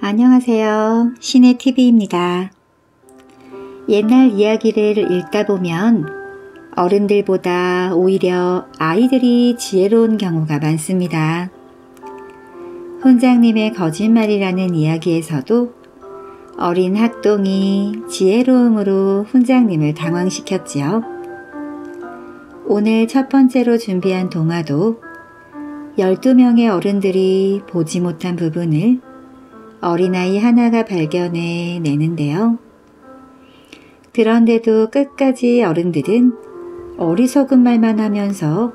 안녕하세요. 신의 TV입니다. 옛날 이야기를 읽다 보면 어른들보다 오히려 아이들이 지혜로운 경우가 많습니다. 훈장님의 거짓말이라는 이야기에서도 어린 학동이 지혜로움으로 훈장님을 당황시켰지요. 오늘 첫 번째로 준비한 동화도 12명의 어른들이 보지 못한 부분을 어린아이 하나가 발견해 내는데요. 그런데도 끝까지 어른들은 어리석은 말만 하면서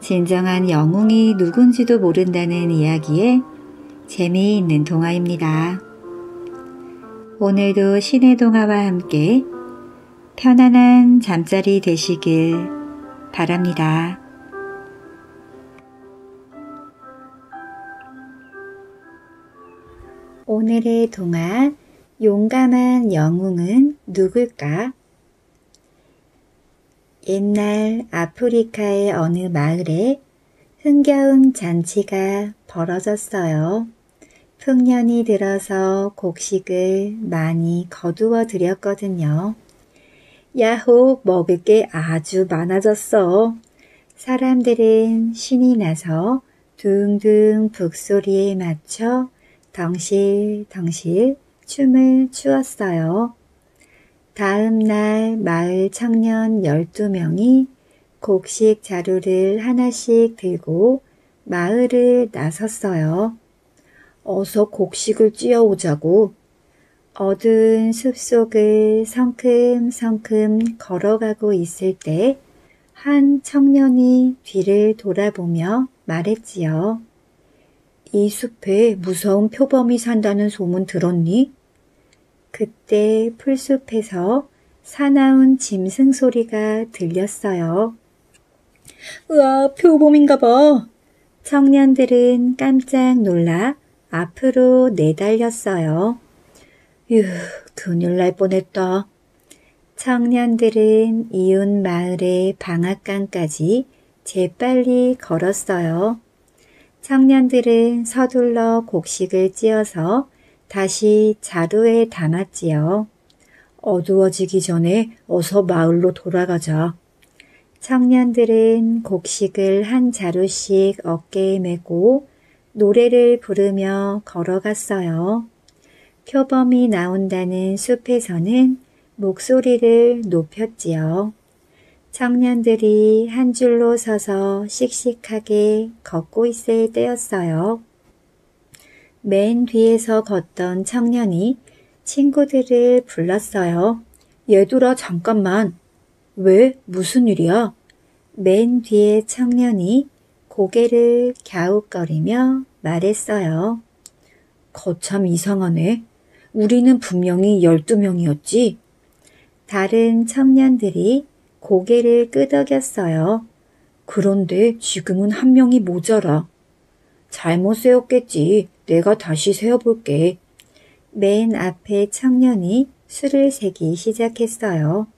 진정한 영웅이 누군지도 모른다는 이야기에 재미있는 동화입니다. 오늘도 신의 동화와 함께 편안한 잠자리 되시길 바랍니다. 오늘의 동화 용감한 영웅은 누굴까? 옛날 아프리카의 어느 마을에 흥겨운 잔치가 벌어졌어요. 풍년이 들어서 곡식을 많이 거두어 드렸거든요. 야호, 먹을 게 아주 많아졌어. 사람들은 신이 나서 둥둥 북소리에 맞춰 덩실 덩실 춤을 추었어요. 다음 날 마을 청년 12명이 곡식 자루를 하나씩 들고 마을을 나섰어요. 어서 곡식을 찧어오자고. 어두운 숲속을 성큼성큼 걸어가고 있을 때 한 청년이 뒤를 돌아보며 말했지요. 이 숲에 무서운 표범이 산다는 소문 들었니? 그때 풀숲에서 사나운 짐승 소리가 들렸어요. 으아, 표범인가 봐. 청년들은 깜짝 놀라 앞으로 내달렸어요. 휴, 큰일 날 뻔했다. 청년들은 이웃 마을의 방앗간까지 재빨리 걸었어요. 청년들은 서둘러 곡식을 찧어서 다시 자루에 담았지요. 어두워지기 전에 어서 마을로 돌아가자. 청년들은 곡식을 한 자루씩 어깨에 메고 노래를 부르며 걸어갔어요. 표범이 나온다는 숲에서는 목소리를 높였지요. 청년들이 한 줄로 서서 씩씩하게 걷고 있을 때였어요. 맨 뒤에서 걷던 청년이 친구들을 불렀어요. 얘들아, 잠깐만. 왜? 무슨 일이야? 맨 뒤에 청년이 고개를 갸웃거리며 말했어요. 거참 이상하네. 우리는 분명히 12명이었지? 다른 청년들이 고개를 끄덕였어요. 그런데 지금은 한 명이 모자라. 잘못 세웠겠지. 내가 다시 세어볼게. 맨 앞에 청년이 수를 세기 시작했어요.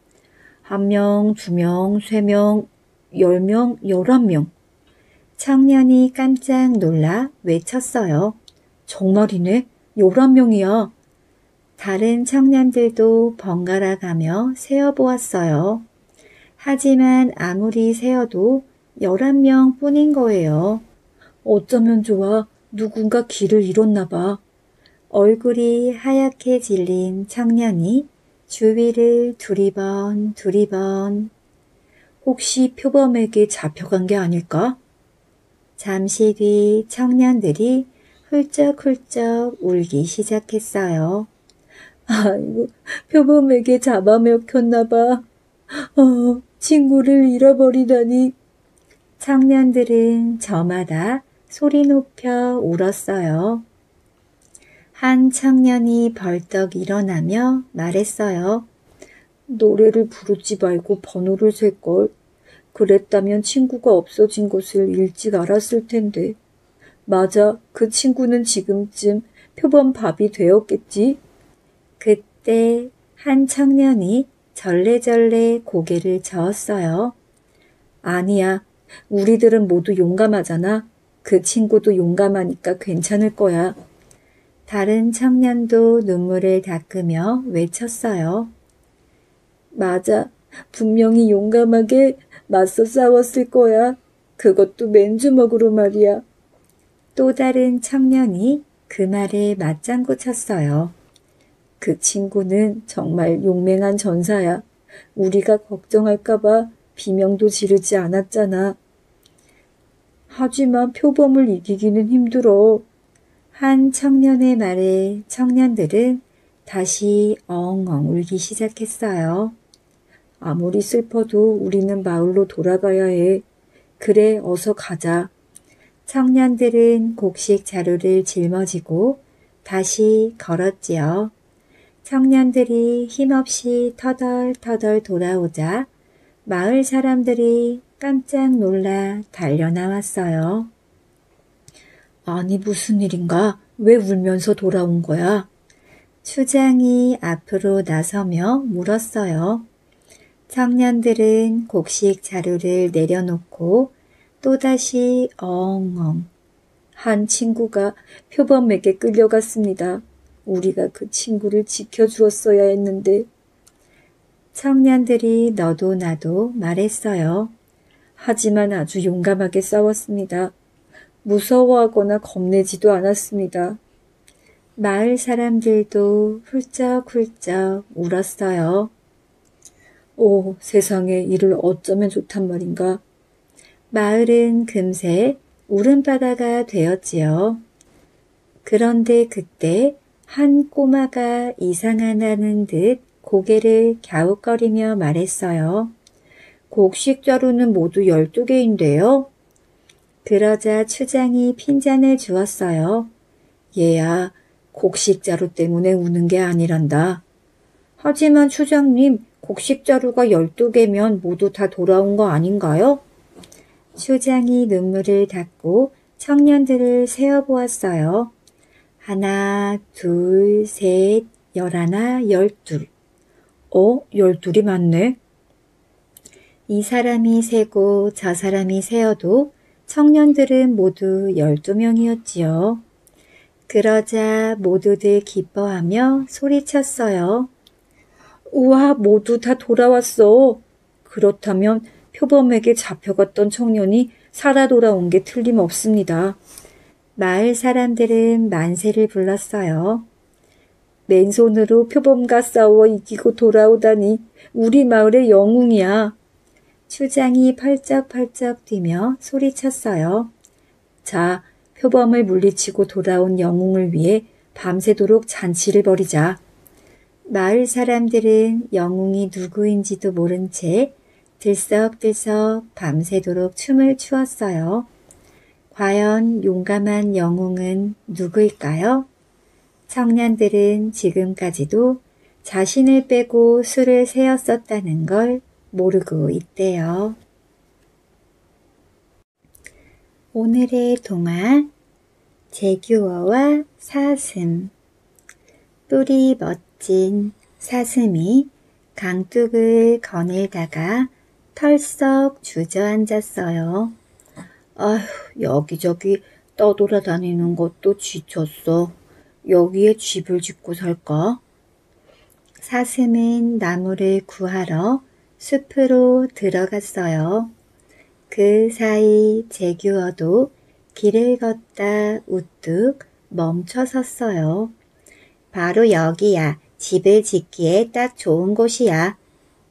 한 명, 두 명, 세 명, 열 명, 열한 명. 청년이 깜짝 놀라 외쳤어요. 정말이네? 열한 명이야. 다른 청년들도 번갈아 가며 세어보았어요. 하지만 아무리 세어도 11명 뿐인 거예요. 어쩌면 좋아. 누군가 길을 잃었나 봐. 얼굴이 하얗게 질린 청년이 주위를 두리번 두리번 혹시 표범에게 잡혀간 게 아닐까? 잠시 뒤 청년들이 훌쩍훌쩍 울기 시작했어요. 아이고, 표범에게 잡아먹혔나 봐. 어, 친구를 잃어버리다니. 청년들은 저마다 소리 높여 울었어요. 한 청년이 벌떡 일어나며 말했어요. 노래를 부르지 말고 번호를 셀걸. 그랬다면 친구가 없어진 것을 일찍 알았을 텐데. 맞아, 그 친구는 지금쯤 표범 밥이 되었겠지? 그때 한 청년이 절레절레 고개를 저었어요. 아니야. 우리들은 모두 용감하잖아. 그 친구도 용감하니까 괜찮을 거야. 다른 청년도 눈물을 닦으며 외쳤어요. 맞아. 분명히 용감하게 맞서 싸웠을 거야. 그것도 맨주먹으로 말이야. 또 다른 청년이 그 말에 맞장구 쳤어요. 그 친구는 정말 용맹한 전사야. 우리가 걱정할까봐 비명도 지르지 않았잖아. 하지만 표범을 이기기는 힘들어. 한 청년의 말에 청년들은 다시 엉엉 울기 시작했어요. 아무리 슬퍼도 우리는 마을로 돌아가야 해. 그래, 어서 가자. 청년들은 곡식 자루를 짊어지고 다시 걸었지요. 청년들이 힘없이 터덜터덜 돌아오자 마을 사람들이 깜짝 놀라 달려나왔어요. 아니 무슨 일인가? 왜 울면서 돌아온 거야? 추장이 앞으로 나서며 물었어요. 청년들은 곡식 자루를 내려놓고 또다시 엉엉 한 친구가 표범에게 끌려갔습니다. 우리가 그 친구를 지켜주었어야 했는데 청년들이 너도 나도 말했어요. 하지만 아주 용감하게 싸웠습니다. 무서워하거나 겁내지도 않았습니다. 마을 사람들도 훌쩍훌쩍 울었어요. 오, 세상에 이를 어쩌면 좋단 말인가. 마을은 금세 울음바다가 되었지요. 그런데 그때 한 꼬마가 이상하다는 듯 고개를 갸웃거리며 말했어요. 곡식 자루는 모두 12개인데요. 그러자 추장이 핀잔을 주었어요. 얘야, 곡식 자루 때문에 우는 게 아니란다. 하지만 추장님, 곡식 자루가 12개면 모두 다 돌아온 거 아닌가요? 추장이 눈물을 닦고 청년들을 세어보았어요. 하나, 둘, 셋, 열하나, 열둘. 어? 열둘이 맞네. 이 사람이 세고 저 사람이 세어도 청년들은 모두 열두 명이었지요. 그러자 모두들 기뻐하며 소리쳤어요. 우와, 모두 다 돌아왔어. 그렇다면 표범에게 잡혀갔던 청년이 살아 돌아온 게 틀림없습니다. 마을 사람들은 만세를 불렀어요. 맨손으로 표범과 싸워 이기고 돌아오다니 우리 마을의 영웅이야. 추장이 펄쩍펄쩍 뛰며 소리쳤어요. 자, 표범을 물리치고 돌아온 영웅을 위해 밤새도록 잔치를 벌이자. 마을 사람들은 영웅이 누구인지도 모른 채 들썩들썩 밤새도록 춤을 추었어요. 과연 용감한 영웅은 누구일까요? 청년들은 지금까지도 자신을 빼고 술을 세었었다는 걸 모르고 있대요. 오늘의 동화 제규어와 사슴 뿔이 멋진 사슴이 강둑을 거닐다가 털썩 주저앉았어요. 아휴, 여기저기 떠돌아다니는 것도 지쳤어. 여기에 집을 짓고 살까? 사슴은 나무를 구하러 숲으로 들어갔어요. 그 사이 제규어도 길을 걷다 우뚝 멈춰 섰어요. 바로 여기야. 집을 짓기에 딱 좋은 곳이야.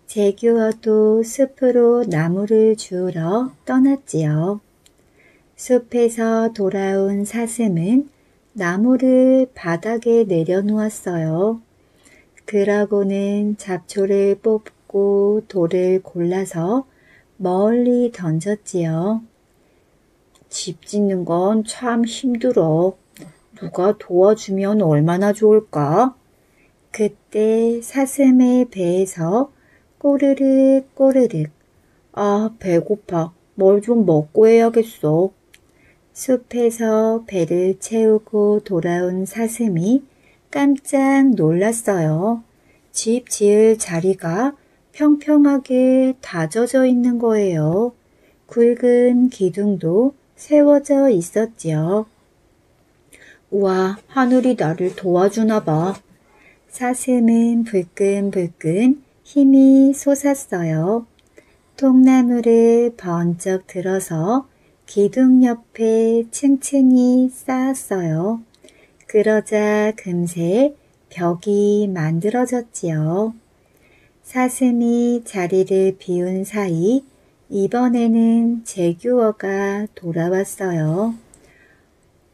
제규어도 숲으로 나무를 주우러 떠났지요. 숲에서 돌아온 사슴은 나무를 바닥에 내려놓았어요. 그러고는 잡초를 뽑고 돌을 골라서 멀리 던졌지요. 집 짓는 건 참 힘들어. 누가 도와주면 얼마나 좋을까? 그때 사슴의 배에서 꼬르륵 꼬르륵 아 배고파. 뭘 좀 먹고 해야겠어. 숲에서 배를 채우고 돌아온 사슴이 깜짝 놀랐어요. 집 지을 자리가 평평하게 다져져 있는 거예요. 굵은 기둥도 세워져 있었지요. 와, 하늘이 나를 도와주나 봐. 사슴은 불끈불끈 힘이 솟았어요. 통나무를 번쩍 들어서 기둥 옆에 층층이 쌓았어요. 그러자 금세 벽이 만들어졌지요. 사슴이 자리를 비운 사이 이번에는 제규어가 돌아왔어요.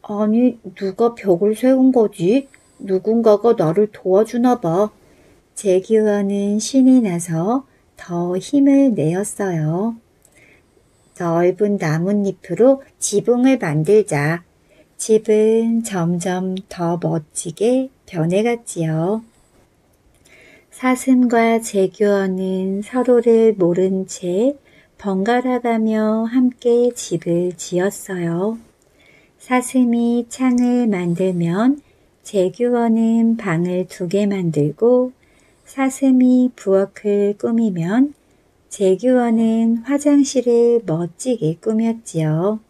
아니, 누가 벽을 세운 거지? 누군가가 나를 도와주나 봐. 제규어는 신이 나서 더 힘을 내었어요. 넓은 나뭇잎으로 지붕을 만들자. 집은 점점 더 멋지게 변해갔지요. 사슴과 제규어는 서로를 모른 채 번갈아가며 함께 집을 지었어요. 사슴이 창을 만들면 제규어는 방을 두 개 만들고 사슴이 부엌을 꾸미면 제규어는 화장실을 멋지게 꾸몄지요.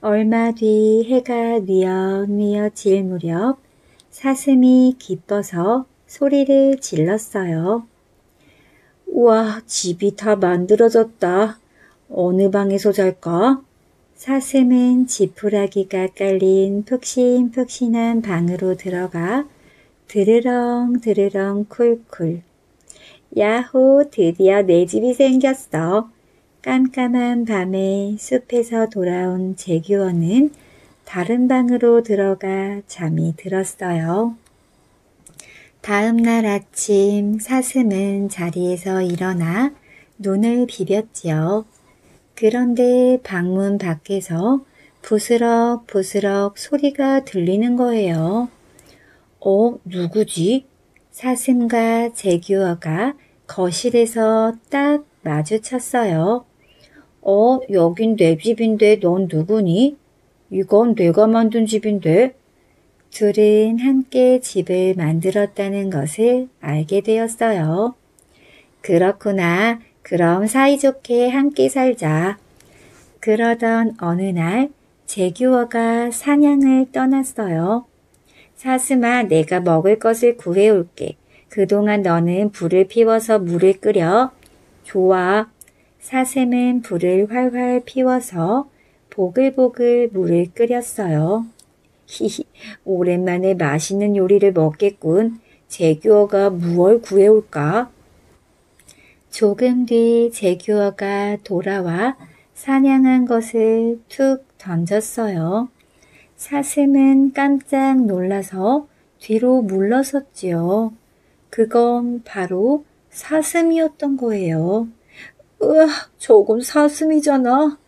얼마 뒤 해가 뉘어뉘어 질 무렵 사슴이 기뻐서 소리를 질렀어요. 우와, 집이 다 만들어졌다. 어느 방에서 잘까? 사슴은 지푸라기가 깔린 푹신푹신한 방으로 들어가 드르렁 드르렁 쿨쿨 야호 드디어 내 집이 생겼어. 깜깜한 밤에 숲에서 돌아온 재규어는 다른 방으로 들어가 잠이 들었어요. 다음 날 아침 사슴은 자리에서 일어나 눈을 비볐지요. 그런데 방문 밖에서 부스럭 부스럭 소리가 들리는 거예요. 어, 누구지? 사슴과 제규어가 거실에서 딱 마주쳤어요. 어, 여긴 내 집인데 넌 누구니? 이건 내가 만든 집인데. 둘은 함께 집을 만들었다는 것을 알게 되었어요. 그렇구나. 그럼 사이좋게 함께 살자. 그러던 어느 날 제규어가 사냥을 떠났어요. 사슴아, 내가 먹을 것을 구해올게. 그동안 너는 불을 피워서 물을 끓여. 좋아. 사슴은 불을 활활 피워서 보글보글 물을 끓였어요. 히히, 오랜만에 맛있는 요리를 먹겠군. 제규어가 무얼 구해올까? 조금 뒤 제규어가 돌아와 사냥한 것을 툭 던졌어요. 사슴은 깜짝 놀라서 뒤로 물러섰지요. 그건 바로 사슴이었던 거예요. 으아, 저건 사슴이잖아.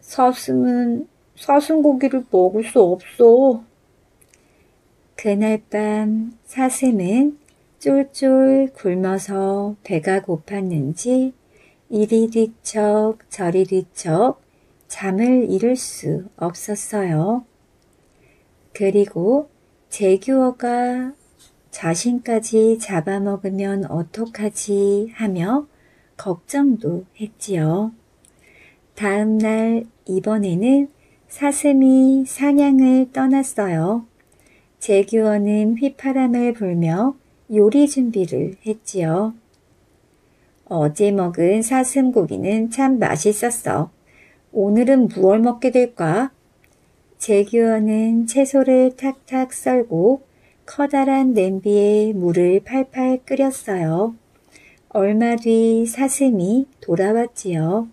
사슴은 사슴 고기를 먹을 수 없어. 그날 밤 사슴은 쫄쫄 굶어서 배가 고팠는지 이리 뒤척 저리 뒤척 잠을 이룰 수 없었어요. 그리고 제규어가 자신까지 잡아먹으면 어떡하지 하며 걱정도 했지요. 다음 날 이번에는 사슴이 사냥을 떠났어요. 제규어는 휘파람을 불며 요리 준비를 했지요. 어제 먹은 사슴고기는 참 맛있었어. 오늘은 무얼 먹게 될까? 제규어는 채소를 탁탁 썰고 커다란 냄비에 물을 팔팔 끓였어요. 얼마 뒤 사슴이 돌아왔지요.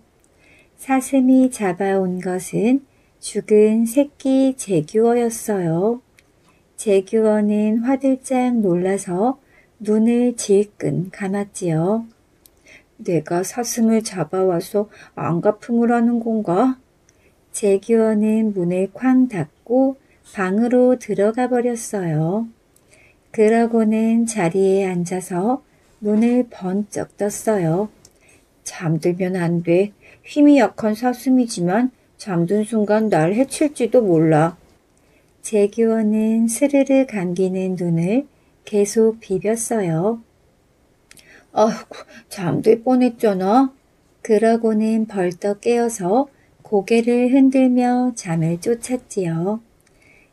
사슴이 잡아온 것은 죽은 새끼 제규어였어요. 제규어는 화들짝 놀라서 눈을 질끈 감았지요. 내가 사슴을 잡아와서 안가품을 하는 건가? 제규어는 문을 쾅 닫고 방으로 들어가 버렸어요. 그러고는 자리에 앉아서 눈을 번쩍 떴어요. 잠들면 안 돼. 힘이 약한 사슴이지만 잠든 순간 날 해칠지도 몰라. 제규어는 스르르 감기는 눈을 계속 비볐어요. 아이고, 잠들 뻔했잖아.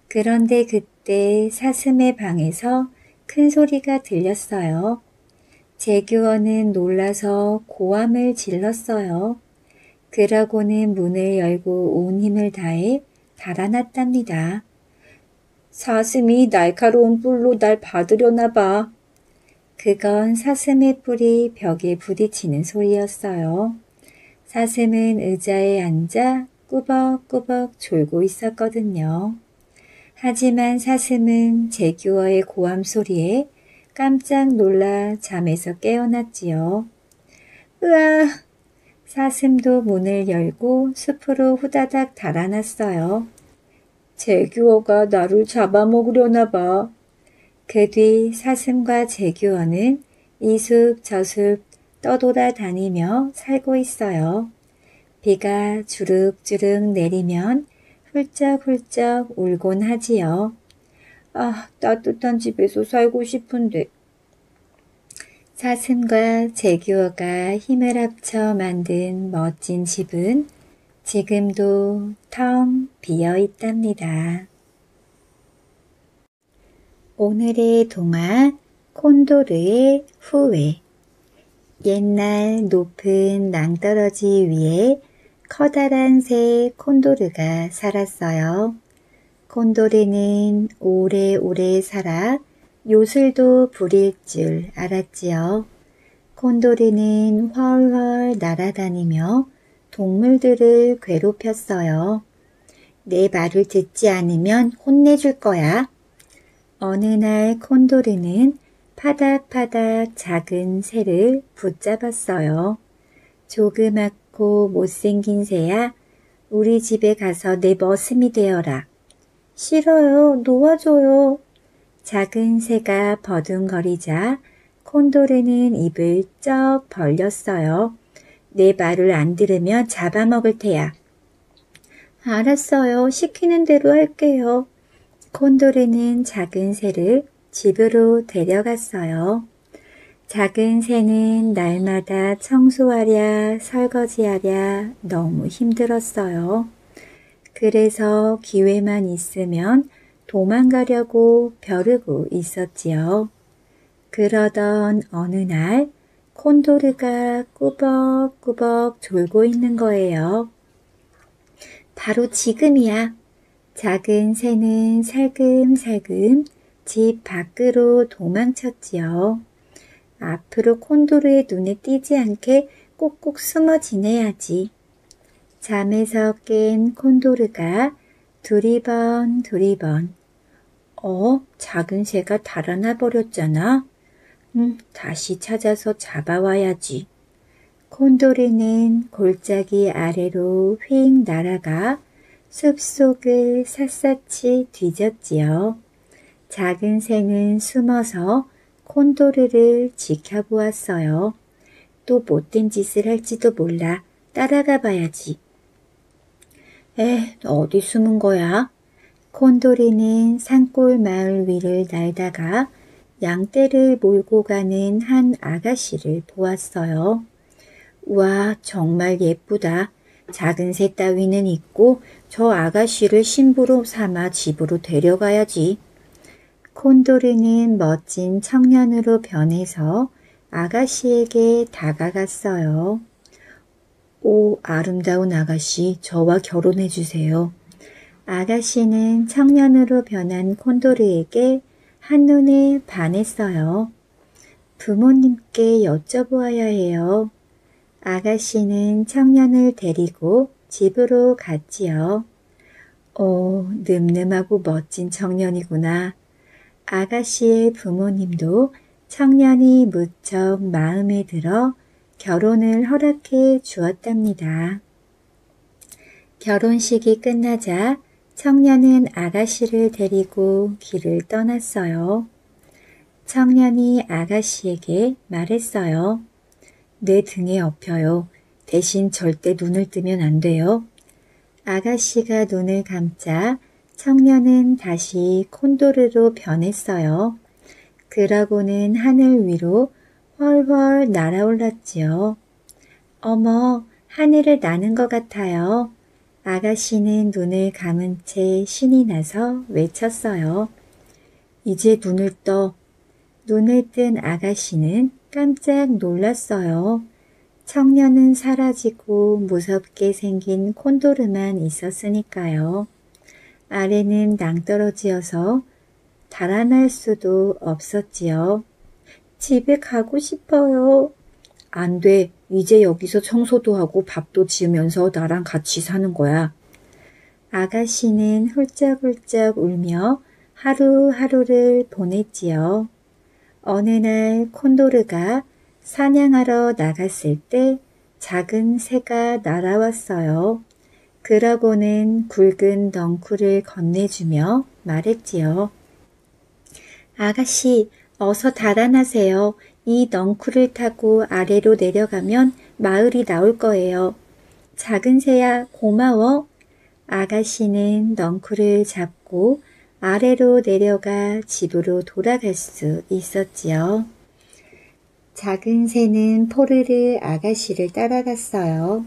그런데 그때 사슴의 방에서 큰 소리가 들렸어요. 재규어는 놀라서 고함을 질렀어요. 그러고는 문을 열고 온 힘을 다해 달아났답니다. 사슴이 날카로운 뿔로 날 받으려나 봐. 그건 사슴의 뿔이 벽에 부딪히는 소리였어요. 사슴은 의자에 앉아 꾸벅꾸벅 졸고 있었거든요. 하지만 사슴은 제규어의 고함 소리에 깜짝 놀라 잠에서 깨어났지요. 으아! 사슴도 문을 열고 숲으로 후다닥 달아났어요. 제규어가 나를 잡아먹으려나 봐. 그 뒤 사슴과 제규어는 이숲 저숲 떠돌아 다니며 살고 있어요. 비가 주룩주룩 내리면 훌쩍훌쩍 울곤 하지요. 아, 따뜻한 집에서 살고 싶은데. 사슴과 제규어가 힘을 합쳐 만든 멋진 집은 지금도 텅 비어 있답니다. 오늘의 동화 콘도르의 후회 옛날 높은 낭떠러지 위에 커다란 새 콘도르가 살았어요. 콘도르는 오래오래 살아 요술도 부릴 줄 알았지요. 콘도르는 훨훨 날아다니며 동물들을 괴롭혔어요. 내 말을 듣지 않으면 혼내줄 거야. 어느 날 콘도르는 파닥파닥 작은 새를 붙잡았어요. 조그맣고 못생긴 새야, 우리 집에 가서 내 머슴이 되어라. 싫어요, 놓아줘요. 작은 새가 버둥거리자 콘도르는 입을 쩍 벌렸어요. 내 말을 안 들으면 잡아먹을 테야. 알았어요. 시키는 대로 할게요. 콘도르는 작은 새를 집으로 데려갔어요. 작은 새는 날마다 청소하랴 설거지하랴 너무 힘들었어요. 그래서 기회만 있으면 도망가려고 벼르고 있었지요. 그러던 어느 날 콘도르가 꾸벅꾸벅 졸고 있는 거예요. 바로 지금이야. 작은 새는 살금살금 집 밖으로 도망쳤지요. 앞으로 콘도르의 눈에 띄지 않게 꼭꼭 숨어 지내야지. 잠에서 깬 콘도르가 두리번 두리번 어? 작은 새가 달아나 버렸잖아. 음, 다시 찾아서 잡아와야지. 콘도르는 골짜기 아래로 휙 날아가 숲속을 샅샅이 뒤졌지요. 작은 새는 숨어서 콘도르를 지켜보았어요. 또 못된 짓을 할지도 몰라 따라가 봐야지. 에, 어디 숨은 거야? 콘도리는 산골 마을 위를 날다가 양떼를 몰고 가는 한 아가씨를 보았어요. 와, 정말 예쁘다. 작은 새 따위는 있고 저 아가씨를 신부로 삼아 집으로 데려가야지. 콘도르는 멋진 청년으로 변해서 아가씨에게 다가갔어요. 오, 아름다운 아가씨, 저와 결혼해 주세요. 아가씨는 청년으로 변한 콘도르에게 한눈에 반했어요. 부모님께 여쭤보아야 해요. 아가씨는 청년을 데리고 집으로 갔지요. 오, 늠름하고 멋진 청년이구나. 아가씨의 부모님도 청년이 무척 마음에 들어 결혼을 허락해 주었답니다. 결혼식이 끝나자 청년은 아가씨를 데리고 길을 떠났어요. 청년이 아가씨에게 말했어요. 내 등에 엎혀요. 대신 절대 눈을 뜨면 안 돼요. 아가씨가 눈을 감자 청년은 다시 콘도르로 변했어요. 그러고는 하늘 위로 훨훨 날아올랐지요. 어머, 하늘을 나는 것 같아요. 아가씨는 눈을 감은 채 신이 나서 외쳤어요. 이제 눈을 떠. 눈을 뜬 아가씨는 깜짝 놀랐어요. 청년은 사라지고 무섭게 생긴 콘도르만 있었으니까요. 아래는 낭떠러지여서 달아날 수도 없었지요. 집에 가고 싶어요. 안 돼. 이제 여기서 청소도 하고 밥도 지으면서 나랑 같이 사는 거야. 아가씨는 훌쩍훌쩍 울며 하루하루를 보냈지요. 어느 날 콘도르가 사냥하러 나갔을 때 작은 새가 날아왔어요. 그러고는 굵은 덩쿨을 건네주며 말했지요. 아가씨, 어서 달아나세요. 이 넝쿨을 타고 아래로 내려가면 마을이 나올 거예요. 작은 새야 고마워. 아가씨는 넝쿨을 잡고 아래로 내려가 집으로 돌아갈 수 있었지요. 작은 새는 포르르 아가씨를 따라갔어요.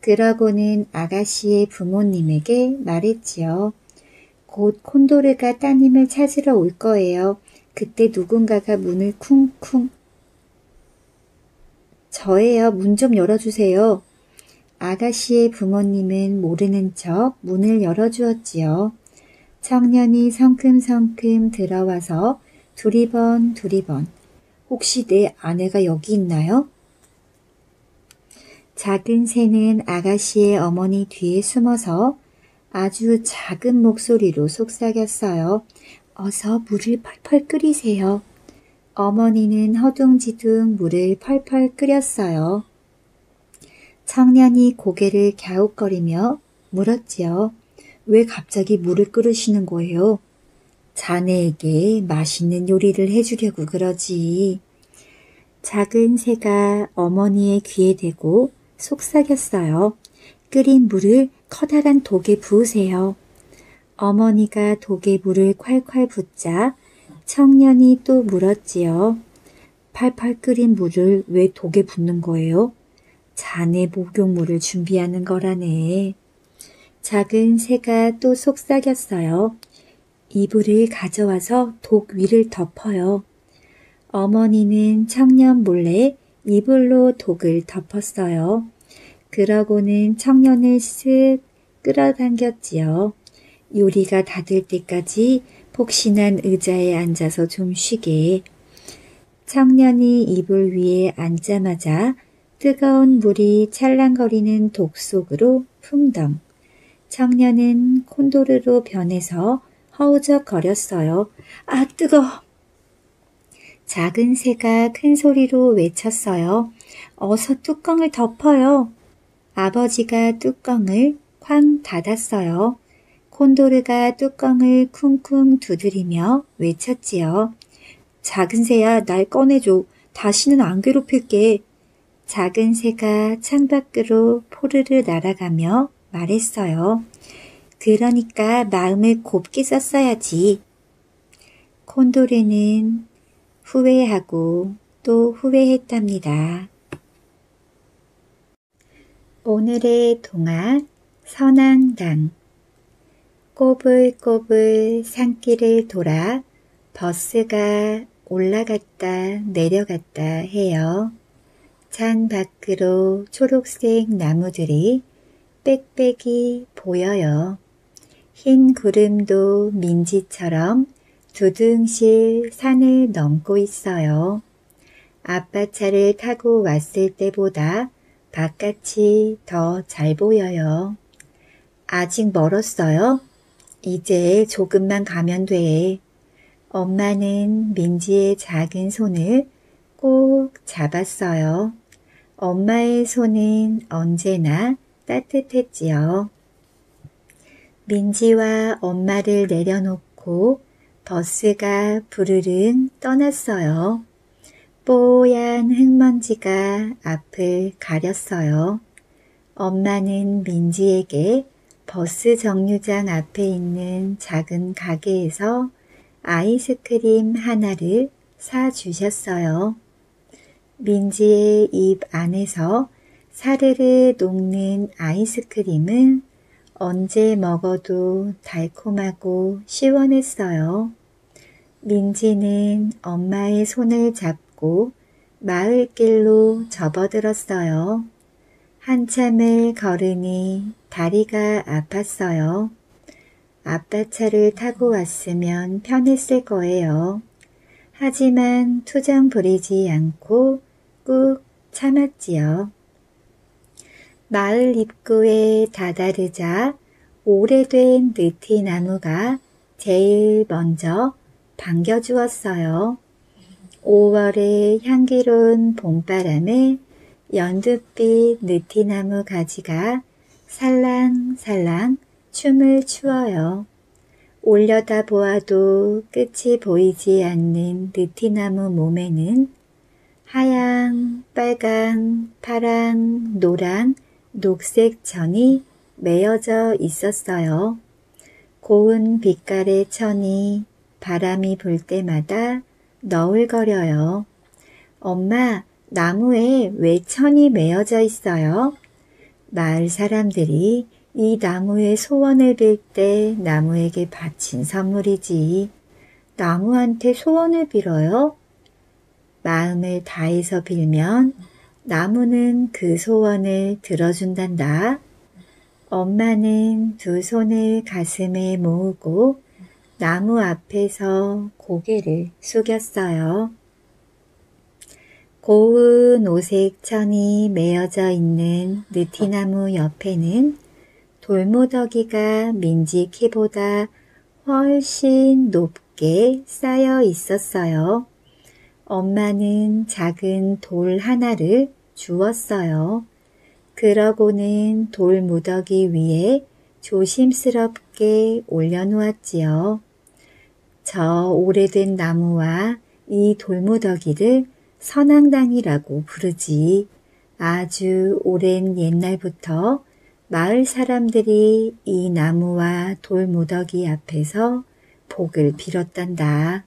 그러고는 아가씨의 부모님에게 말했지요. 곧 콘도르가 따님을 찾으러 올 거예요. 그때 누군가가 문을 쿵쿵 저예요. 문 좀 열어주세요. 아가씨의 부모님은 모르는 척 문을 열어주었지요. 청년이 성큼성큼 들어와서 두리번 두리번 혹시 내 아내가 여기 있나요? 작은 새는 아가씨의 어머니 뒤에 숨어서 아주 작은 목소리로 속삭였어요. 어서 물을 펄펄 끓이세요. 어머니는 허둥지둥 물을 펄펄 끓였어요. 청년이 고개를 갸웃거리며 물었지요. 왜 갑자기 물을 끓으시는 거예요? 자네에게 맛있는 요리를 해주려고 그러지. 작은 새가 어머니의 귀에 대고 속삭였어요. 끓인 물을 커다란 독에 부으세요. 어머니가 독에 물을 콸콸 붓자 청년이 또 물었지요. 팔팔 끓인 물을 왜 독에 붓는 거예요? 자네 목욕물을 준비하는 거라네. 작은 새가 또 속삭였어요. 이불을 가져와서 독 위를 덮어요. 어머니는 청년 몰래 이불로 독을 덮었어요. 그러고는 청년을 쓱 끌어당겼지요. 요리가 다 될 때까지 폭신한 의자에 앉아서 좀 쉬게. 청년이 이불 위에 앉자마자 뜨거운 물이 찰랑거리는 독 속으로 풍덩. 청년은 콘도르로 변해서 허우적거렸어요. 아, 뜨거! 작은 새가 큰 소리로 외쳤어요. 어서 뚜껑을 덮어요. 아버지가 뚜껑을 쾅 닫았어요. 콘도르가 뚜껑을 쿵쿵 두드리며 외쳤지요. 작은 새야 날 꺼내줘. 다시는 안 괴롭힐게. 작은 새가 창밖으로 포르르 날아가며 말했어요. 그러니까 마음을 곱게 썼어야지. 콘도르는 후회하고 또 후회했답니다. 오늘의 동화 선앙당 꼬불꼬불 산길을 돌아 버스가 올라갔다 내려갔다 해요. 창 밖으로 초록색 나무들이 빽빽이 보여요. 흰 구름도 민지처럼 두둥실 산을 넘고 있어요. 아빠 차를 타고 왔을 때보다 바깥이 더 잘 보여요. 아직 멀었어요? 이제 조금만 가면 돼. 엄마는 민지의 작은 손을 꼭 잡았어요. 엄마의 손은 언제나 따뜻했지요. 민지와 엄마를 내려놓고 버스가 부르릉 떠났어요. 뽀얀 흙먼지가 앞을 가렸어요. 엄마는 민지에게 버스 정류장 앞에 있는 작은 가게에서 아이스크림 하나를 사주셨어요. 민지의 입 안에서 사르르 녹는 아이스크림은 언제 먹어도 달콤하고 시원했어요. 민지는 엄마의 손을 잡고 마을길로 접어들었어요. 한참을 걸으니 다리가 아팠어요. 아빠 차를 타고 왔으면 편했을 거예요. 하지만 투정 부리지 않고 꾹 참았지요. 마을 입구에 다다르자 오래된 느티나무가 제일 먼저 반겨주었어요. 5월의 향기로운 봄바람에 연두빛 느티나무 가지가 살랑살랑 춤을 추어요. 올려다 보아도 끝이 보이지 않는 느티나무 몸에는 하양, 빨강, 파랑, 노랑, 녹색 천이 매어져 있었어요. 고운 빛깔의 천이 바람이 불 때마다 너울거려요. 엄마, 나무에 왜 천이 매어져 있어요? 마을 사람들이 이 나무의 소원을 빌 때 나무에게 바친 선물이지. 나무한테 소원을 빌어요? 마음을 다해서 빌면 나무는 그 소원을 들어준단다. 엄마는 두 손을 가슴에 모으고 나무 앞에서 고개를 숙였어요. 고운 오색 천이 매어져 있는 느티나무 옆에는 돌무더기가 민지 키보다 훨씬 높게 쌓여 있었어요. 엄마는 작은 돌 하나를 주었어요. 그러고는 돌 무더기 위에 조심스럽게 올려놓았지요. 저 오래된 나무와 이 돌무더기를 선앙당이라고 부르지. 아주 오랜 옛날부터 마을 사람들이 이 나무와 돌무더기 앞에서 복을 빌었단다.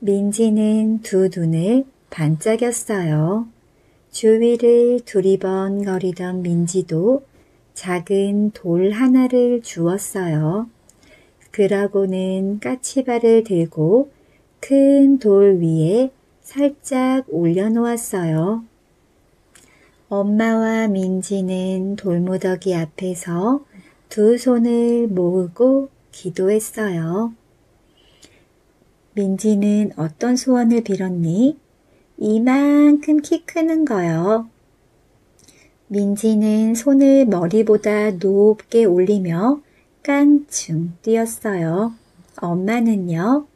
민지는 두 눈을 반짝였어요. 주위를 두리번거리던 민지도 작은 돌 하나를 주었어요. 그러고는 까치발을 들고 큰 돌 위에 살짝 올려놓았어요. 엄마와 민지는 돌무더기 앞에서 두 손을 모으고 기도했어요. 민지는 어떤 소원을 빌었니? 이만큼 키 크는 거요. 민지는 손을 머리보다 높게 올리며 깡충 뛰었어요. 엄마는요?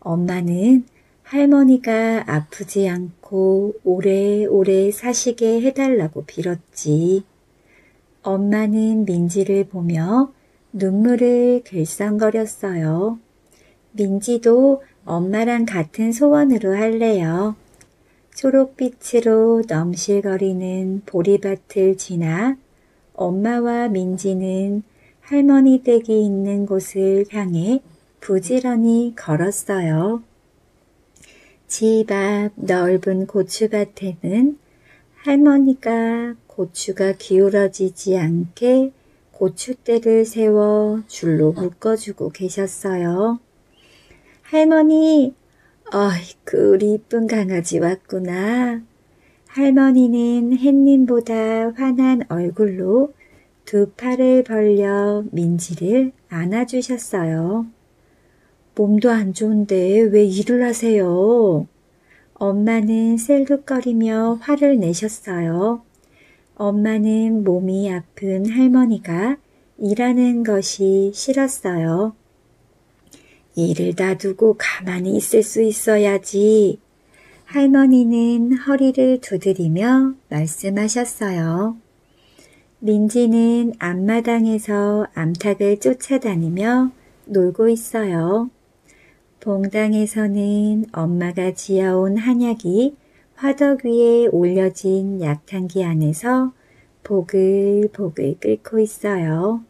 엄마는 할머니가 아프지 않고 오래오래 사시게 해달라고 빌었지. 엄마는 민지를 보며 눈물을 글썽거렸어요. 민지도 엄마랑 같은 소원으로 할래요. 초록빛으로 넘실거리는 보리밭을 지나 엄마와 민지는 할머니 댁이 있는 곳을 향해 부지런히 걸었어요. 집 앞 넓은 고추밭에는 할머니가 고추가 기울어지지 않게 고추대를 세워 줄로 묶어주고 계셨어요. 할머니, 어이그 우리 이쁜 강아지 왔구나. 할머니는 햇님보다 환한 얼굴로 두 팔을 벌려 민지를 안아주셨어요. 몸도 안 좋은데 왜 일을 하세요? 엄마는 셀룩거리며 화를 내셨어요. 엄마는 몸이 아픈 할머니가 일하는 것이 싫었어요. 일을 놔두고 가만히 있을 수 있어야지. 할머니는 허리를 두드리며 말씀하셨어요. 민지는 앞마당에서 암탉을 쫓아다니며 놀고 있어요. 봉당에서는 엄마가 지어온 한약이 화덕 위에 올려진 약탕기 안에서 보글보글 끓고 있어요.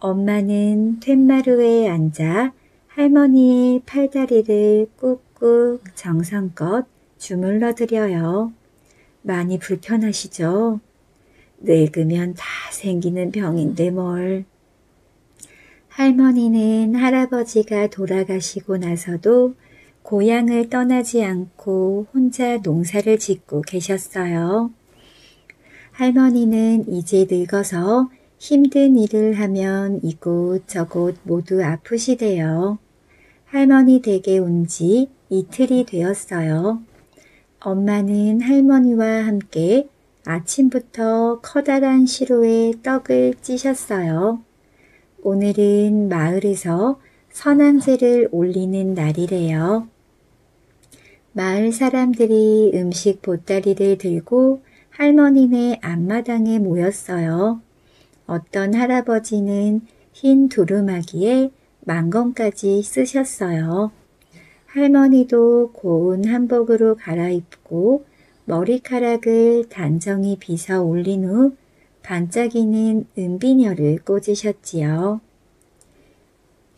엄마는 툇마루에 앉아 할머니의 팔다리를 꾹꾹 정성껏 주물러 드려요. 많이 불편하시죠? 늙으면 다 생기는 병인데 뭘. 할머니는 할아버지가 돌아가시고 나서도 고향을 떠나지 않고 혼자 농사를 짓고 계셨어요. 할머니는 이제 늙어서 힘든 일을 하면 이곳저곳 모두 아프시대요. 할머니 댁에 온 지 이틀이 되었어요. 엄마는 할머니와 함께 아침부터 커다란 시로에 떡을 찌셨어요. 오늘은 마을에서 선앙제를 올리는 날이래요. 마을 사람들이 음식 보따리를 들고 할머니네 앞마당에 모였어요. 어떤 할아버지는 흰 두루마기에 망건까지 쓰셨어요. 할머니도 고운 한복으로 갈아입고 머리카락을 단정히 빗어 올린 후 반짝이는 은비녀를 꽂으셨지요.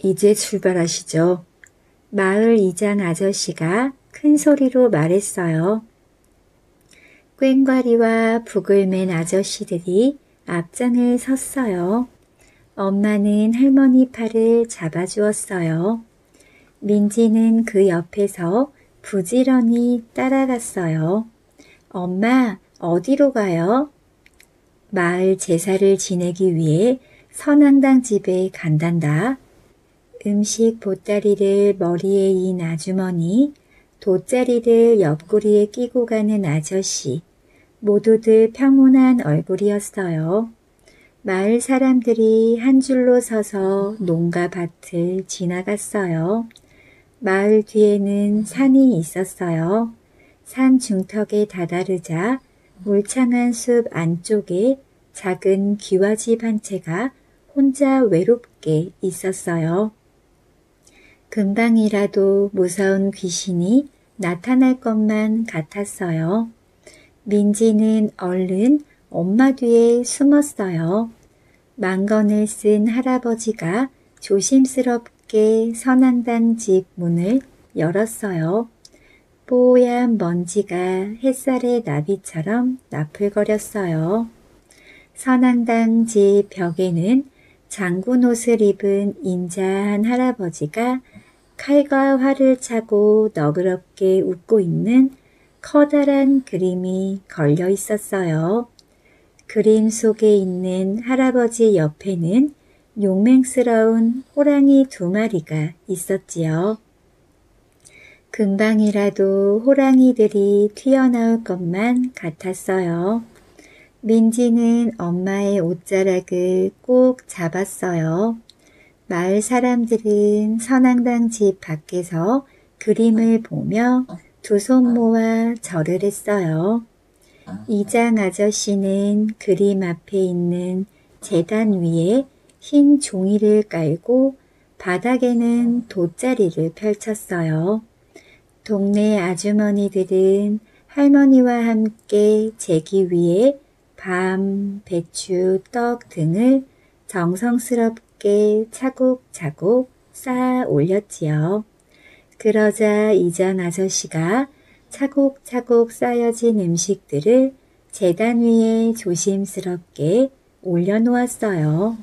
이제 출발하시죠. 마을 이장 아저씨가 큰 소리로 말했어요. 꽹과리와 북을 맨 아저씨들이 앞장을 섰어요. 엄마는 할머니 팔을 잡아주었어요. 민지는 그 옆에서 부지런히 따라갔어요. 엄마, 어디로 가요? 마을 제사를 지내기 위해 선앙당 집에 간단다. 음식 보따리를 머리에 인 아주머니, 돗자리를 옆구리에 끼고 가는 아저씨, 모두들 평온한 얼굴이었어요. 마을 사람들이 한 줄로 서서 농가 밭을 지나갔어요. 마을 뒤에는 산이 있었어요. 산 중턱에 다다르자 울창한 숲 안쪽에 작은 기와집 한 채가 혼자 외롭게 있었어요. 금방이라도 무서운 귀신이 나타날 것만 같았어요. 민지는 얼른 엄마 뒤에 숨었어요. 망건을 쓴 할아버지가 조심스럽게 선앙당 집 문을 열었어요. 뽀얀 먼지가 햇살의 나비처럼 나풀거렸어요. 선앙당 집 벽에는 장군 옷을 입은 인자한 할아버지가 칼과 활을 차고 너그럽게 웃고 있는 커다란 그림이 걸려 있었어요. 그림 속에 있는 할아버지 옆에는 용맹스러운 호랑이 두 마리가 있었지요. 금방이라도 호랑이들이 튀어나올 것만 같았어요. 민지는 엄마의 옷자락을 꼭 잡았어요. 마을 사람들은 선앙당 집 밖에서 그림을 보며 두 손 모아 절을 했어요. 이장 아저씨는 그림 앞에 있는 재단 위에 흰 종이를 깔고 바닥에는 돗자리를 펼쳤어요. 동네 아주머니들은 할머니와 함께 제기 위에 밤, 배추, 떡 등을 정성스럽게 차곡차곡 쌓아 올렸지요. 그러자 이장 아저씨가 차곡차곡 쌓여진 음식들을 재단 위에 조심스럽게 올려놓았어요.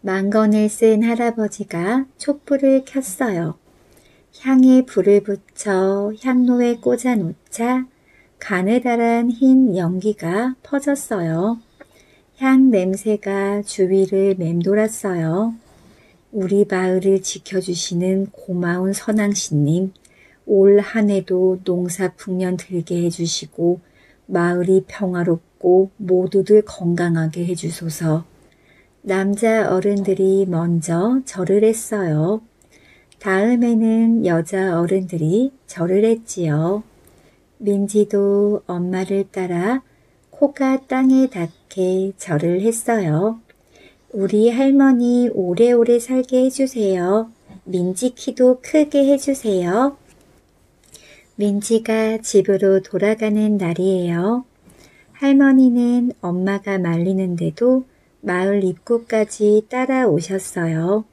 망건을 쓴 할아버지가 촛불을 켰어요. 향에 불을 붙여 향로에 꽂아 놓자 가느다란 흰 연기가 퍼졌어요. 향 냄새가 주위를 맴돌았어요. 우리 마을을 지켜주시는 고마운 선왕신님, 올 한 해도 농사 풍년 들게 해주시고 마을이 평화롭고 모두들 건강하게 해주소서. 남자 어른들이 먼저 절을 했어요. 다음에는 여자 어른들이 절을 했지요. 민지도 엄마를 따라 코가 땅에 닿게 절을 했어요. 우리 할머니 오래오래 살게 해주세요. 민지 키도 크게 해주세요. 민지가 집으로 돌아가는 날이에요. 할머니는 엄마가 말리는데도 마을 입구까지 따라오셨어요.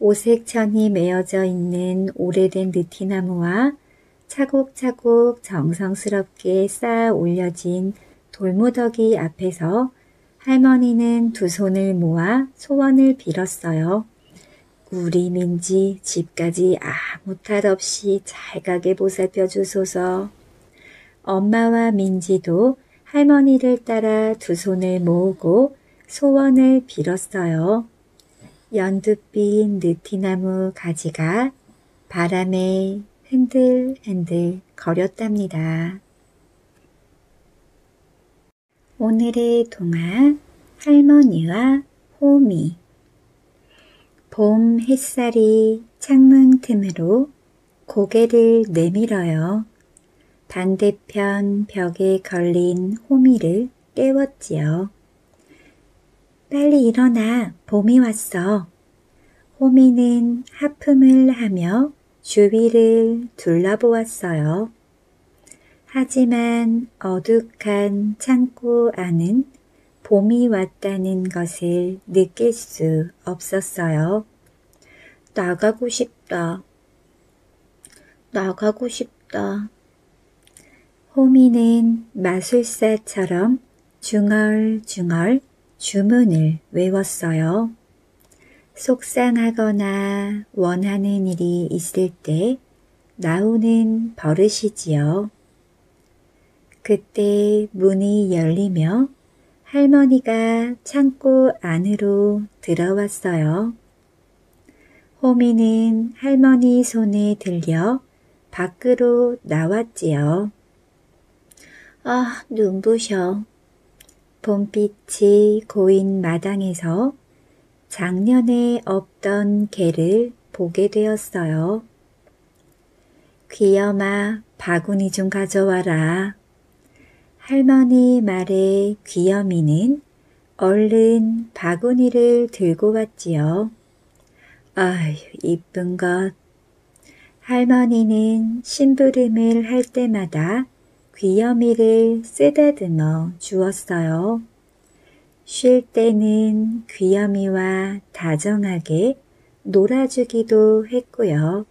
오색천이 메어져 있는 오래된 느티나무와 차곡차곡 정성스럽게 쌓아 올려진 돌무더기 앞에서 할머니는 두 손을 모아 소원을 빌었어요. 우리 민지 집까지 아무 탈 없이 잘 가게 보살펴 주소서. 엄마와 민지도 할머니를 따라 두 손을 모으고 소원을 빌었어요. 연두빛 느티나무 가지가 바람에 흔들흔들 거렸답니다. 오늘의 동화 할머니와 호미 봄 햇살이 창문 틈으로 고개를 내밀어요. 반대편 벽에 걸린 호미를 깨웠지요. 빨리 일어나, 봄이 왔어. 호미는 하품을 하며 주위를 둘러보았어요. 하지만 어둑한 창고 안은 봄이 왔다는 것을 느낄 수 없었어요. 나가고 싶다. 나가고 싶다. 호미는 마술사처럼 중얼중얼 주문을 외웠어요. 속상하거나 원하는 일이 있을 때 나오는 버릇이지요. 그때 문이 열리며 할머니가 창고 안으로 들어왔어요. 호미는 할머니 손에 들려 밖으로 나왔지요. 아, 눈부셔. 봄빛이 고인 마당에서 작년에 없던 개를 보게 되었어요. 귀여마 바구니 좀 가져와라. 할머니 말에 귀여미는 얼른 바구니를 들고 왔지요. 아휴, 이쁜 것. 할머니는 심부름을 할 때마다 귀여미를 쓰다듬어 주었어요. 쉴 때는 귀여미와 다정하게 놀아주기도 했고요.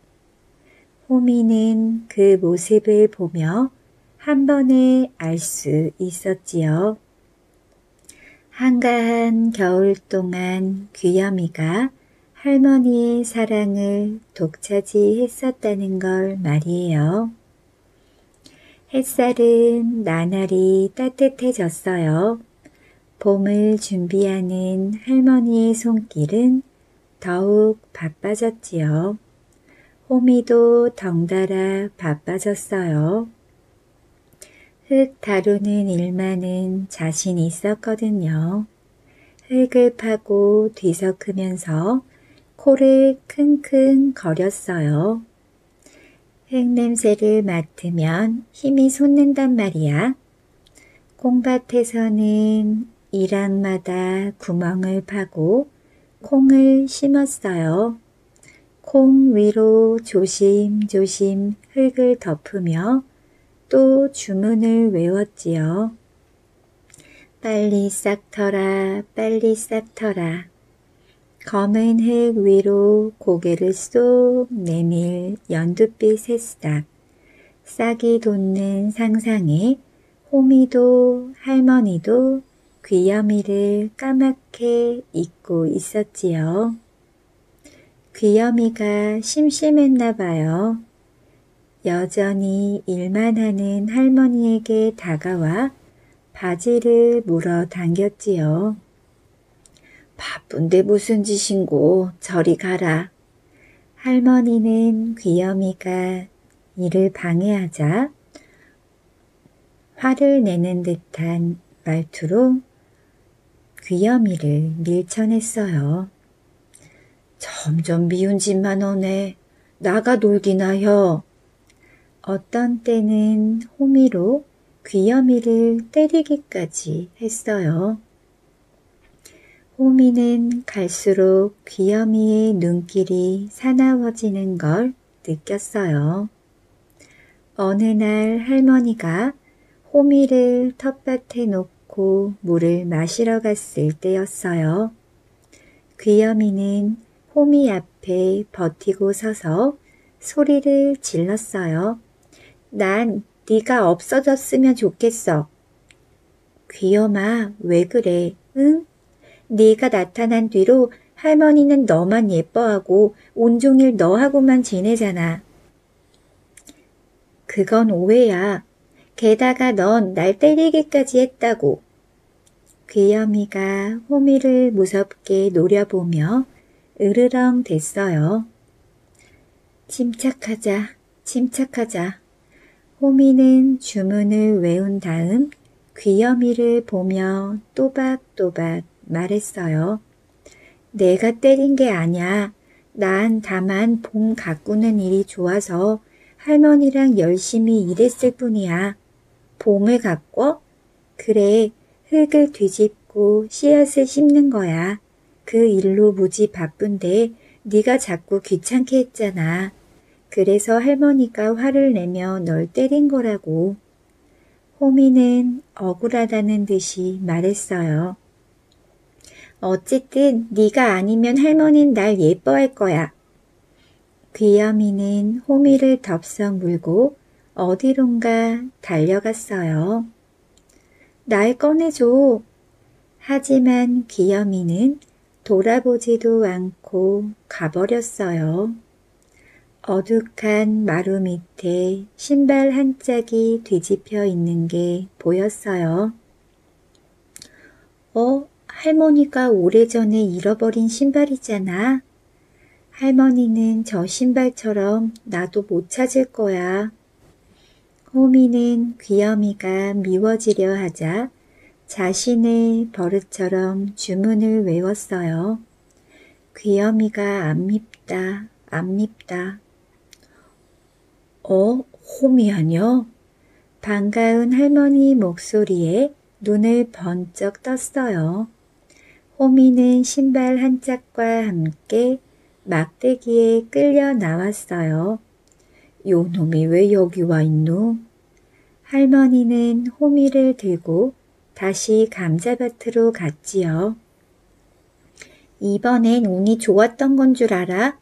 호미는 그 모습을 보며 한 번에 알 수 있었지요. 한가한 겨울 동안 귀여미가 할머니의 사랑을 독차지했었다는 걸 말이에요. 햇살은 나날이 따뜻해졌어요. 봄을 준비하는 할머니의 손길은 더욱 바빠졌지요. 호미도 덩달아 바빠졌어요. 흙 다루는 일만은 자신 있었거든요. 흙을 파고 뒤섞으면서 코를 킁킁 거렸어요. 흙 냄새를 맡으면 힘이 솟는단 말이야. 콩밭에서는 일랑마다 구멍을 파고 콩을 심었어요. 콩 위로 조심조심 흙을 덮으며 또 주문을 외웠지요. 빨리 싹 터라, 빨리 싹 터라. 검은 흙 위로 고개를 쏙 내밀 연두빛 새싹. 싹이 돋는 상상에 호미도 할머니도 귀여미를 까맣게 잊고 있었지요. 귀여미가 심심했나 봐요. 여전히 일만 하는 할머니에게 다가와 바지를 물어 당겼지요. 바쁜데 무슨 짓인고 저리 가라. 할머니는 귀여미가 이를 방해하자 화를 내는 듯한 말투로 귀여미를 밀쳐냈어요. 점점 미운 짓만 오네. 나가 놀기나 혀. 어떤 때는 호미로 귀여미를 때리기까지 했어요. 호미는 갈수록 귀여미의 눈길이 사나워지는 걸 느꼈어요. 어느 날 할머니가 호미를 텃밭에 놓고 물을 마시러 갔을 때였어요. 귀여미는 호미 앞에 버티고 서서 소리를 질렀어요. 난 네가 없어졌으면 좋겠어. 귀여마, 왜 그래? 응? 네가 나타난 뒤로 할머니는 너만 예뻐하고 온종일 너하고만 지내잖아. 그건 오해야. 게다가 넌 날 때리기까지 했다고. 귀염이가 호미를 무섭게 노려보며 으르렁 댔어요. 침착하자, 침착하자. 호미는 주문을 외운 다음 귀염이를 보며 또박또박 말했어요. 내가 때린 게 아냐. 난 다만 봄 가꾸는 일이 좋아서 할머니랑 열심히 일했을 뿐이야. 봄을 가꿔? 그래, 흙을 뒤집고 씨앗을 심는 거야. 그 일로 무지 바쁜데 네가 자꾸 귀찮게 했잖아. 그래서 할머니가 화를 내며 널 때린 거라고. 호미는 억울하다는 듯이 말했어요. 어쨌든 네가 아니면 할머니는 날 예뻐할 거야. 귀여미는 호미를 덥석 물고 어디론가 달려갔어요. 날 꺼내줘. 하지만 귀여미는 돌아보지도 않고 가버렸어요. 어둑한 마루 밑에 신발 한 짝이 뒤집혀 있는 게 보였어요. 어, 할머니가 오래전에 잃어버린 신발이잖아. 할머니는 저 신발처럼 나도 못 찾을 거야. 호미는 귀여미가 미워지려 하자 자신의 버릇처럼 주문을 외웠어요. 귀여미가 안 밉다, 안 밉다. 어, 호미 아녀? 반가운 할머니 목소리에 눈을 번쩍 떴어요. 호미는 신발 한 짝과 함께 막대기에 끌려 나왔어요. 요 놈이 왜 여기 와 있노? 할머니는 호미를 들고 다시 감자밭으로 갔지요. 이번엔 운이 좋았던 건 줄 알아?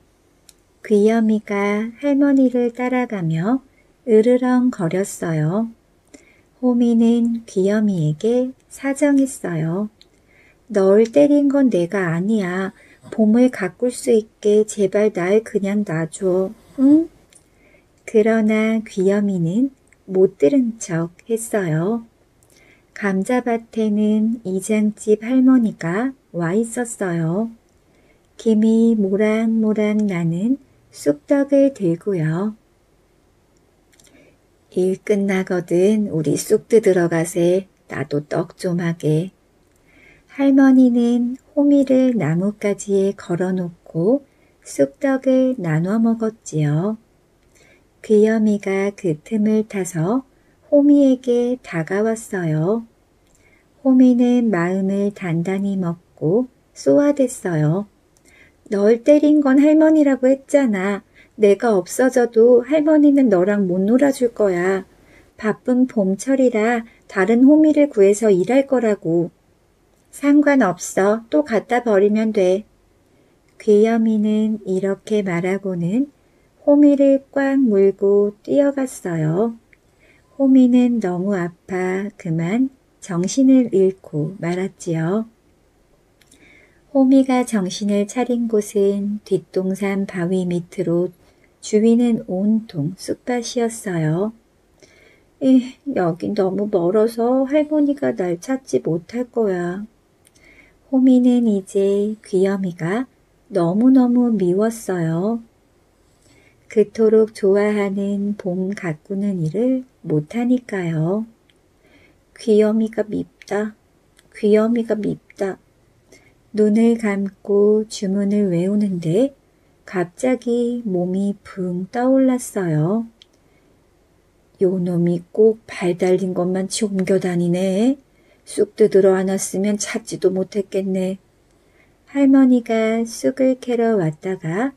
귀여미가 할머니를 따라가며 으르렁 거렸어요. 호미는 귀여미에게 사정했어요. 널 때린 건 내가 아니야. 봄을 가꿀 수 있게 제발 날 그냥 놔줘. 응? 그러나 귀여미는 못 들은 척 했어요. 감자밭에는 이장집 할머니가 와 있었어요. 김이 모락모락 나는 쑥떡을 들고요. 일 끝나거든 우리 쑥드 들어가세. 나도 떡 좀 하게. 할머니는 호미를 나뭇가지에 걸어놓고 쑥떡을 나눠 먹었지요. 귀여미가 그 틈을 타서 호미에게 다가왔어요. 호미는 마음을 단단히 먹고 쏘아댔어요. 널 때린 건 할머니라고 했잖아. 내가 없어져도 할머니는 너랑 못 놀아줄 거야. 바쁜 봄철이라 다른 호미를 구해서 일할 거라고. 상관없어. 또 갖다 버리면 돼. 귀여미는 이렇게 말하고는 호미를 꽉 물고 뛰어갔어요. 호미는 너무 아파 그만 정신을 잃고 말았지요. 호미가 정신을 차린 곳은 뒷동산 바위 밑으로 주위는 온통 쑥밭이었어요. 이, 여긴 너무 멀어서 할머니가 날 찾지 못할 거야. 호미는 이제 귀여미가 너무너무 미웠어요. 그토록 좋아하는 봄 가꾸는 일을 못하니까요. 귀여미가 밉다. 귀여미가 밉다. 눈을 감고 주문을 외우는데 갑자기 몸이 붕 떠올랐어요. 요 놈이 꼭 발 달린 것만 옮겨 다니네. 쑥 뜯으러 안았으면 찾지도 못했겠네. 할머니가 쑥을 캐러 왔다가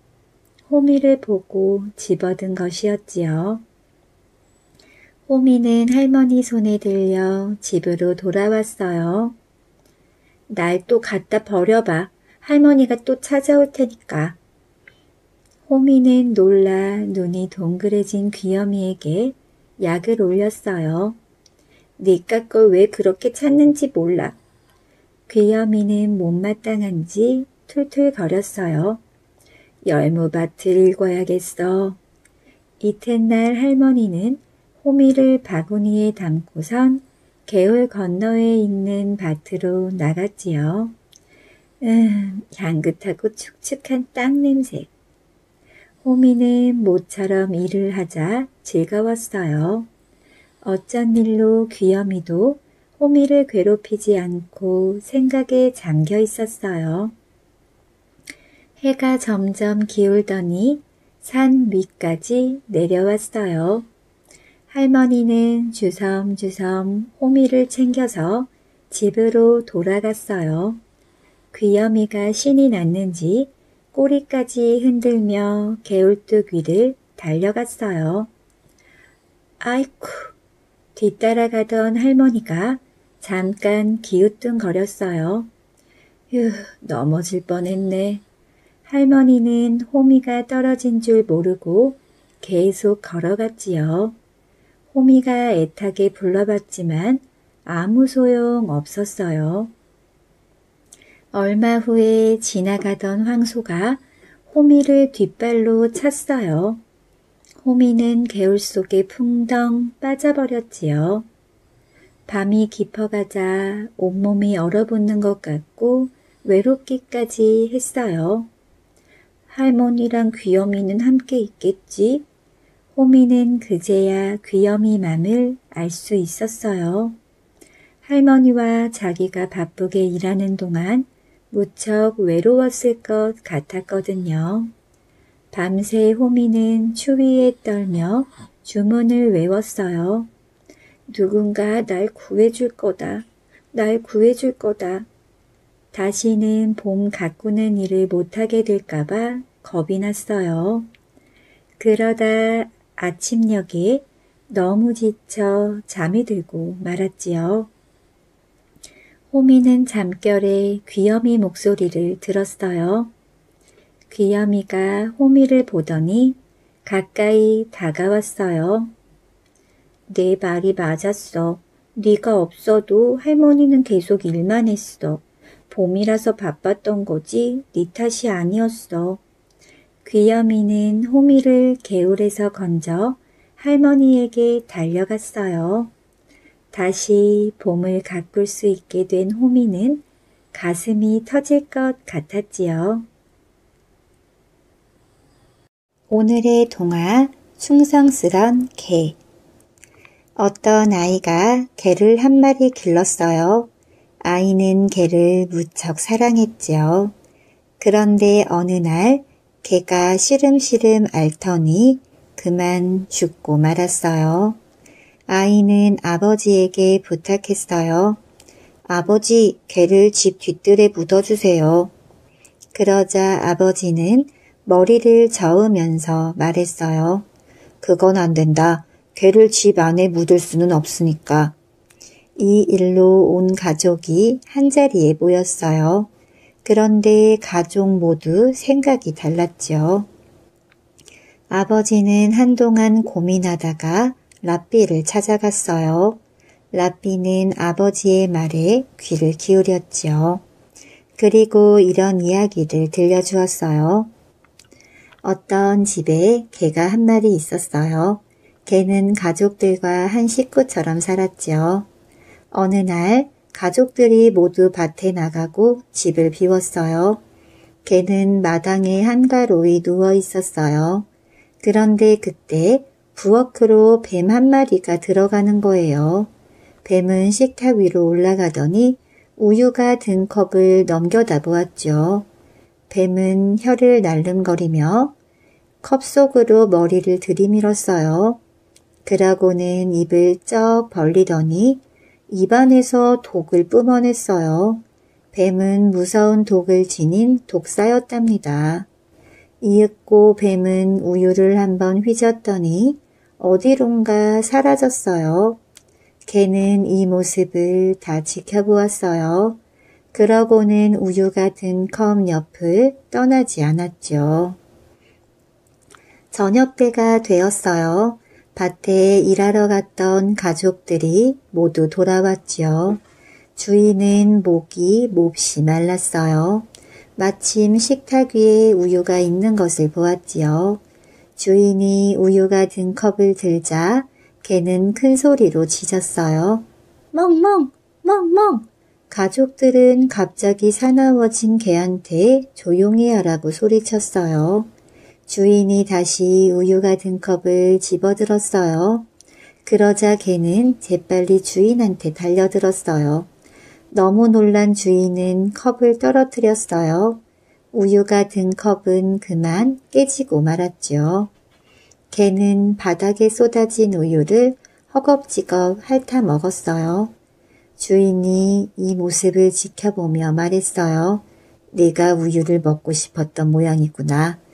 호미를 보고 집어든 것이었지요. 호미는 할머니 손에 들려 집으로 돌아왔어요. 날 또 갖다 버려봐. 할머니가 또 찾아올 테니까. 호미는 놀라 눈이 동그래진 귀여미에게 약을 올렸어요. 니까 걸왜 그렇게 찾는지 몰라. 귀여미는 못마땅한지 툴툴거렸어요. 열무밭을 읽어야겠어. 이튿날 할머니는 호미를 바구니에 담고선 개울 건너에 있는 밭으로 나갔지요. 음, 향긋하고 축축한 땅 냄새. 호미는 모처럼 일을 하자 즐거웠어요. 어쩐 일로 귀여미도 호미를 괴롭히지 않고 생각에 잠겨 있었어요. 해가 점점 기울더니 산 위까지 내려왔어요. 할머니는 주섬주섬 호미를 챙겨서 집으로 돌아갔어요. 귀여미가 신이 났는지 꼬리까지 흔들며 개울뚝 위를 달려갔어요. 아이쿠, 뒤따라가던 할머니가 잠깐 기우뚱거렸어요. 휴, 넘어질 뻔했네. 할머니는 호미가 떨어진 줄 모르고 계속 걸어갔지요. 호미가 애타게 불러봤지만 아무 소용 없었어요. 얼마 후에 지나가던 황소가 호미를 뒷발로 찼어요. 호미는 개울 속에 풍덩 빠져버렸지요. 밤이 깊어가자 온몸이 얼어붙는 것 같고 외롭기까지 했어요. 할머니랑 귀여미는 함께 있겠지? 호미는 그제야 귀여미 맘을 알 수 있었어요. 할머니와 자기가 바쁘게 일하는 동안 무척 외로웠을 것 같았거든요. 밤새 호미는 추위에 떨며 주문을 외웠어요. 누군가 날 구해줄 거다. 날 구해줄 거다. 다시는 봄 가꾸는 일을 못하게 될까봐 겁이 났어요. 그러다 아침녘에 너무 지쳐 잠이 들고 말았지요. 호미는 잠결에 귀여미 목소리를 들었어요. 귀여미가 호미를 보더니 가까이 다가왔어요. 내 말이 맞았어. 네가 없어도 할머니는 계속 일만 했어. 봄이라서 바빴던 거지 네 탓이 아니었어. 귀여미는 호미를 개울에서 건져 할머니에게 달려갔어요. 다시 봄을 가꿀 수 있게 된 호미는 가슴이 터질 것 같았지요. 오늘의 동화 충성스런 개 어떤 아이가 개를 한 마리 길렀어요. 아이는 개를 무척 사랑했지요. 그런데 어느 날 개가 시름시름 앓더니 그만 죽고 말았어요. 아이는 아버지에게 부탁했어요. 아버지, 개를 집 뒤뜰에 묻어주세요. 그러자 아버지는 머리를 저으면서 말했어요. 그건 안 된다. 개를 집 안에 묻을 수는 없으니까. 이 일로 온 가족이 한자리에 모였어요. 그런데 가족 모두 생각이 달랐죠. 아버지는 한동안 고민하다가 라삐를 찾아갔어요. 라삐는 아버지의 말에 귀를 기울였지요. 그리고 이런 이야기를 들려주었어요. 어떤 집에 개가 한 마리 있었어요. 개는 가족들과 한 식구처럼 살았지요. 어느 날 가족들이 모두 밭에 나가고 집을 비웠어요. 개는 마당에 한가로이 누워 있었어요. 그런데 그때 부엌으로 뱀 한 마리가 들어가는 거예요. 뱀은 식탁 위로 올라가더니 우유가 든 컵을 넘겨다 보았죠. 뱀은 혀를 날름거리며 컵 속으로 머리를 들이밀었어요. 그러고는 입을 쩍 벌리더니 입안에서 독을 뿜어냈어요. 뱀은 무서운 독을 지닌 독사였답니다. 이윽고 뱀은 우유를 한번 휘젓더니 어디론가 사라졌어요. 개는 이 모습을 다 지켜보았어요. 그러고는 우유가 든컵 옆을 떠나지 않았죠. 저녁 때가 되었어요. 밭에 일하러 갔던 가족들이 모두 돌아왔지요. 주인은 목이 몹시 말랐어요. 마침 식탁 위에 우유가 있는 것을 보았지요. 주인이 우유가 든 컵을 들자 개는 큰 소리로 짖었어요. 멍멍! 멍멍! 가족들은 갑자기 사나워진 개한테 조용히 하라고 소리쳤어요. 주인이 다시 우유가 든 컵을 집어들었어요. 그러자 개는 재빨리 주인한테 달려들었어요. 너무 놀란 주인은 컵을 떨어뜨렸어요. 우유가 든 컵은 그만 깨지고 말았죠. 개는 바닥에 쏟아진 우유를 허겁지겁 핥아 먹었어요. 주인이 이 모습을 지켜보며 말했어요. 네가 우유를 먹고 싶었던 모양이구나.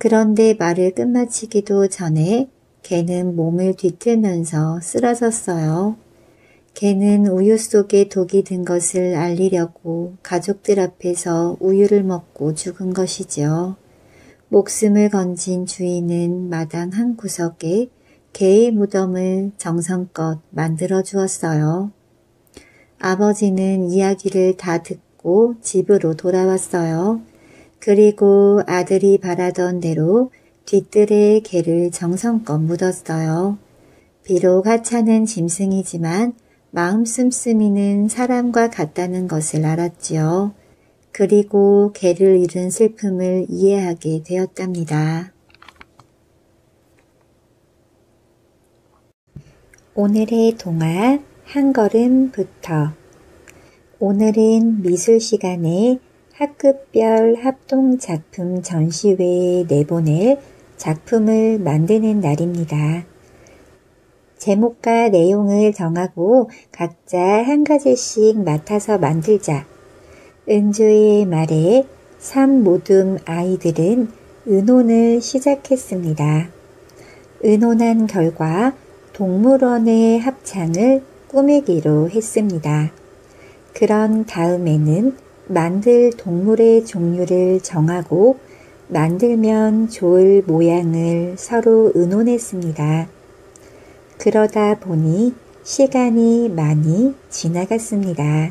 그런데 말을 끝마치기도 전에 개는 몸을 뒤틀면서 쓰러졌어요. 개는 우유 속에 독이 든 것을 알리려고 가족들 앞에서 우유를 먹고 죽은 것이죠. 목숨을 건진 주인은 마당 한 구석에 개의 무덤을 정성껏 만들어 주었어요. 아버지는 이야기를 다 듣고 집으로 돌아왔어요. 그리고 아들이 바라던 대로 뒤뜰에 개를 정성껏 묻었어요. 비록 하찮은 짐승이지만 마음 씀씀이는 사람과 같다는 것을 알았지요. 그리고 개를 잃은 슬픔을 이해하게 되었답니다. 오늘의 동화 한 걸음부터 오늘은 미술 시간에 학급별 합동 작품 전시회에 내보낼 작품을 만드는 날입니다. 제목과 내용을 정하고 각자 한 가지씩 맡아서 만들자. 은주의 말에 삼모둠 아이들은 의논을 시작했습니다. 의논한 결과 동물원의 합창을 꾸미기로 했습니다. 그런 다음에는 만들 동물의 종류를 정하고 만들면 좋을 모양을 서로 의논했습니다. 그러다 보니 시간이 많이 지나갔습니다.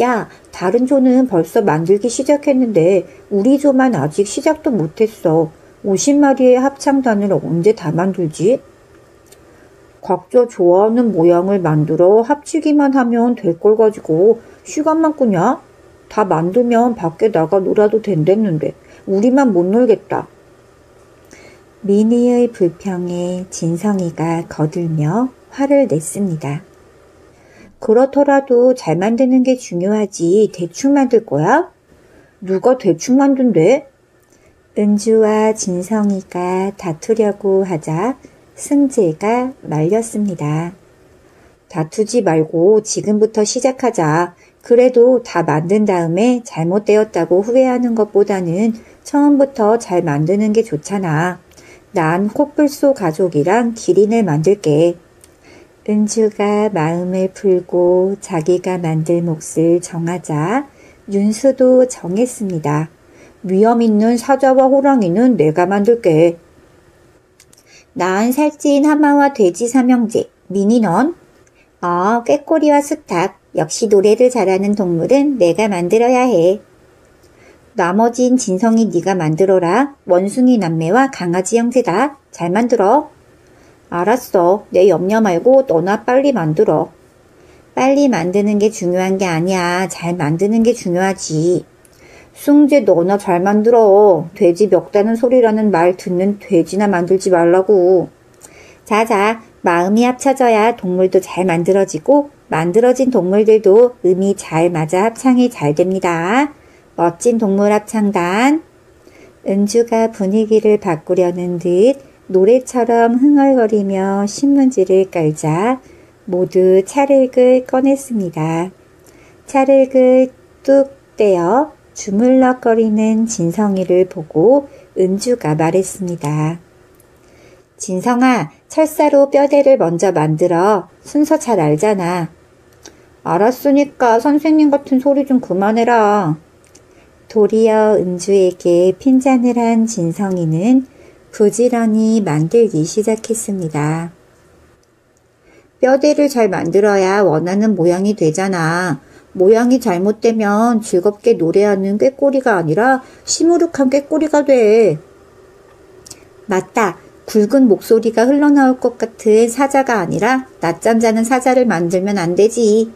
야, 다른 조는 벌써 만들기 시작했는데 우리 조만 아직 시작도 못했어. 50마리의 합창단을 언제 다 만들지? 각자 좋아하는 모양을 만들어 합치기만 하면 될 걸 가지고 시간만 꾸냐? 다 만들면 밖에 나가 놀아도 된댔는데 우리만 못 놀겠다. 미니의 불평에 진성이가 거들며 화를 냈습니다. 그렇더라도 잘 만드는 게 중요하지 대충 만들 거야? 누가 대충 만든대? 은주와 진성이가 다투려고 하자 승재가 말렸습니다. 다투지 말고 지금부터 시작하자. 그래도 다 만든 다음에 잘못되었다고 후회하는 것보다는 처음부터 잘 만드는 게 좋잖아. 난 코뿔소 가족이랑 기린을 만들게. 은주가 마음을 풀고 자기가 만들 몫을 정하자 윤수도 정했습니다. 위험 있는 사자와 호랑이는 내가 만들게. 난 살찐 하마와 돼지 삼형제, 미니 넌? 어, 꾀꼬리와 수탉, 역시 노래를 잘하는 동물은 내가 만들어야 해. 나머진 진성이 네가 만들어라. 원숭이 남매와 강아지 형제다. 잘 만들어. 알았어. 내 염려 말고 너나 빨리 만들어. 빨리 만드는 게 중요한 게 아니야. 잘 만드는 게 중요하지. 숭재 너나 잘 만들어. 돼지 멱다는 소리라는 말 듣는 돼지나 만들지 말라고. 자자, 마음이 합쳐져야 동물도 잘 만들어지고 만들어진 동물들도 음이 잘 맞아 합창이 잘 됩니다. 멋진 동물 합창단. 은주가 분위기를 바꾸려는 듯 노래처럼 흥얼거리며 신문지를 깔자 모두 차흙을 꺼냈습니다. 차흙을 뚝 떼어 주물럭거리는 진성이를 보고 은주가 말했습니다. 진성아, 철사로 뼈대를 먼저 만들어. 순서 잘 알잖아. 알았으니까 선생님 같은 소리 좀 그만해라. 도리어 은주에게 핀잔을 한 진성이는 부지런히 만들기 시작했습니다. 뼈대를 잘 만들어야 원하는 모양이 되잖아. 모양이 잘못되면 즐겁게 노래하는 꾀꼬리가 아니라 시무룩한 꾀꼬리가 돼. 맞다. 굵은 목소리가 흘러나올 것 같은 사자가 아니라 낮잠 자는 사자를 만들면 안 되지.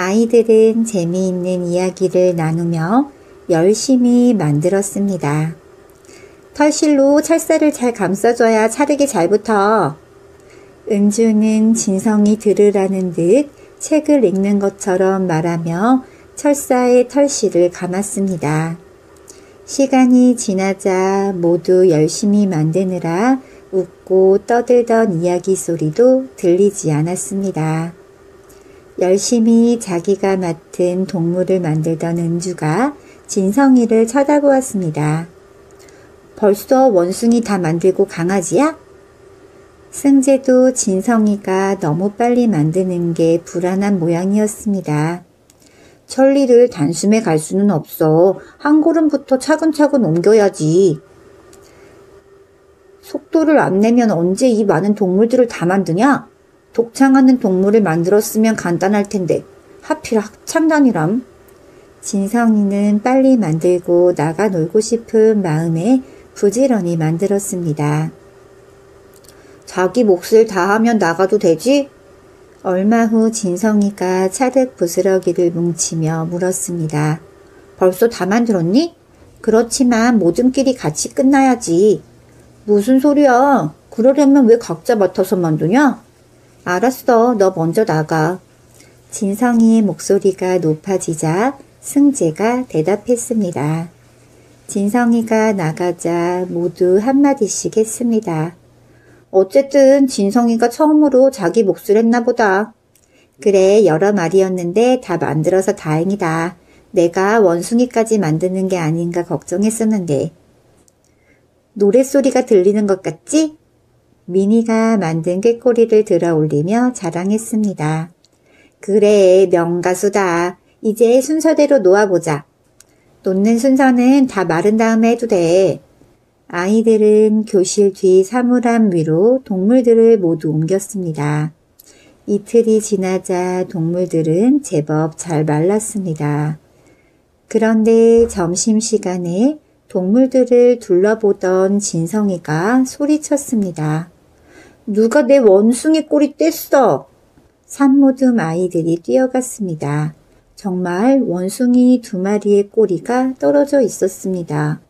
아이들은 재미있는 이야기를 나누며 열심히 만들었습니다. 털실로 철사를 잘 감싸줘야 차르게 잘 붙어. 은주는 진성이 들으라는 듯 책을 읽는 것처럼 말하며 철사의 털실을 감았습니다. 시간이 지나자 모두 열심히 만드느라 웃고 떠들던 이야기 소리도 들리지 않았습니다. 열심히 자기가 맡은 동물을 만들던 은주가 진성이를 쳐다보았습니다. 벌써 원숭이 다 만들고 강아지야? 승재도 진성이가 너무 빨리 만드는 게 불안한 모양이었습니다. 천리를 단숨에 갈 수는 없어. 한 걸음부터 차근차근 옮겨야지. 속도를 안 내면 언제 이 많은 동물들을 다 만드냐? 독창하는 동물을 만들었으면 간단할 텐데 하필 합창단이람. 진성이는 빨리 만들고 나가 놀고 싶은 마음에 부지런히 만들었습니다. 자기 몫을 다 하면 나가도 되지? 얼마 후 진성이가 차득 부스러기를 뭉치며 물었습니다. 벌써 다 만들었니? 그렇지만 모든끼리 같이 끝나야지. 무슨 소리야? 그러려면 왜 각자 맡아서 만드냐? 알았어. 너 먼저 나가. 진성이의 목소리가 높아지자 승재가 대답했습니다. 진성이가 나가자 모두 한마디씩 했습니다. 어쨌든 진성이가 처음으로 자기 몫을 했나 보다. 그래, 여러 마리였는데 다 만들어서 다행이다. 내가 원숭이까지 만드는 게 아닌가 걱정했었는데. 노랫소리가 들리는 것 같지? 미니가 만든 꾀꼬리를 들어 올리며 자랑했습니다. 그래, 명가수다. 이제 순서대로 놓아보자. 놓는 순서는 다 마른 다음에 해도 돼. 아이들은 교실 뒤 사물함 위로 동물들을 모두 옮겼습니다. 이틀이 지나자 동물들은 제법 잘 말랐습니다. 그런데 점심시간에 동물들을 둘러보던 진성이가 소리쳤습니다. 누가 내 원숭이 꼬리 뗐어? 산모듬 아이들이 뛰어갔습니다. 정말 원숭이 두 마리의 꼬리가 떨어져 있었습니다.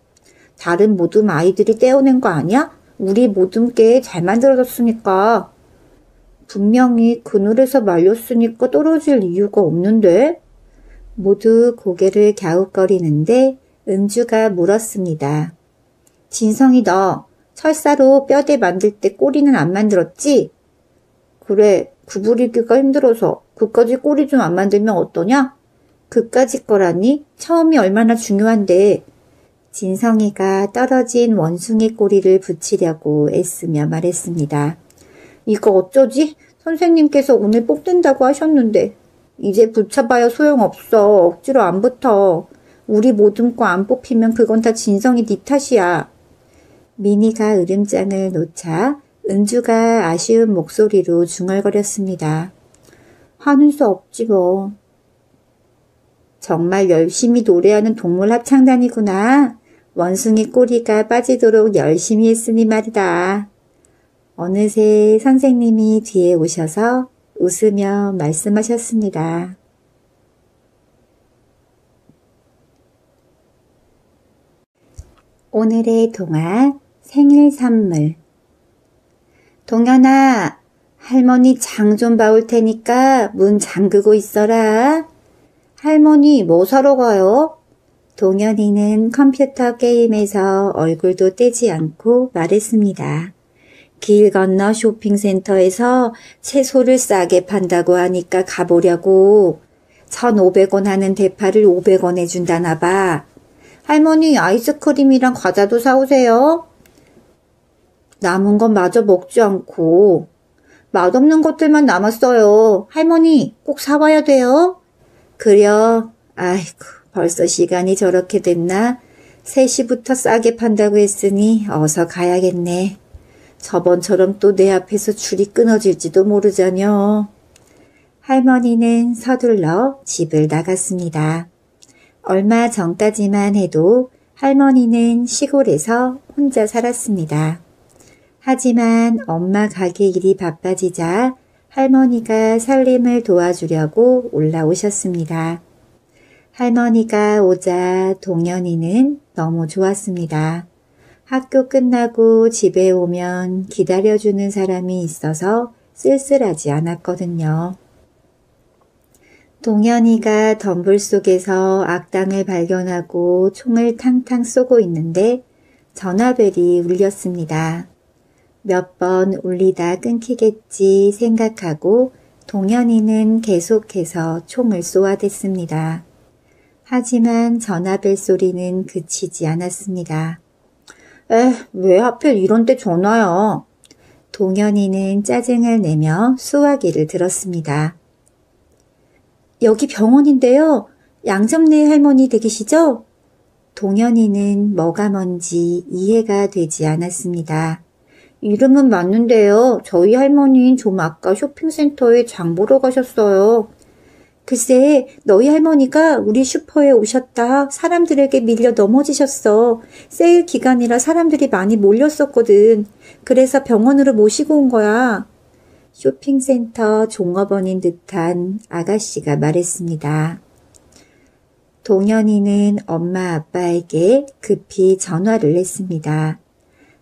다른 모둠 아이들이 떼어낸 거 아니야? 우리 모둠께 잘 만들어졌으니까. 분명히 그늘에서 말렸으니까 떨어질 이유가 없는데? 모두 고개를 갸웃거리는데 은주가 물었습니다. 진성이 너 철사로 뼈대 만들 때 꼬리는 안 만들었지? 그래, 구부리기가 힘들어서 그까지 꼬리 좀 안 만들면 어떠냐? 그까지 거라니 처음이 얼마나 중요한데 진성이가 떨어진 원숭이 꼬리를 붙이려고 애쓰며 말했습니다. 이거 어쩌지? 선생님께서 오늘 뽑든다고 하셨는데 이제 붙여봐야 소용없어. 억지로 안 붙어. 우리 모든 거 안 뽑히면 그건 다 진성이 네 탓이야. 미니가 으름장을 놓자 은주가 아쉬운 목소리로 중얼거렸습니다. 하는 수 없지 뭐. 정말 열심히 노래하는 동물 합창단이구나. 원숭이 꼬리가 빠지도록 열심히 했으니 말이다. 어느새 선생님이 뒤에 오셔서 웃으며 말씀하셨습니다. 오늘의 동화 생일 선물 동현아 할머니 장 좀 봐올 테니까 문 잠그고 있어라. 할머니 뭐 사러 가요? 동현이는 컴퓨터 게임에서 얼굴도 떼지 않고 말했습니다. 길 건너 쇼핑센터에서 채소를 싸게 판다고 하니까 가보려고 1,500원 하는 대파를 500원에 준다나 봐. 할머니 아이스크림이랑 과자도 사오세요. 남은 건 마저 먹지 않고 맛없는 것들만 남았어요. 할머니 꼭 사와야 돼요. 그려. 아이고 벌써 시간이 저렇게 됐나? 3시부터 싸게 판다고 했으니 어서 가야겠네. 저번처럼 또 내 앞에서 줄이 끊어질지도 모르자녀. 할머니는 서둘러 집을 나갔습니다. 얼마 전까지만 해도 할머니는 시골에서 혼자 살았습니다. 하지만 엄마 가게 일이 바빠지자 할머니가 살림을 도와주려고 올라오셨습니다. 할머니가 오자 동현이는 너무 좋았습니다. 학교 끝나고 집에 오면 기다려주는 사람이 있어서 쓸쓸하지 않았거든요. 동현이가 덤불 속에서 악당을 발견하고 총을 탕탕 쏘고 있는데 전화벨이 울렸습니다. 몇 번 울리다 끊기겠지 생각하고 동현이는 계속해서 총을 쏘아댔습니다. 하지만 전화벨 소리는 그치지 않았습니다. 에, 왜 하필 이런 때 전화야? 동현이는 짜증을 내며 수화기를 들었습니다. 여기 병원인데요. 양점네 할머니 되계시죠? 동현이는 뭐가 뭔지 이해가 되지 않았습니다. 이름은 맞는데요. 저희 할머니는 좀 아까 쇼핑센터에 장 보러 가셨어요. 글쎄, 너희 할머니가 우리 슈퍼에 오셨다 사람들에게 밀려 넘어지셨어. 세일 기간이라 사람들이 많이 몰렸었거든. 그래서 병원으로 모시고 온 거야. 쇼핑센터 종업원인 듯한 아가씨가 말했습니다. 동현이는 엄마 아빠에게 급히 전화를 했습니다.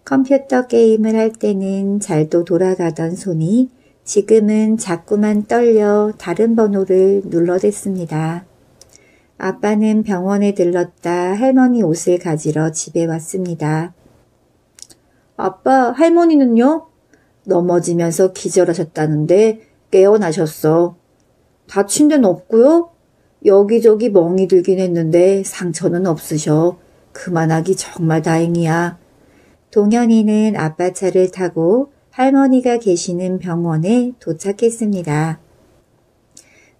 컴퓨터 게임을 할 때는 잘도 돌아가던 손이 지금은 자꾸만 떨려 다른 번호를 눌러댔습니다. 아빠는 병원에 들렀다 할머니 옷을 가지러 집에 왔습니다. 아빠, 할머니는요? 넘어지면서 기절하셨다는데 깨어나셨어. 다친 데는 없고요? 여기저기 멍이 들긴 했는데 상처는 없으셔. 그만하기 정말 다행이야. 동현이는 아빠 차를 타고 할머니가 계시는 병원에 도착했습니다.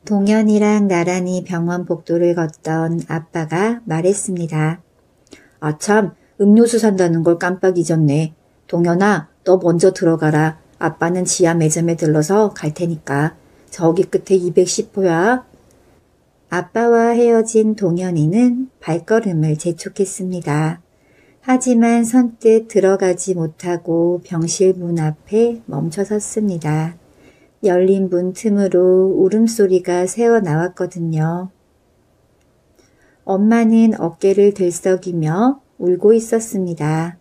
동현이랑 나란히 병원 복도를 걷던 아빠가 말했습니다. 아참, 음료수 산다는 걸 깜빡 잊었네. 동현아, 너 먼저 들어가라. 아빠는 지하 매점에 들러서 갈 테니까. 저기 끝에 210호야. 아빠와 헤어진 동현이는 발걸음을 재촉했습니다. 하지만 선뜻 들어가지 못하고 병실 문 앞에 멈춰 섰습니다. 열린 문 틈으로 울음소리가 새어 나왔거든요. 엄마는 어깨를 들썩이며 울고 있었습니다.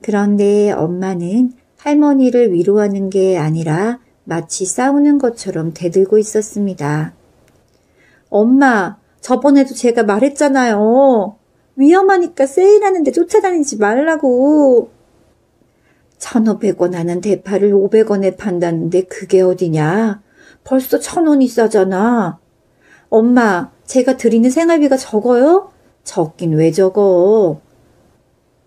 그런데 엄마는 할머니를 위로하는 게 아니라 마치 싸우는 것처럼 대들고 있었습니다. 엄마, 저번에도 제가 말했잖아요. 위험하니까 세일하는데 쫓아다니지 말라고. 1,500원 하는 대파를 500원에 판다는데 그게 어디냐? 벌써 1,000원이 싸잖아. 엄마, 제가 드리는 생활비가 적어요? 적긴 왜 적어?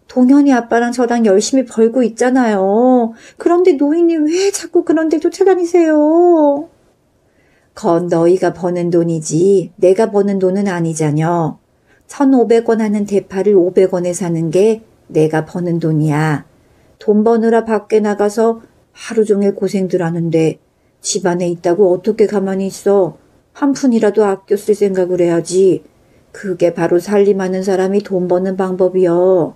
동현이 아빠랑 저랑 열심히 벌고 있잖아요. 그런데 노인이 왜 자꾸 그런 데 쫓아다니세요? 건 너희가 버는 돈이지 내가 버는 돈은 아니잖여. 1,500원 하는 대파를 500원에 사는 게 내가 버는 돈이야. 돈 버느라 밖에 나가서 하루 종일 고생들 하는데 집안에 있다고 어떻게 가만히 있어. 한 푼이라도 아껴 쓸 생각을 해야지. 그게 바로 살림하는 사람이 돈 버는 방법이여.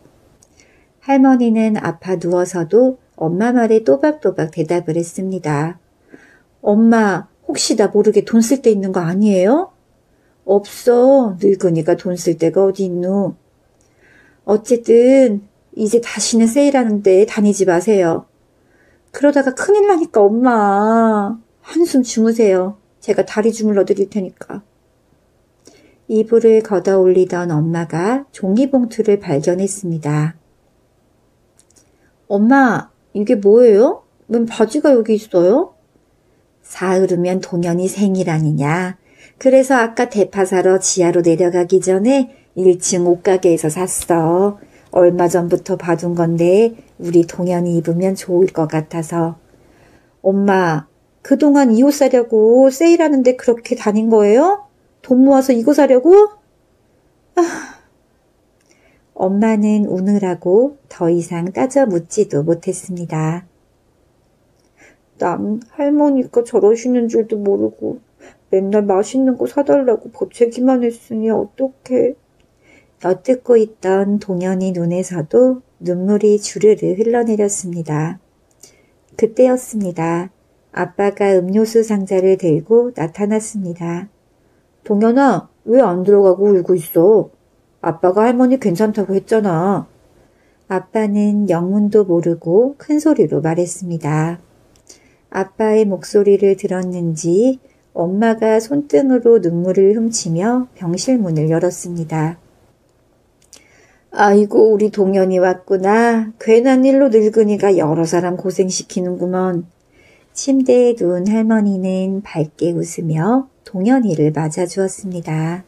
할머니는 아파 누워서도 엄마 말에 또박또박 대답을 했습니다. 엄마, 혹시 나 모르게 돈쓸데 있는 거 아니에요? 없어. 늙으니까 돈 쓸 데가 어디 있노. 어쨌든 이제 다시는 세일하는 데 다니지 마세요. 그러다가 큰일 나니까 엄마 한숨 주무세요. 제가 다리 주물러 드릴 테니까. 이불을 걷어 올리던 엄마가 종이봉투를 발견했습니다. 엄마, 이게 뭐예요? 웬 바지가 여기 있어요? 사흘이면 동현이 생일 아니냐. 그래서 아까 대파 사러 지하로 내려가기 전에 1층 옷가게에서 샀어. 얼마 전부터 봐둔 건데 우리 동현이 입으면 좋을 것 같아서. 엄마, 그동안 이 옷 사려고 세일하는데 그렇게 다닌 거예요? 돈 모아서 이거 사려고? 아. 엄마는 우느라고 더 이상 따져 묻지도 못했습니다. 난 할머니가 저러시는 줄도 모르고 맨날 맛있는 거 사달라고 보채기만 했으니 어떡해. 엿듣고 있던 동현이 눈에서도 눈물이 주르르 흘러내렸습니다. 그때였습니다. 아빠가 음료수 상자를 들고 나타났습니다. 동현아, 왜 안 들어가고 울고 있어? 아빠가 할머니 괜찮다고 했잖아. 아빠는 영문도 모르고 큰 소리로 말했습니다. 아빠의 목소리를 들었는지 엄마가 손등으로 눈물을 훔치며 병실 문을 열었습니다. 아이고 우리 동현이 왔구나. 괜한 일로 늙은이가 여러 사람 고생시키는구먼. 침대에 누운 할머니는 밝게 웃으며 동현이를 맞아주었습니다.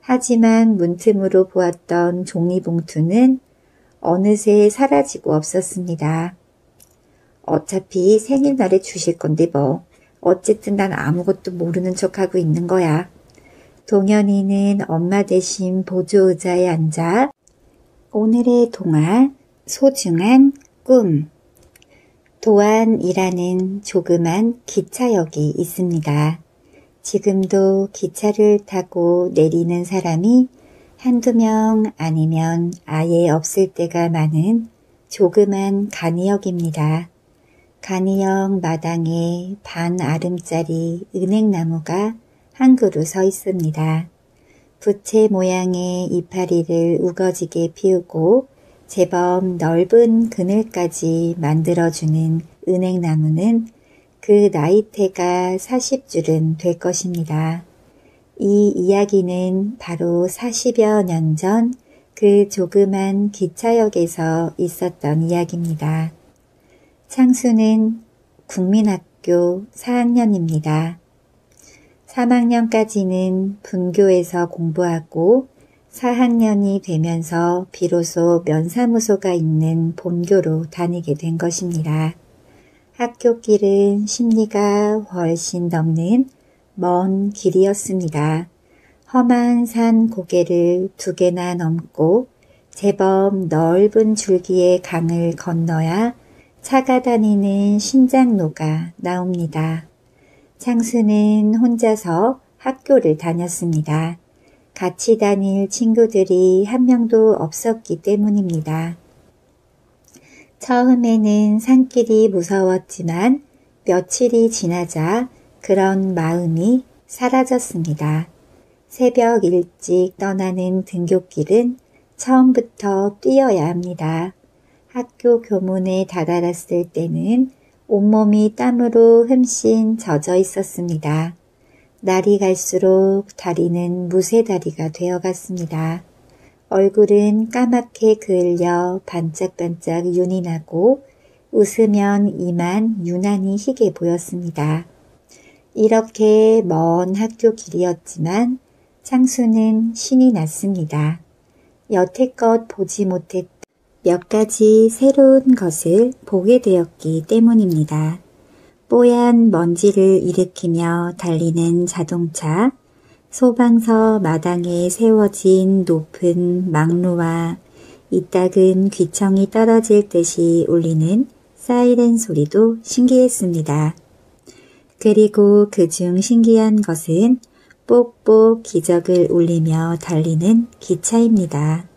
하지만 문틈으로 보았던 종이봉투는 어느새 사라지고 없었습니다. 어차피 생일날에 주실 건데 뭐. 어쨌든 난 아무것도 모르는 척하고 있는 거야. 동현이는 엄마 대신 보조 의자에 앉아 오늘의 동화 소중한 꿈 도안이라는 조그만 기차역이 있습니다. 지금도 기차를 타고 내리는 사람이 한두 명 아니면 아예 없을 때가 많은 조그만 간이역입니다. 간이역 마당에 반 아름짜리 은행나무가 한 그루 서 있습니다. 부채 모양의 이파리를 우거지게 피우고 제법 넓은 그늘까지 만들어주는 은행나무는 그 나이테가 40줄은 될 것입니다. 이 이야기는 바로 40여 년 전 그 조그만 기차역에서 있었던 이야기입니다. 창수는 국민학교 4학년입니다. 3학년까지는 분교에서 공부하고 4학년이 되면서 비로소 면사무소가 있는 본교로 다니게 된 것입니다. 학교 길은 심리가 훨씬 넘는 먼 길이었습니다. 험한 산 고개를 두 개나 넘고 제법 넓은 줄기의 강을 건너야 차가 다니는 신장로가 나옵니다. 창수는 혼자서 학교를 다녔습니다. 같이 다닐 친구들이 한 명도 없었기 때문입니다. 처음에는 산길이 무서웠지만 며칠이 지나자 그런 마음이 사라졌습니다. 새벽 일찍 떠나는 등굣길은 처음부터 뛰어야 합니다. 학교 교문에 다다랐을 때는 온몸이 땀으로 흠씬 젖어 있었습니다. 날이 갈수록 다리는 무쇠다리가 되어갔습니다. 얼굴은 까맣게 그을려 반짝반짝 윤이 나고 웃으면 이만 유난히 희게 보였습니다. 이렇게 먼 학교 길이었지만 창수는 신이 났습니다. 여태껏 보지 못했던 몇 가지 새로운 것을 보게 되었기 때문입니다. 뽀얀 먼지를 일으키며 달리는 자동차, 소방서 마당에 세워진 높은 망루와 이따금 귀청이 떨어질 듯이 울리는 사이렌 소리도 신기했습니다. 그리고 그중 신기한 것은 뽁뽁 기적을 울리며 달리는 기차입니다.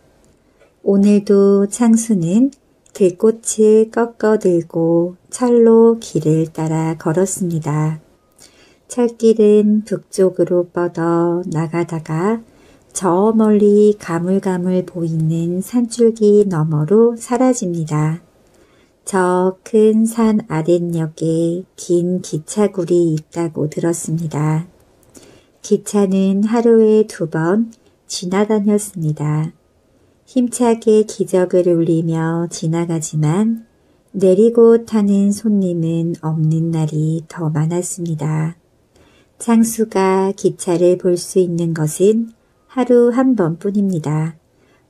오늘도 창수는 들꽃을 꺾어 들고 철로 길을 따라 걸었습니다. 철길은 북쪽으로 뻗어 나가다가 저 멀리 가물가물 보이는 산줄기 너머로 사라집니다. 저 큰 산 아랫역에 긴 기차굴이 있다고 들었습니다. 기차는 하루에 두 번 지나다녔습니다. 힘차게 기적을 울리며 지나가지만 내리고 타는 손님은 없는 날이 더 많았습니다. 창수가 기차를 볼 수 있는 것은 하루 한 번뿐입니다.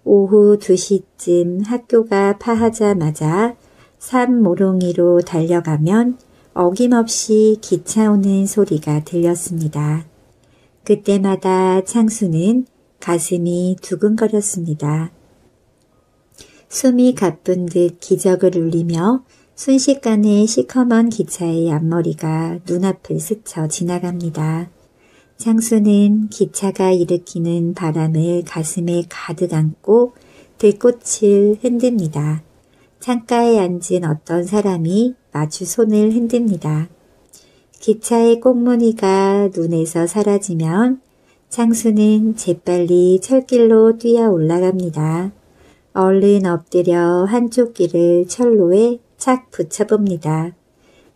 오후 2시쯤 학교가 파하자마자 산 모롱이로 달려가면 어김없이 기차 오는 소리가 들렸습니다. 그때마다 창수는 가슴이 두근거렸습니다. 숨이 가쁜 듯 기적을 울리며 순식간에 시커먼 기차의 앞머리가 눈앞을 스쳐 지나갑니다. 창수는 기차가 일으키는 바람을 가슴에 가득 안고 들꽃을 흔듭니다. 창가에 앉은 어떤 사람이 마주 손을 흔듭니다. 기차의 꽁무니가 눈에서 사라지면 창수는 재빨리 철길로 뛰어 올라갑니다. 얼른 엎드려 한쪽 귀를 철로에 착 붙여봅니다.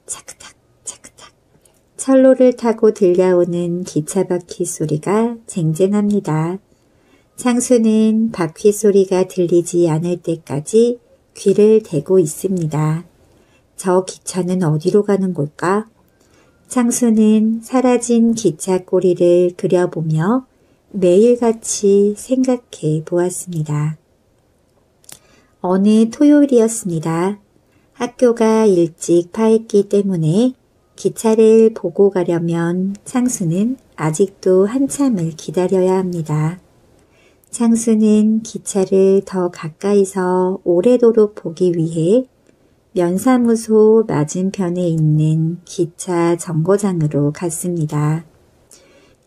차크탁 차크탁 철로를 타고 들려오는 기차 바퀴 소리가 쟁쟁합니다. 창수는 바퀴 소리가 들리지 않을 때까지 귀를 대고 있습니다. 저 기차는 어디로 가는 걸까? 창수는 사라진 기차 꼬리를 그려보며 매일같이 생각해 보았습니다. 어느 토요일이었습니다. 학교가 일찍 파했기 때문에 기차를 보고 가려면 창수는 아직도 한참을 기다려야 합니다. 창수는 기차를 더 가까이서 오래도록 보기 위해 면사무소 맞은편에 있는 기차 정거장으로 갔습니다.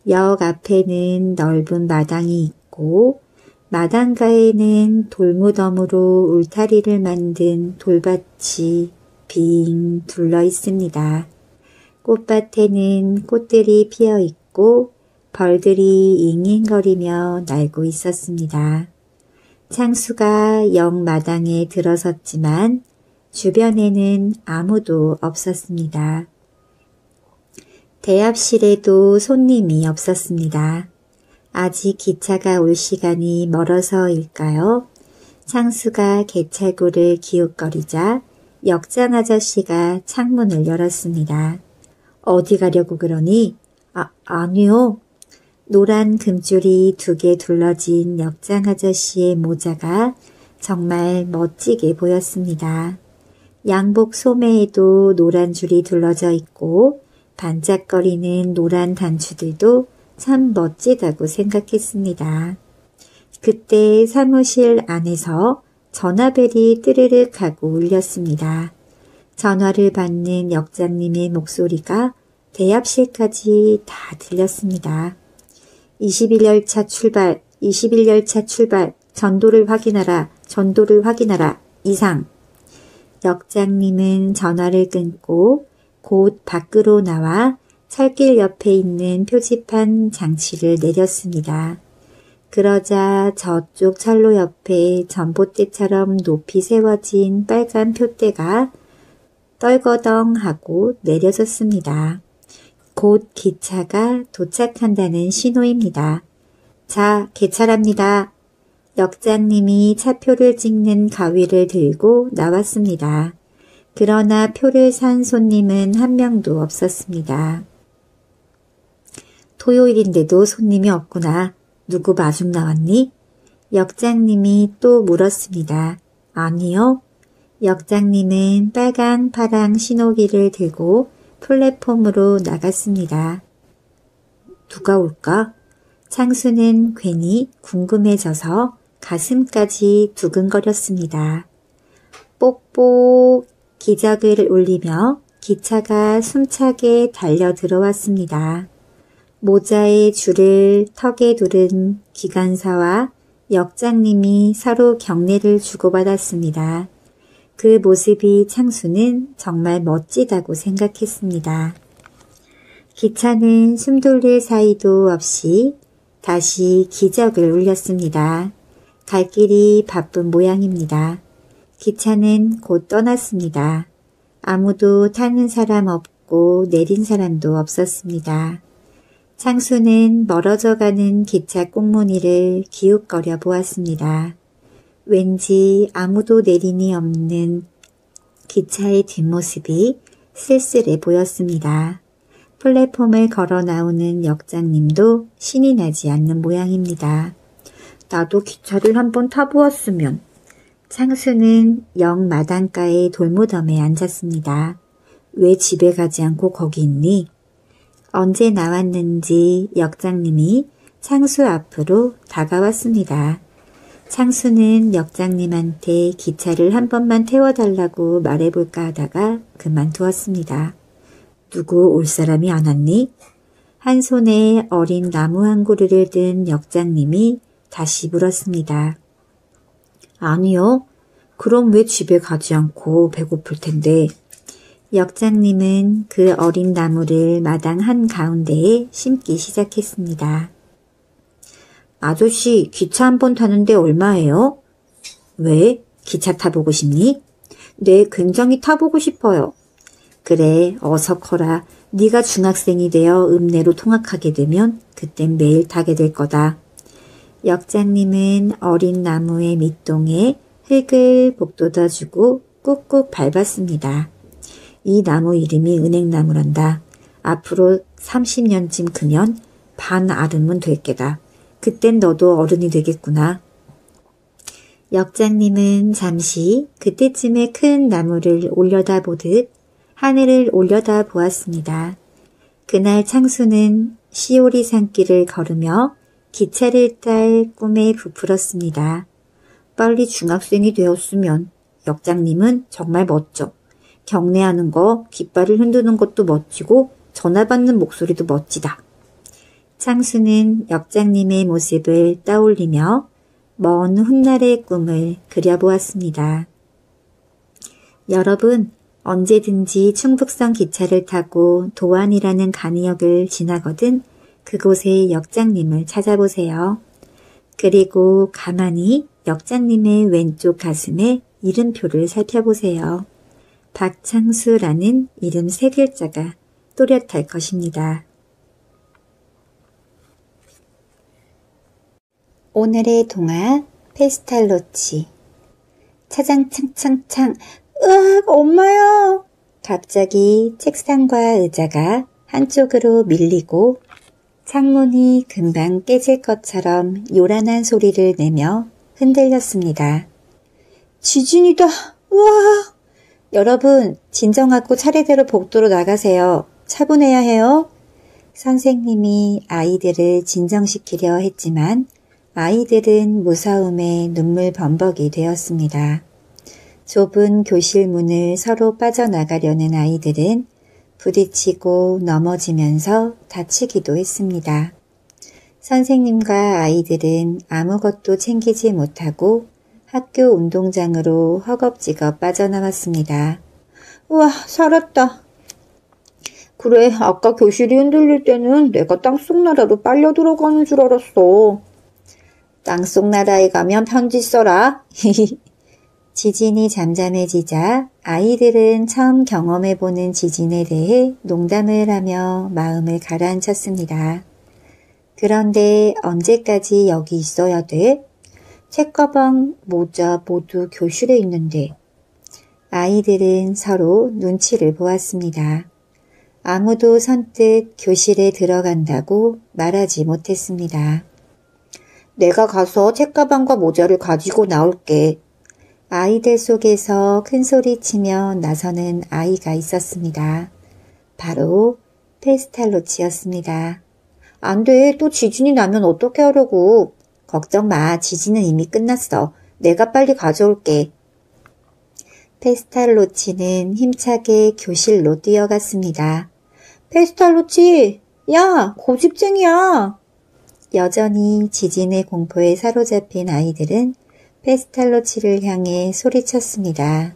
역 앞에는 넓은 마당이 있고 마당가에는 돌무덤으로 울타리를 만든 돌밭이 빙 둘러 있습니다. 꽃밭에는 꽃들이 피어 있고 벌들이 잉잉거리며 날고 있었습니다. 창수가 영 마당에 들어섰지만 주변에는 아무도 없었습니다. 대합실에도 손님이 없었습니다. 아직 기차가 올 시간이 멀어서일까요? 창수가 개찰구를 기웃거리자 역장 아저씨가 창문을 열었습니다. 어디 가려고 그러니? 아, 아니요. 노란 금줄이 두 개 둘러진 역장 아저씨의 모자가 정말 멋지게 보였습니다. 양복 소매에도 노란 줄이 둘러져 있고 반짝거리는 노란 단추들도 참 멋지다고 생각했습니다. 그때 사무실 안에서 전화벨이 뜨르륵 하고 울렸습니다. 전화를 받는 역장님의 목소리가 대합실까지 다 들렸습니다. 21열차 출발, 21열차 출발, 전도를 확인하라, 전도를 확인하라, 이상. 역장님은 전화를 끊고 곧 밖으로 나와 철길 옆에 있는 표지판 장치를 내렸습니다. 그러자 저쪽 철로 옆에 전봇대처럼 높이 세워진 빨간 표대가 떨거덩 하고 내려졌습니다. 곧 기차가 도착한다는 신호입니다. 자, 개찰합니다. 역장님이 차표를 찍는 가위를 들고 나왔습니다. 그러나 표를 산 손님은 한 명도 없었습니다. 토요일인데도 손님이 없구나. 누구 마중 나왔니? 역장님이 또 물었습니다. 아니요. 역장님은 빨강 파랑 신호기를 들고 플랫폼으로 나갔습니다. 누가 올까? 창수는 괜히 궁금해져서 가슴까지 두근거렸습니다. 뽁뽁 기적을 울리며 기차가 숨차게 달려 들어왔습니다. 모자의 줄을 턱에 두른 기관사와 역장님이 서로 경례를 주고받았습니다. 그 모습이 창수는 정말 멋지다고 생각했습니다. 기차는 숨 돌릴 사이도 없이 다시 기적을 울렸습니다. 갈 길이 바쁜 모양입니다. 기차는 곧 떠났습니다. 아무도 타는 사람 없고 내린 사람도 없었습니다. 창수는 멀어져 가는 기차 꽁무니를 기웃거려 보았습니다. 왠지 아무도 내림이 없는 기차의 뒷모습이 쓸쓸해 보였습니다. 플랫폼을 걸어 나오는 역장님도 신이 나지 않는 모양입니다. 나도 기차를 한번 타보았으면. 창수는 영 마당가의 돌무덤에 앉았습니다. 왜 집에 가지 않고 거기 있니? 언제 나왔는지 역장님이 창수 앞으로 다가왔습니다. 창수는 역장님한테 기차를 한 번만 태워달라고 말해볼까 하다가 그만두었습니다. 누구 올 사람이 안 왔니? 한 손에 어린 나무 한 그루를 든 역장님이 다시 물었습니다. 아니요. 그럼 왜 집에 가지 않고 배고플 텐데. 역장님은 그 어린 나무를 마당 한 가운데에 심기 시작했습니다. 아저씨, 기차 한 번 타는데 얼마예요? 왜? 기차 타보고 싶니? 네, 굉장히 타보고 싶어요. 그래, 어서 커라. 네가 중학생이 되어 읍내로 통학하게 되면 그땐 매일 타게 될 거다. 역장님은 어린 나무의 밑동에 흙을 복돋아주고 꾹꾹 밟았습니다. 이 나무 이름이 은행나무란다. 앞으로 30년쯤 크면 반 아름은 될 게다. 그땐 너도 어른이 되겠구나. 역장님은 잠시 그때쯤에 큰 나무를 올려다 보듯 하늘을 올려다 보았습니다. 그날 창수는 시오리 산길을 걸으며 기차를 딸 꿈에 부풀었습니다. 빨리 중학생이 되었으면 역장님은 정말 멋져. 경례하는 거, 깃발을 흔드는 것도 멋지고 전화 받는 목소리도 멋지다. 창수는 역장님의 모습을 떠올리며 먼 훗날의 꿈을 그려보았습니다. 여러분, 언제든지 충북선 기차를 타고 도안이라는 간이역을 지나거든 그곳의 역장님을 찾아보세요. 그리고 가만히 역장님의 왼쪽 가슴에 이름표를 살펴보세요. 박창수라는 이름 세 글자가 또렷할 것입니다. 오늘의 동화 페스탈로치 차장창창창 으악, 엄마야! 갑자기 책상과 의자가 한쪽으로 밀리고 창문이 금방 깨질 것처럼 요란한 소리를 내며 흔들렸습니다. 지진이다! 우와! 여러분, 진정하고 차례대로 복도로 나가세요. 차분해야 해요. 선생님이 아이들을 진정시키려 했지만 아이들은 무서움에 눈물 범벅이 되었습니다. 좁은 교실 문을 서로 빠져나가려는 아이들은 부딪히고 넘어지면서 다치기도 했습니다. 선생님과 아이들은 아무것도 챙기지 못하고 학교 운동장으로 허겁지겁 빠져나왔습니다. 우와, 살았다. 그래, 아까 교실이 흔들릴 때는 내가 땅속 나라로 빨려 들어가는 줄 알았어. 땅속 나라에 가면 편지 써라. 지진이 잠잠해지자 아이들은 처음 경험해보는 지진에 대해 농담을 하며 마음을 가라앉혔습니다. 그런데 언제까지 여기 있어야 돼? 책가방, 모자 모두 교실에 있는데 아이들은 서로 눈치를 보았습니다. 아무도 선뜻 교실에 들어간다고 말하지 못했습니다. 내가 가서 책가방과 모자를 가지고 나올게. 아이들 속에서 큰 소리치며 나서는 아이가 있었습니다. 바로 페스탈로치였습니다. 안 돼, 또 지진이 나면 어떻게 하려고. 걱정 마, 지진은 이미 끝났어. 내가 빨리 가져올게. 페스탈로치는 힘차게 교실로 뛰어갔습니다. 페스탈로치! 야! 고집쟁이야! 여전히 지진의 공포에 사로잡힌 아이들은 페스탈로치를 향해 소리쳤습니다.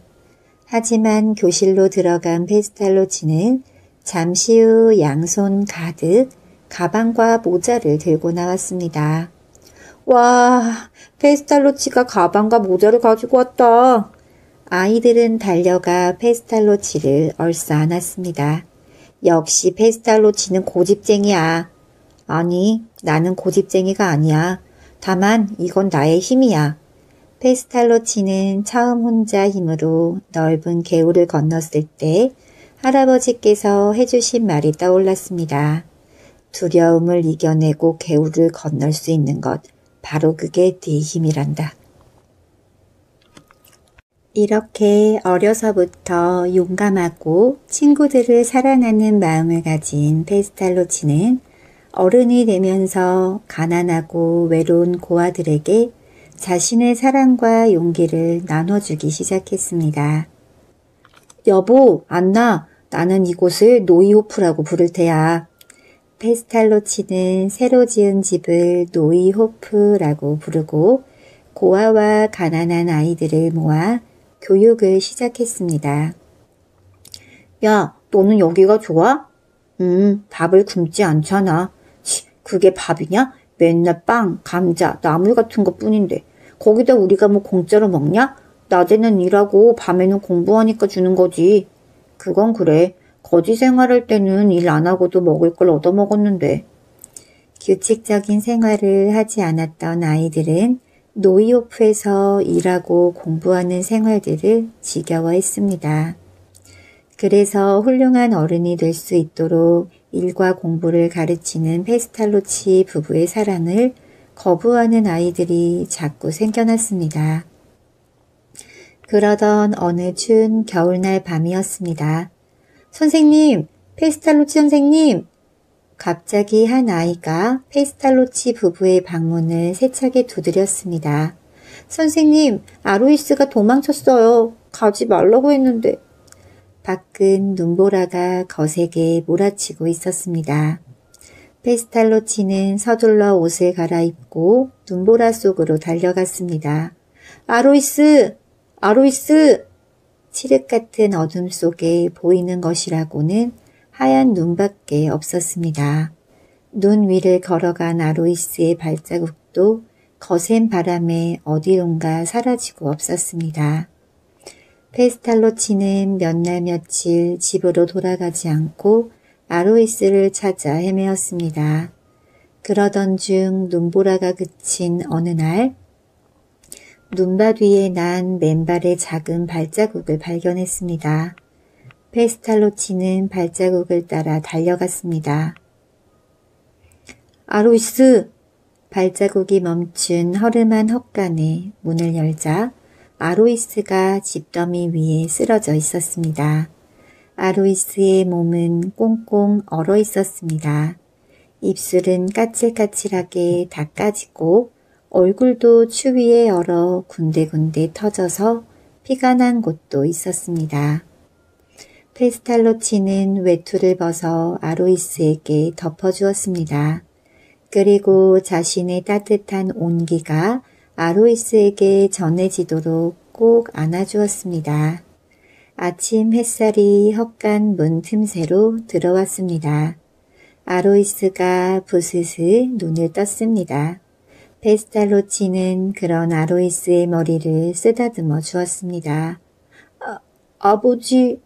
하지만 교실로 들어간 페스탈로치는 잠시 후 양손 가득 가방과 모자를 들고 나왔습니다. 와, 페스탈로치가 가방과 모자를 가지고 왔다. 아이들은 달려가 페스탈로치를 얼싸 안았습니다. 역시 페스탈로치는 고집쟁이야. 아니, 나는 고집쟁이가 아니야. 다만 이건 나의 힘이야. 페스탈로치는 처음 혼자 힘으로 넓은 개울을 건넜을 때 할아버지께서 해주신 말이 떠올랐습니다. 두려움을 이겨내고 개울을 건널 수 있는 것, 바로 그게 네 힘이란다. 이렇게 어려서부터 용감하고 친구들을 사랑하는 마음을 가진 페스탈로치는 어른이 되면서 가난하고 외로운 고아들에게 자신의 사랑과 용기를 나눠주기 시작했습니다. 여보, 안나, 나는 이곳을 노이호프라고 부를 테야. 페스탈로 치는 새로 지은 집을 노이호프라고 부르고 고아와 가난한 아이들을 모아 교육을 시작했습니다. 야, 너는 여기가 좋아? 음, 밥을 굶지 않잖아. 치, 그게 밥이냐? 맨날 빵, 감자, 나물 같은 것 뿐인데. 거기다 우리가 뭐 공짜로 먹냐? 낮에는 일하고 밤에는 공부하니까 주는 거지. 그건 그래. 거지 생활할 때는 일 안 하고도 먹을 걸 얻어먹었는데. 규칙적인 생활을 하지 않았던 아이들은 노이오프에서 일하고 공부하는 생활들을 지겨워했습니다. 그래서 훌륭한 어른이 될 수 있도록 일과 공부를 가르치는 페스탈로치 부부의 사랑을 거부하는 아이들이 자꾸 생겨났습니다. 그러던 어느 추운 겨울날 밤이었습니다. 선생님, 페스탈로치 선생님! 갑자기 한 아이가 페스탈로치 부부의 방문을 세차게 두드렸습니다. 선생님, 아로이스가 도망쳤어요. 가지 말라고 했는데. 밖은 눈보라가 거세게 몰아치고 있었습니다. 페스탈로치는 서둘러 옷을 갈아입고 눈보라 속으로 달려갔습니다. 아로이스! 아로이스! 칠흑 같은 어둠 속에 보이는 것이라고는 하얀 눈밖에 없었습니다. 눈 위를 걸어간 아로이스의 발자국도 거센 바람에 어디론가 사라지고 없었습니다. 페스탈로치는 몇 날 며칠 집으로 돌아가지 않고 아로이스를 찾아 헤매었습니다. 그러던 중 눈보라가 그친 어느 날 눈밭 위에 난 맨발의 작은 발자국을 발견했습니다. 페스탈로 치는 발자국을 따라 달려갔습니다. 아로이스! 발자국이 멈춘 허름한 헛간에 문을 열자 아로이스가 집더미 위에 쓰러져 있었습니다. 아로이스의 몸은 꽁꽁 얼어 있었습니다. 입술은 까칠까칠하게 닦아지고 얼굴도 추위에 얼어 군데군데 터져서 피가 난 곳도 있었습니다. 페스탈로치는 외투를 벗어 아로이스에게 덮어주었습니다. 그리고 자신의 따뜻한 온기가 아로이스에게 전해지도록 꼭 안아주었습니다. 아침 햇살이 헛간 문 틈새로 들어왔습니다. 아로이스가 부스스 눈을 떴습니다. 페스탈로치는 그런 아로이스의 머리를 쓰다듬어 주었습니다. 아, 아버지,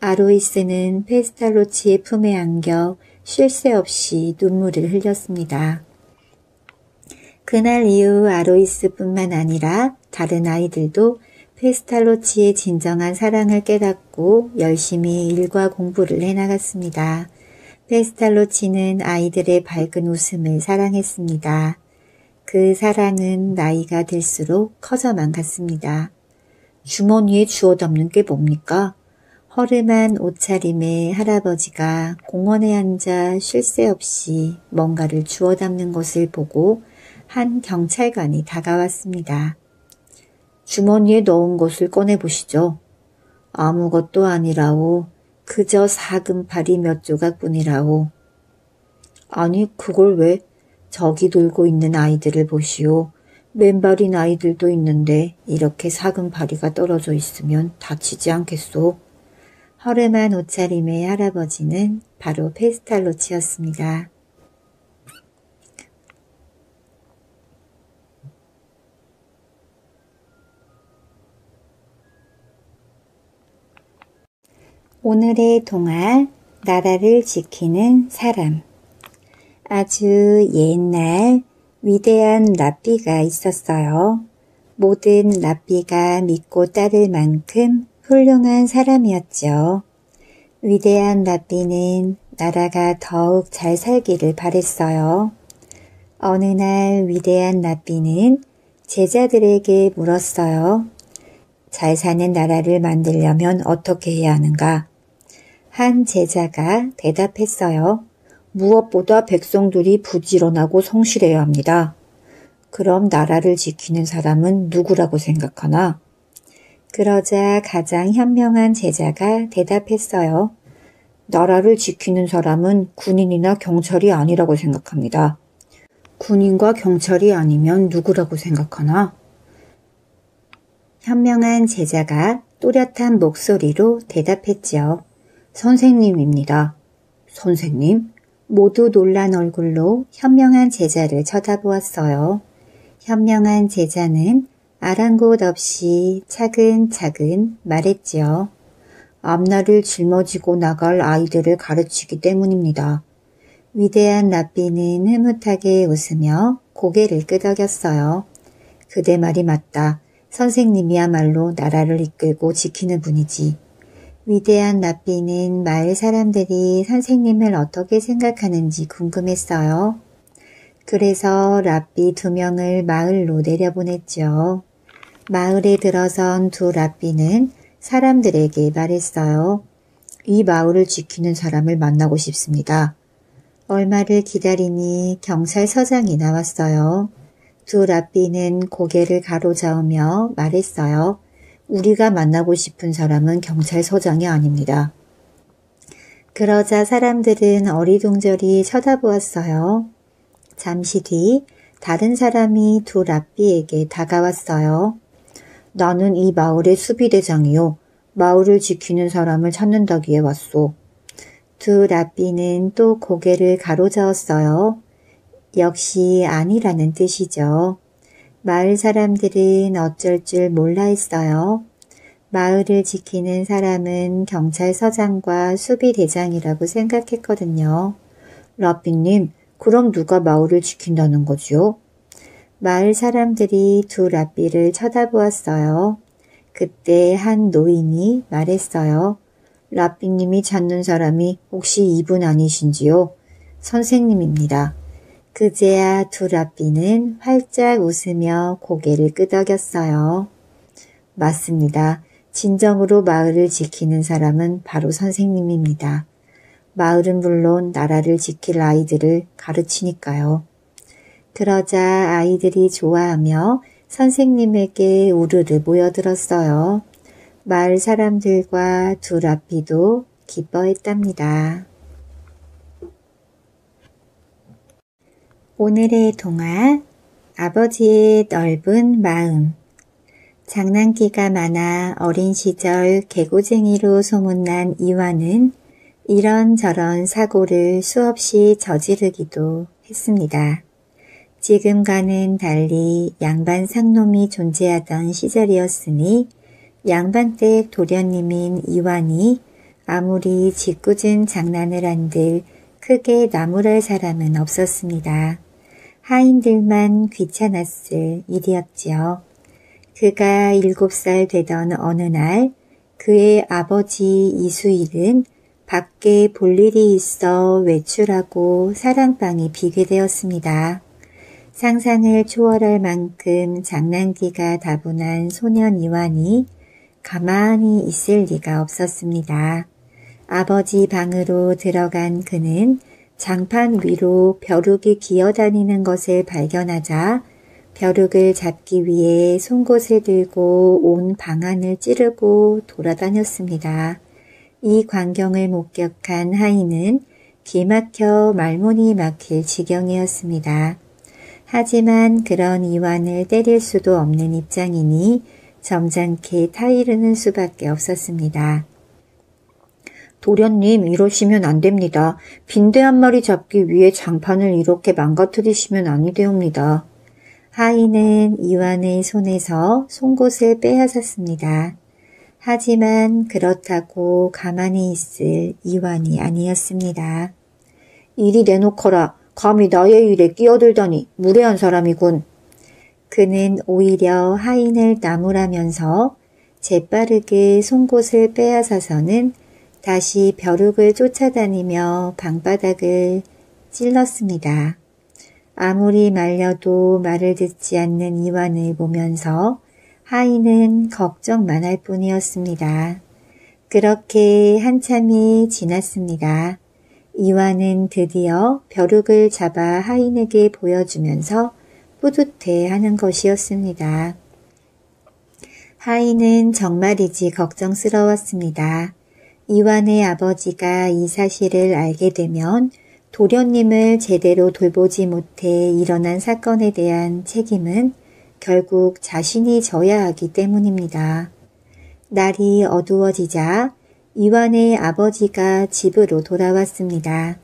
아로이스는 페스탈로치의 품에 안겨 쉴 새 없이 눈물을 흘렸습니다. 그날 이후 아로이스뿐만 아니라 다른 아이들도 페스탈로치의 진정한 사랑을 깨닫고 열심히 일과 공부를 해나갔습니다. 페스탈로치는 아이들의 밝은 웃음을 사랑했습니다. 그 사랑은 나이가 들수록 커져만 갔습니다. 주머니에 주워 담는 게 뭡니까? 허름한 옷차림의 할아버지가 공원에 앉아 쉴 새 없이 뭔가를 주워 담는 것을 보고 한 경찰관이 다가왔습니다. 주머니에 넣은 것을 꺼내보시죠. 아무것도 아니라오. 그저 사금팔이 몇 조각뿐이라오. 아니 그걸 왜 저기 돌고 있는 아이들을 보시오. 맨발인 아이들도 있는데 이렇게 사금팔이가 떨어져 있으면 다치지 않겠소? 허름한 옷차림의 할아버지는 바로 페스탈로치였습니다. 오늘의 동화 나라를 지키는 사람 아주 옛날 위대한 랍비가 있었어요. 모든 랍비가 믿고 따를 만큼 훌륭한 사람이었죠. 위대한 랍비는 나라가 더욱 잘 살기를 바랬어요. 어느 날 위대한 랍비는 제자들에게 물었어요. 잘 사는 나라를 만들려면 어떻게 해야 하는가? 한 제자가 대답했어요. 무엇보다 백성들이 부지런하고 성실해야 합니다. 그럼 나라를 지키는 사람은 누구라고 생각하나? 그러자 가장 현명한 제자가 대답했어요. 나라를 지키는 사람은 군인이나 경찰이 아니라고 생각합니다. 군인과 경찰이 아니면 누구라고 생각하나? 현명한 제자가 또렷한 목소리로 대답했지요. 선생님입니다. 선생님? 모두 놀란 얼굴로 현명한 제자를 쳐다보았어요. 현명한 제자는 아랑곳 없이 차근차근 말했지요. 앞날을 짊어지고 나갈 아이들을 가르치기 때문입니다. 위대한 라비는 흐뭇하게 웃으며 고개를 끄덕였어요. 그대 말이 맞다. 선생님이야말로 나라를 이끌고 지키는 분이지. 위대한 라비는 마을 사람들이 선생님을 어떻게 생각하는지 궁금했어요. 그래서 라비 두 명을 마을로 내려보냈죠. 마을에 들어선 두 라비는 사람들에게 말했어요. 이 마을을 지키는 사람을 만나고 싶습니다. 얼마를 기다리니 경찰서장이 나왔어요. 두 라비는 고개를 가로저으며 말했어요. 우리가 만나고 싶은 사람은 경찰서장이 아닙니다. 그러자 사람들은 어리둥절히 쳐다보았어요. 잠시 뒤 다른 사람이 두 라비에게 다가왔어요. 나는 이 마을의 수비대장이요. 마을을 지키는 사람을 찾는다기에 왔소. 두 라비는 또 고개를 가로저었어요. 역시 아니라는 뜻이죠. 마을 사람들은 어쩔 줄 몰라 했어요. 마을을 지키는 사람은 경찰서장과 수비대장이라고 생각했거든요. 라비님, 그럼 누가 마을을 지킨다는 거지요? 마을 사람들이 두 라비를 쳐다보았어요. 그때 한 노인이 말했어요. 라비님이 찾는 사람이 혹시 이분 아니신지요? 선생님입니다. 그제야 두 라비는 활짝 웃으며 고개를 끄덕였어요. 맞습니다. 진정으로 마을을 지키는 사람은 바로 선생님입니다. 마을은 물론 나라를 지킬 아이들을 가르치니까요. 그러자 아이들이 좋아하며 선생님에게 우르르 모여들었어요. 마을 사람들과 두 라피도 기뻐했답니다. 오늘의 동화 아버지의 넓은 마음 장난기가 많아 어린 시절 개고쟁이로 소문난 이완은 이런저런 사고를 수없이 저지르기도 했습니다. 지금과는 달리 양반 상놈이 존재하던 시절이었으니 양반댁 도련님인 이완이 아무리 짓궂은 장난을 한들 크게 나무랄 사람은 없었습니다. 하인들만 귀찮았을 일이었지요. 그가 일곱 살 되던 어느 날 그의 아버지 이수일은 밖에 볼 일이 있어 외출하고 사랑방이 비게 되었습니다. 상상을 초월할 만큼 장난기가 다분한 소년 이완이 가만히 있을 리가 없었습니다. 아버지 방으로 들어간 그는 장판 위로 벼룩이 기어다니는 것을 발견하자 벼룩을 잡기 위해 송곳을 들고 온 방안을 찌르고 돌아다녔습니다. 이 광경을 목격한 하인은 기막혀 말문이 막힐 지경이었습니다. 하지만 그런 이완을 때릴 수도 없는 입장이니 점잖게 타이르는 수밖에 없었습니다. 도련님 이러시면 안 됩니다. 빈대 한 마리 잡기 위해 장판을 이렇게 망가뜨리시면 아니 되옵니다. 하인은 이완의 손에서 송곳을 빼앗았습니다. 하지만 그렇다고 가만히 있을 이완이 아니었습니다. 이리 내놓거라. 감히 나의 일에 끼어들다니 무례한 사람이군. 그는 오히려 하인을 나무라면서 재빠르게 송곳을 빼앗아서는 다시 벼룩을 쫓아다니며 방바닥을 찔렀습니다. 아무리 말려도 말을 듣지 않는 이완을 보면서 하인은 걱정만 할 뿐이었습니다. 그렇게 한참이 지났습니다. 이완은 드디어 벼룩을 잡아 하인에게 보여주면서 뿌듯해 하는 것이었습니다. 하이는 정말이지 걱정스러웠습니다. 이완의 아버지가 이 사실을 알게 되면 도련님을 제대로 돌보지 못해 일어난 사건에 대한 책임은 결국 자신이 져야 하기 때문입니다. 날이 어두워지자 이완의 아버지가 집으로 돌아왔습니다.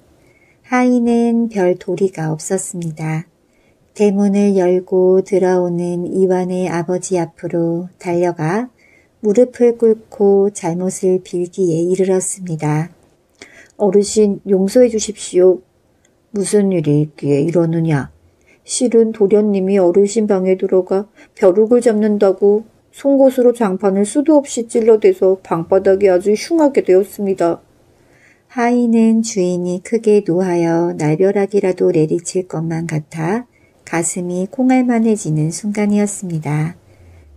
하이는 별 도리가 없었습니다. 대문을 열고 들어오는 이완의 아버지 앞으로 달려가 무릎을 꿇고 잘못을 빌기에 이르렀습니다. 어르신 용서해 주십시오. 무슨 일이 있기에 이러느냐. 실은 도련님이 어르신 방에 들어가 벼룩을 잡는다고 송곳으로 장판을 수도 없이 찔러대서 방바닥이 아주 흉하게 되었습니다. 하이는 주인이 크게 노하여 날벼락이라도 내리칠 것만 같아 가슴이 콩알만해지는 순간이었습니다.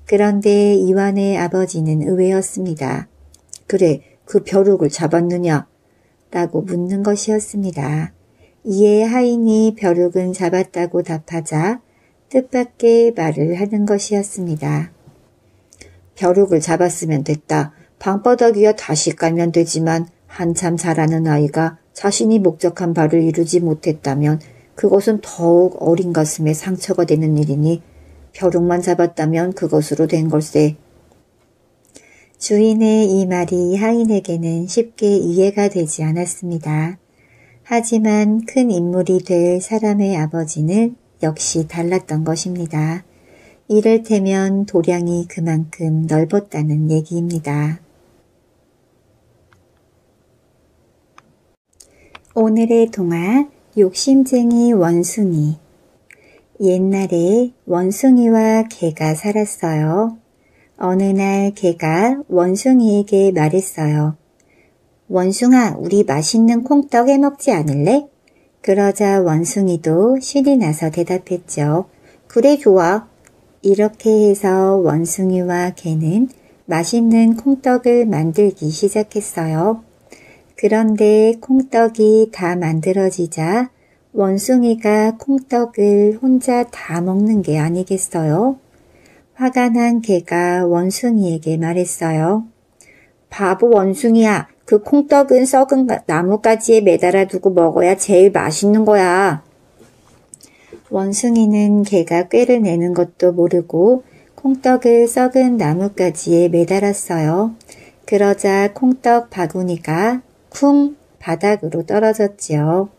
그런데 이완의 아버지는 의외였습니다. 그래, 그 벼룩을 잡았느냐? 라고 묻는 것이었습니다. 이에 하인이 벼룩은 잡았다고 답하자 뜻밖의 말을 하는 것이었습니다. 벼룩을 잡았으면 됐다. 방바닥 위에 다시 깔면 되지만 한참 자라는 아이가 자신이 목적한 바를 이루지 못했다면 그것은 더욱 어린 가슴에 상처가 되는 일이니 벼룩만 잡았다면 그것으로 된 걸세. 주인의 이 말이 하인에게는 쉽게 이해가 되지 않았습니다. 하지만 큰 인물이 될 사람의 아버지는 역시 달랐던 것입니다. 이를테면 도량이 그만큼 넓었다는 얘기입니다. 오늘의 동화 욕심쟁이 원숭이 옛날에 원숭이와 개가 살았어요. 어느 날 개가 원숭이에게 말했어요. 원숭아, 우리 맛있는 콩떡 해 먹지 않을래? 그러자 원숭이도 신이 나서 대답했죠. 그래, 좋아. 이렇게 해서 원숭이와 개는 맛있는 콩떡을 만들기 시작했어요. 그런데 콩떡이 다 만들어지자 원숭이가 콩떡을 혼자 다 먹는 게 아니겠어요? 화가 난 개가 원숭이에게 말했어요. 바보 원숭이야. 그 콩떡은 썩은 나뭇가지에 매달아 두고 먹어야 제일 맛있는 거야. 원숭이는 개가 꾀를 내는 것도 모르고 콩떡을 썩은 나뭇가지에 매달았어요. 그러자 콩떡 바구니가 쿵 바닥으로 떨어졌지요.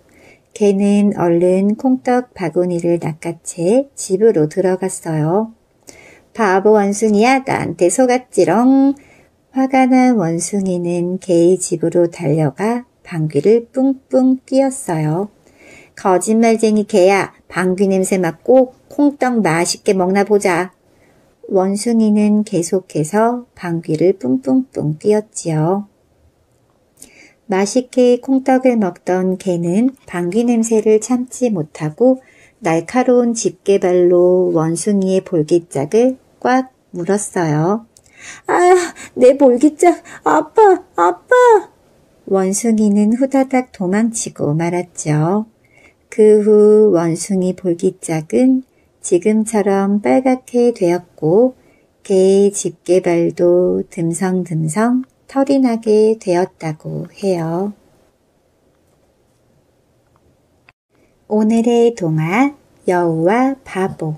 개는 얼른 콩떡 바구니를 낚아채 집으로 들어갔어요. 바보 원숭이야 나한테 속았지롱. 화가 난 원숭이는 개의 집으로 달려가 방귀를 뿡뿡 뀌었어요. 거짓말쟁이 개야 방귀 냄새 맡고 콩떡 맛있게 먹나 보자. 원숭이는 계속해서 방귀를 뿡뿡뿡 뀌었지요. 맛있게 콩떡을 먹던 개는 방귀 냄새를 참지 못하고 날카로운 집게발로 원숭이의 볼기짝을 꽉 물었어요. 아, 내 볼기짝, 아파, 아파! 원숭이는 후다닥 도망치고 말았죠. 그 후 원숭이 볼기짝은 지금처럼 빨갛게 되었고 개의 집게발도 듬성듬성 털이 나게 되었다고 해요. 오늘의 동화 여우와 바보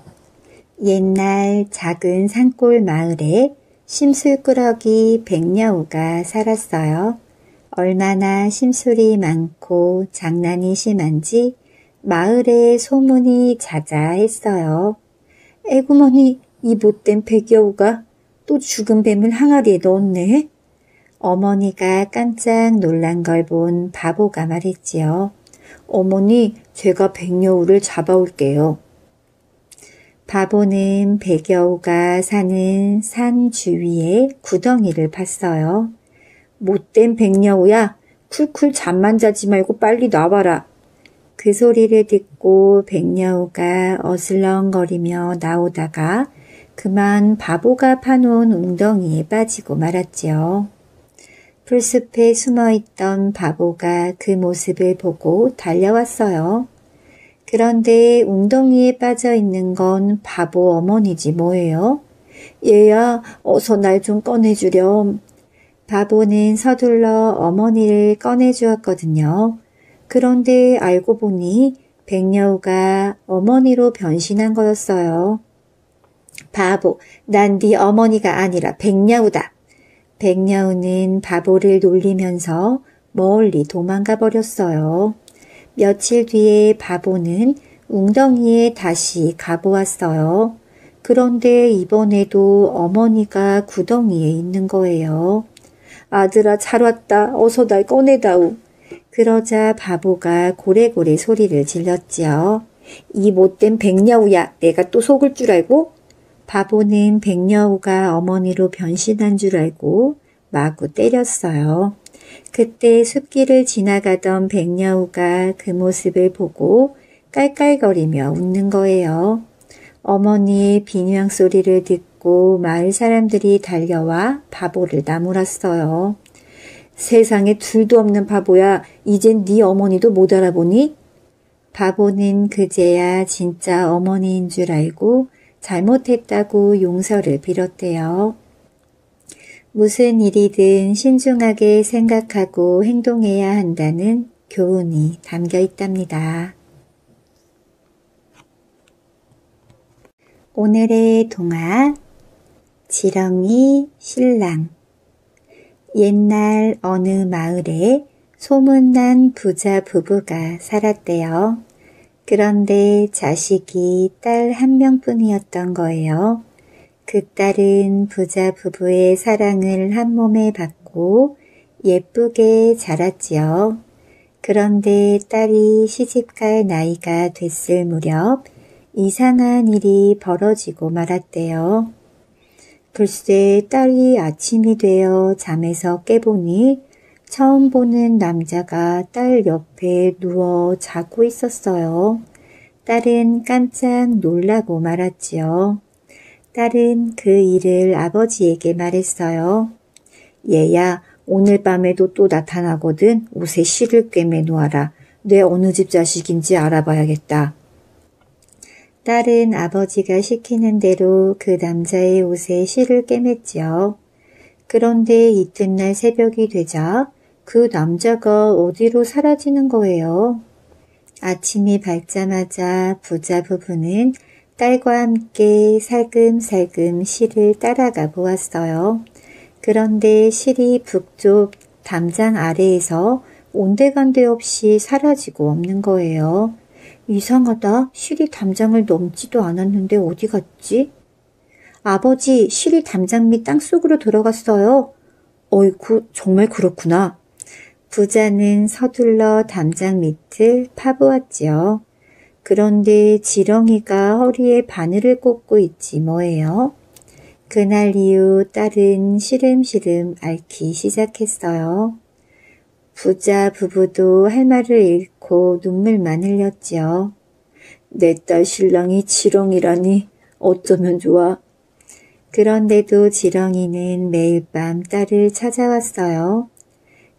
옛날 작은 산골 마을에 심술꾸러기 백여우가 살았어요. 얼마나 심술이 많고 장난이 심한지 마을에 소문이 자자했어요. 에구머니 이 못된 백여우가 또 죽은 뱀을 항아리에 넣었네. 어머니가 깜짝 놀란 걸 본 바보가 말했지요. 어머니, 제가 백여우를 잡아올게요. 바보는 백여우가 사는 산 주위에 구덩이를 팠어요. 못된 백여우야, 쿨쿨 잠만 자지 말고 빨리 나와라. 그 소리를 듣고 백여우가 어슬렁거리며 나오다가 그만 바보가 파놓은 웅덩이에 빠지고 말았지요. 풀숲에 숨어 있던 바보가 그 모습을 보고 달려왔어요. 그런데 웅덩이에 빠져 있는 건 바보 어머니지 뭐예요? 얘야, 어서 날 좀 꺼내주렴. 바보는 서둘러 어머니를 꺼내주었거든요. 그런데 알고 보니 백여우가 어머니로 변신한 거였어요. 바보, 난 네 어머니가 아니라 백야우다. 백야우는 바보를 놀리면서 멀리 도망가 버렸어요. 며칠 뒤에 바보는 웅덩이에 다시 가보았어요. 그런데 이번에도 어머니가 구덩이에 있는 거예요. 아들아 잘 왔다. 어서 날 꺼내다오. 그러자 바보가 고래고래 소리를 질렀지요. 이 못된 백녀우야 내가 또 속을 줄 알고? 바보는 백녀우가 어머니로 변신한 줄 알고 마구 때렸어요. 그때 숲길을 지나가던 백녀우가 그 모습을 보고 깔깔거리며 웃는 거예요. 어머니의 비냥 소리를 듣고 마을 사람들이 달려와 바보를 나무랐어요. 세상에 둘도 없는 바보야. 이젠 네 어머니도 못 알아보니? 바보는 그제야 진짜 어머니인 줄 알고 잘못했다고 용서를 빌었대요. 무슨 일이든 신중하게 생각하고 행동해야 한다는 교훈이 담겨 있답니다. 오늘의 동화 지렁이 신랑 옛날 어느 마을에 소문난 부자 부부가 살았대요. 그런데 자식이 딸 한 명뿐이었던 거예요. 그 딸은 부자 부부의 사랑을 한 몸에 받고 예쁘게 자랐지요. 그런데 딸이 시집갈 나이가 됐을 무렵 이상한 일이 벌어지고 말았대요. 글쎄 딸이 아침이 되어 잠에서 깨보니 처음 보는 남자가 딸 옆에 누워 자고 있었어요. 딸은 깜짝 놀라고 말았지요. 딸은 그 일을 아버지에게 말했어요. 얘야, 오늘 밤에도 또 나타나거든. 옷에 실을 꿰매 놓아라. 내 어느 집 자식인지 알아봐야겠다. 딸은 아버지가 시키는 대로 그 남자의 옷에 실을 꿰맸지요. 그런데 이튿날 새벽이 되자 그 남자가 어디로 사라지는 거예요. 아침이 밝자마자 부자 부부는 딸과 함께 살금살금 실을 따라가 보았어요. 그런데 실이 북쪽 담장 아래에서 온데간데 없이 사라지고 없는 거예요. 이상하다. 실이 담장을 넘지도 않았는데 어디 갔지? 아버지, 실이 담장 밑 땅속으로 들어갔어요. 어이구, 정말 그렇구나. 부자는 서둘러 담장 밑을 파보았지요. 그런데 지렁이가 허리에 바늘을 꽂고 있지 뭐예요. 그날 이후 딸은 시름시름 앓기 시작했어요. 부자 부부도 할 말을 잃고 눈물만 흘렸지요. 내 딸 신랑이 지렁이라니 어쩌면 좋아. 그런데도 지렁이는 매일 밤 딸을 찾아왔어요.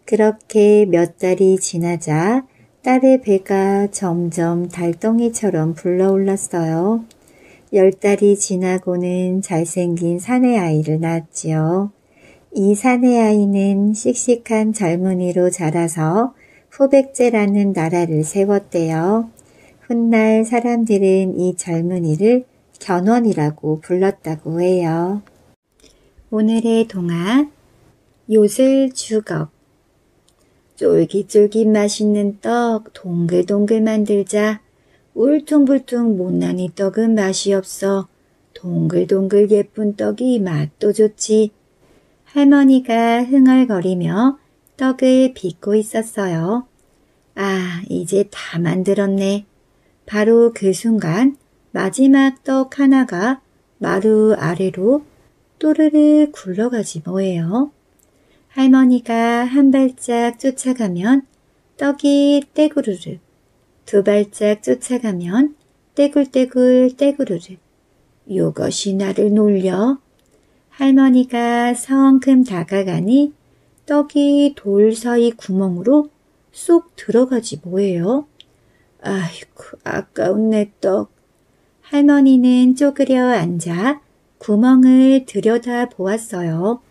그렇게 몇 달이 지나자 딸의 배가 점점 달덩이처럼 불러올랐어요. 열 달이 지나고는 잘생긴 사내 아이를 낳았지요. 이 사내 아이는 씩씩한 젊은이로 자라서 후백제라는 나라를 세웠대요. 훗날 사람들은 이 젊은이를 견원이라고 불렀다고 해요. 오늘의 동화 요술 주걱 쫄깃쫄깃 맛있는 떡 동글동글 만들자. 울퉁불퉁 못난이 떡은 맛이 없어. 동글동글 예쁜 떡이 맛도 좋지. 할머니가 흥얼거리며 떡을 빚고 있었어요. 아, 이제 다 만들었네. 바로 그 순간 마지막 떡 하나가 마루 아래로 또르르 굴러가지 뭐예요. 할머니가 한 발짝 쫓아가면 떡이 떼구르르, 두 발짝 쫓아가면 떼굴떼굴 떼구르르. 이것이 나를 놀려. 할머니가 성큼 다가가니 떡이 돌 사이 구멍으로 쏙 들어가지 뭐예요. 아이고, 아까운 내 떡. 할머니는 쪼그려 앉아 구멍을 들여다 보았어요.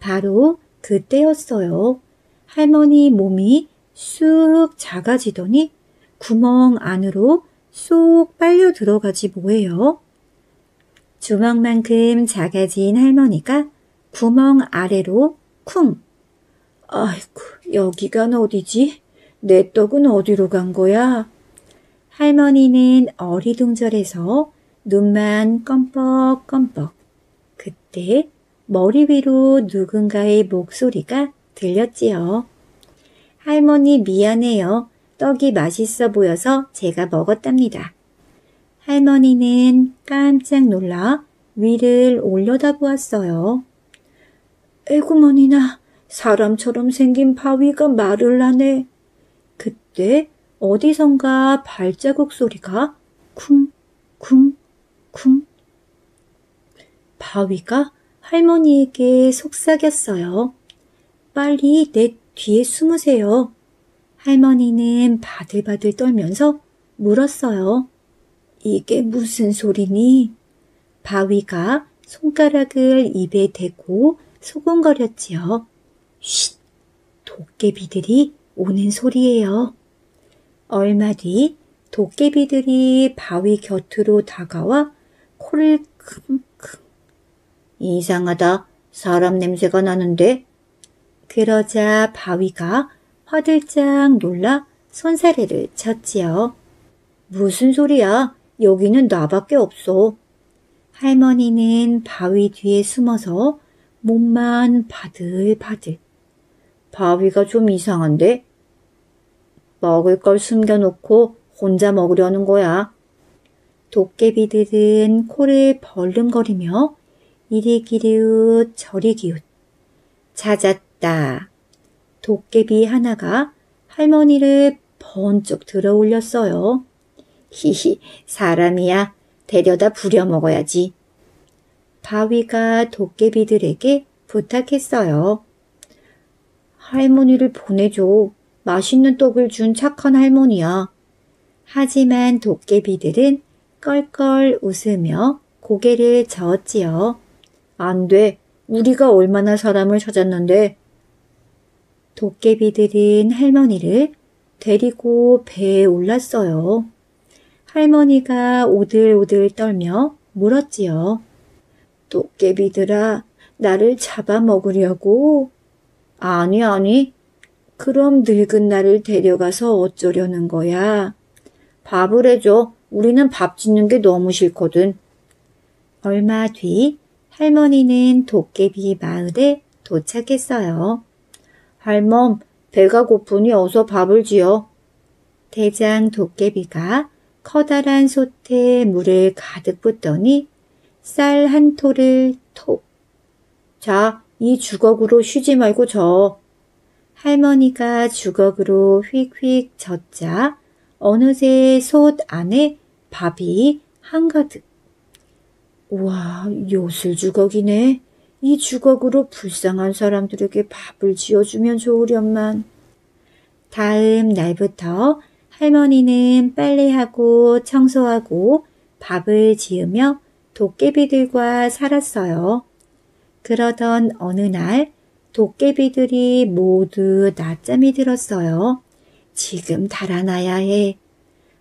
바로 그때였어요. 할머니 몸이 쑥 작아지더니 구멍 안으로 쏙 빨려 들어가지 뭐예요. 주먹만큼 작아진 할머니가 구멍 아래로 쿵. 아이고, 여기가 어디지? 내 떡은 어디로 간 거야? 할머니는 어리둥절해서 눈만 껌뻑껌뻑. 그때 머리 위로 누군가의 목소리가 들렸지요. 할머니 미안해요. 떡이 맛있어 보여서 제가 먹었답니다. 할머니는 깜짝 놀라 위를 올려다 보았어요. 에구머니나 사람처럼 생긴 바위가 말을 하네. 그때 어디선가 발자국 소리가 쿵, 쿵, 쿵. 바위가 할머니에게 속삭였어요. 빨리 내 뒤에 숨으세요. 할머니는 바들바들 떨면서 물었어요. 이게 무슨 소리니? 바위가 손가락을 입에 대고 소곤거렸지요. 쉿! 도깨비들이 오는 소리예요. 얼마 뒤 도깨비들이 바위 곁으로 다가와 코를 킁킁. 이상하다. 사람 냄새가 나는데. 그러자 바위가 화들짝 놀라 손사래를 쳤지요. 무슨 소리야? 여기는 나밖에 없어. 할머니는 바위 뒤에 숨어서 몸만 바들바들. 바위가 좀 이상한데? 먹을 걸 숨겨놓고 혼자 먹으려는 거야. 도깨비들은 코를 벌름거리며 이리 기리웃 저리 기웃. 찾았다. 도깨비 하나가 할머니를 번쩍 들어 올렸어요. 히히, 사람이야. 데려다 부려먹어야지. 바위가 도깨비들에게 부탁했어요. 할머니를 보내줘. 맛있는 떡을 준 착한 할머니야. 하지만 도깨비들은 껄껄 웃으며 고개를 저었지요. 안 돼. 우리가 얼마나 사람을 찾았는데. 도깨비들은 할머니를 데리고 배에 올랐어요. 할머니가 오들오들 떨며 물었지요. 도깨비들아, 나를 잡아먹으려고? 아니, 아니. 그럼 늙은 나를 데려가서 어쩌려는 거야? 밥을 해줘. 우리는 밥 짓는 게 너무 싫거든. 얼마 뒤 할머니는 도깨비 마을에 도착했어요. 할멈, 배가 고프니 어서 밥을 지어. 대장 도깨비가 커다란 솥에 물을 가득 붓더니 쌀한 톨을 톡. 자, 이 주걱으로 쉬지 말고 저. 할머니가 주걱으로 휙휙 젓자 어느새 솥 안에 밥이 한가득. 우와, 요술 주걱이네. 이 주걱으로 불쌍한 사람들에게 밥을 지어주면 좋으련만. 다음 날부터 할머니는 빨래하고 청소하고 밥을 지으며 도깨비들과 살았어요. 그러던 어느 날 도깨비들이 모두 낮잠이 들었어요. 지금 달아나야 해.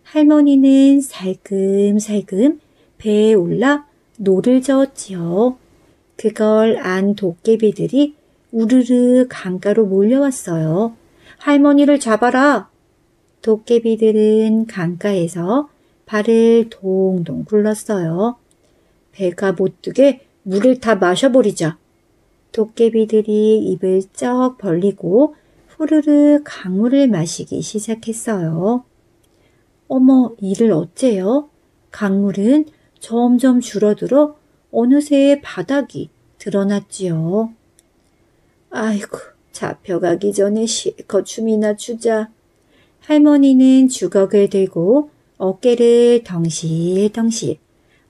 할머니는 살금살금 배에 올라 노를 저었지요. 그걸 안 도깨비들이 우르르 강가로 몰려왔어요. 할머니를 잡아라! 도깨비들은 강가에서 발을 동동 굴렀어요. 배가 못 뜨게 물을 다 마셔버리자. 도깨비들이 입을 쩍 벌리고 후르르 강물을 마시기 시작했어요. 어머, 이를 어째요? 강물은 점점 줄어들어 어느새 바닥이 드러났지요. 아이고, 잡혀가기 전에 실컷 춤이나 추자. 할머니는 주걱을 들고 어깨를 덩실덩실,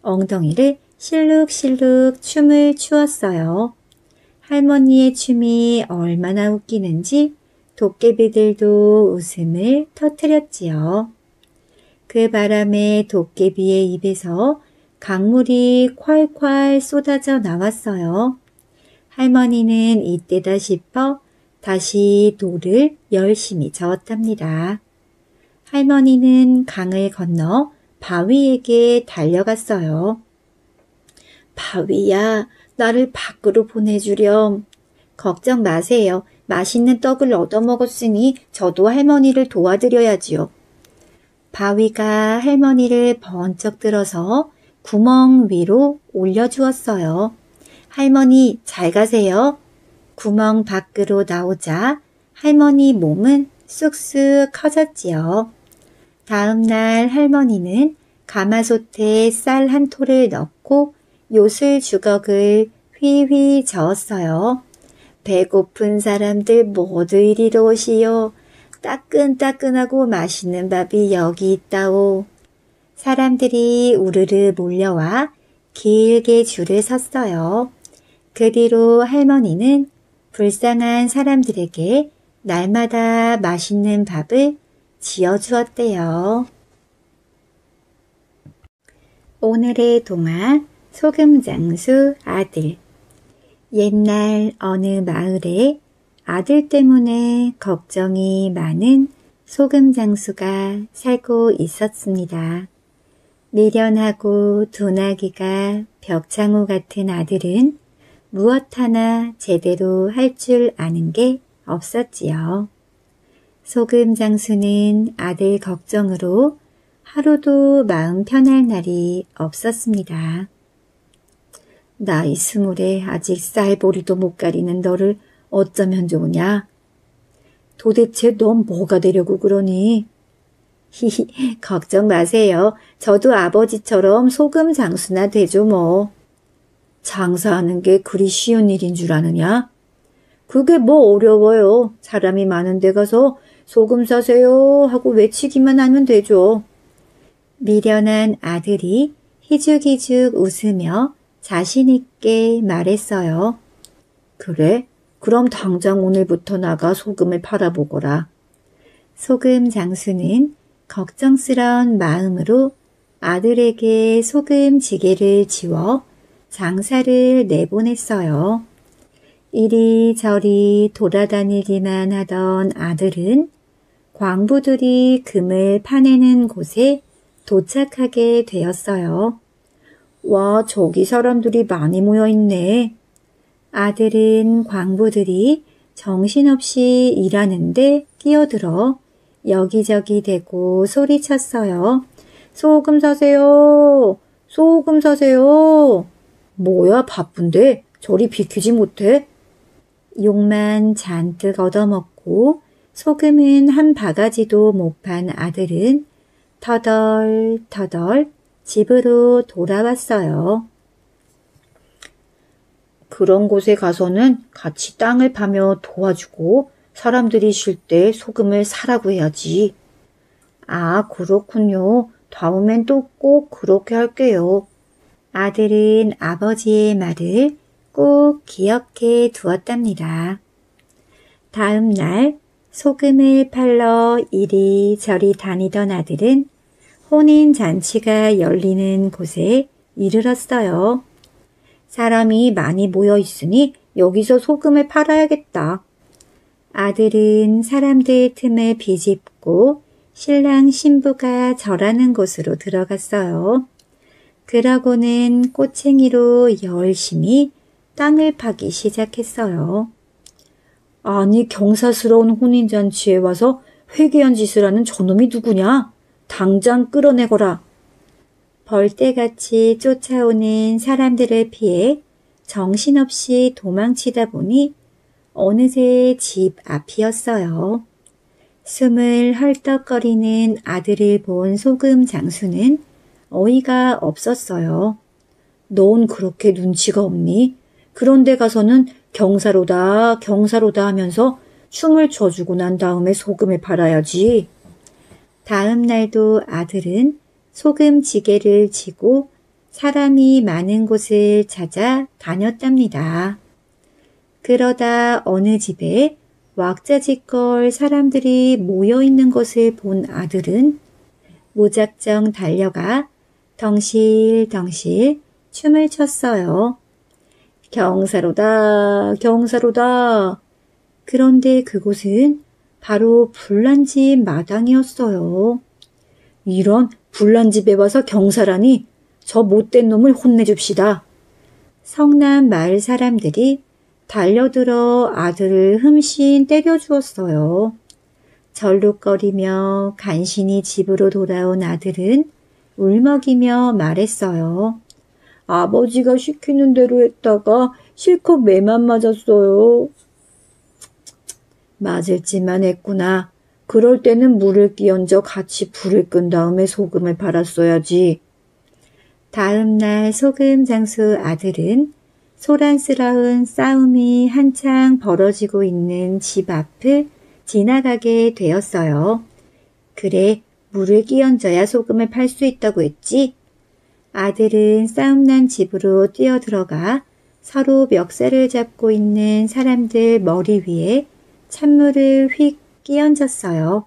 엉덩이를 실룩실룩 춤을 추었어요. 할머니의 춤이 얼마나 웃기는지 도깨비들도 웃음을 터뜨렸지요. 그 바람에 도깨비의 입에서 강물이 콸콸 쏟아져 나왔어요. 할머니는 이때다 싶어 다시 돌을 열심히 저었답니다. 할머니는 강을 건너 바위에게 달려갔어요. 바위야, 나를 밖으로 보내주렴. 걱정 마세요. 맛있는 떡을 얻어먹었으니 저도 할머니를 도와드려야지요. 바위가 할머니를 번쩍 들어서 구멍 위로 올려주었어요. 할머니 잘 가세요. 구멍 밖으로 나오자 할머니 몸은 쑥쑥 커졌지요. 다음 날 할머니는 가마솥에 쌀 한 톨을 넣고 요술 주걱을 휘휘 저었어요. 배고픈 사람들 모두 이리로 오시오. 따끈따끈하고 맛있는 밥이 여기 있다오. 사람들이 우르르 몰려와 길게 줄을 섰어요. 그 뒤로 할머니는 불쌍한 사람들에게 날마다 맛있는 밥을 지어주었대요. 오늘의 동화 소금장수 아들 옛날 어느 마을에 아들 때문에 걱정이 많은 소금장수가 살고 있었습니다. 미련하고 둔하기가 벽창호 같은 아들은 무엇 하나 제대로 할 줄 아는 게 없었지요. 소금 장수는 아들 걱정으로 하루도 마음 편할 날이 없었습니다. 나이 스물에 아직 쌀보리도 못 가리는 너를 어쩌면 좋으냐? 도대체 넌 뭐가 되려고 그러니? 히히, 걱정 마세요. 저도 아버지처럼 소금 장수나 되죠 뭐. 장사하는 게 그리 쉬운 일인 줄 아느냐? 그게 뭐 어려워요. 사람이 많은 데 가서 소금 사세요 하고 외치기만 하면 되죠. 미련한 아들이 희죽희죽 웃으며 자신있게 말했어요. 그래? 그럼 당장 오늘부터 나가 소금을 팔아보거라. 소금 장수는 걱정스러운 마음으로 아들에게 소금 지게를 지워 장사를 내보냈어요. 이리저리 돌아다니기만 하던 아들은 광부들이 금을 파내는 곳에 도착하게 되었어요. 와, 저기 사람들이 많이 모여 있네. 아들은 광부들이 정신없이 일하는데 끼어들어 여기저기 대고 소리쳤어요. 소금 사세요. 소금 사세요. 뭐야 바쁜데 저리 비키지 못해? 욕만 잔뜩 얻어먹고 소금은 한 바가지도 못 판 아들은 터덜터덜 집으로 돌아왔어요. 그런 곳에 가서는 같이 땅을 파며 도와주고 사람들이 쉴 때 소금을 사라고 해야지. 아, 그렇군요. 다음엔 또 꼭 그렇게 할게요. 아들은 아버지의 말을 꼭 기억해 두었답니다. 다음 날 소금을 팔러 이리저리 다니던 아들은 혼인 잔치가 열리는 곳에 이르렀어요. 사람이 많이 모여 있으니 여기서 소금을 팔아야겠다. 아들은 사람들 틈을 비집고 신랑 신부가 절하는 곳으로 들어갔어요. 그러고는 꼬챙이로 열심히 땅을 파기 시작했어요. 아니 경사스러운 혼인잔치에 와서 회개한 짓을 하는 저놈이 누구냐? 당장 끌어내거라. 벌떼같이 쫓아오는 사람들을 피해 정신없이 도망치다 보니 어느새 집 앞이었어요. 숨을 헐떡거리는 아들을 본 소금 장수는 어이가 없었어요. 넌 그렇게 눈치가 없니? 그런데 가서는 경사로다 경사로다 하면서 춤을 춰주고 난 다음에 소금을 팔아야지. 다음 날도 아들은 소금 지게를 지고 사람이 많은 곳을 찾아 다녔답니다. 그러다 어느 집에 왁자지껄 사람들이 모여 있는 것을 본 아들은 무작정 달려가 덩실덩실 춤을 췄어요. 경사로다, 경사로다. 그런데 그곳은 바로 불난집 마당이었어요. 이런 불난집에 와서 경사라니 저 못된 놈을 혼내줍시다. 성남 마을 사람들이 달려들어 아들을 흠씬 때려주었어요. 절룩거리며 간신히 집으로 돌아온 아들은 울먹이며 말했어요. 아버지가 시키는 대로 했다가 실컷 매만 맞았어요. 맞을지만 했구나. 그럴 때는 물을 끼얹어 같이 불을 끈 다음에 소금을 팔았어야지. 다음 날 소금 장수 아들은 소란스러운 싸움이 한창 벌어지고 있는 집 앞을 지나가게 되었어요. 그래, 물을 끼얹어야 소금을 팔 수 있다고 했지? 아들은 싸움난 집으로 뛰어들어가 서로 멱살을 잡고 있는 사람들 머리 위에 찬물을 휙 끼얹었어요.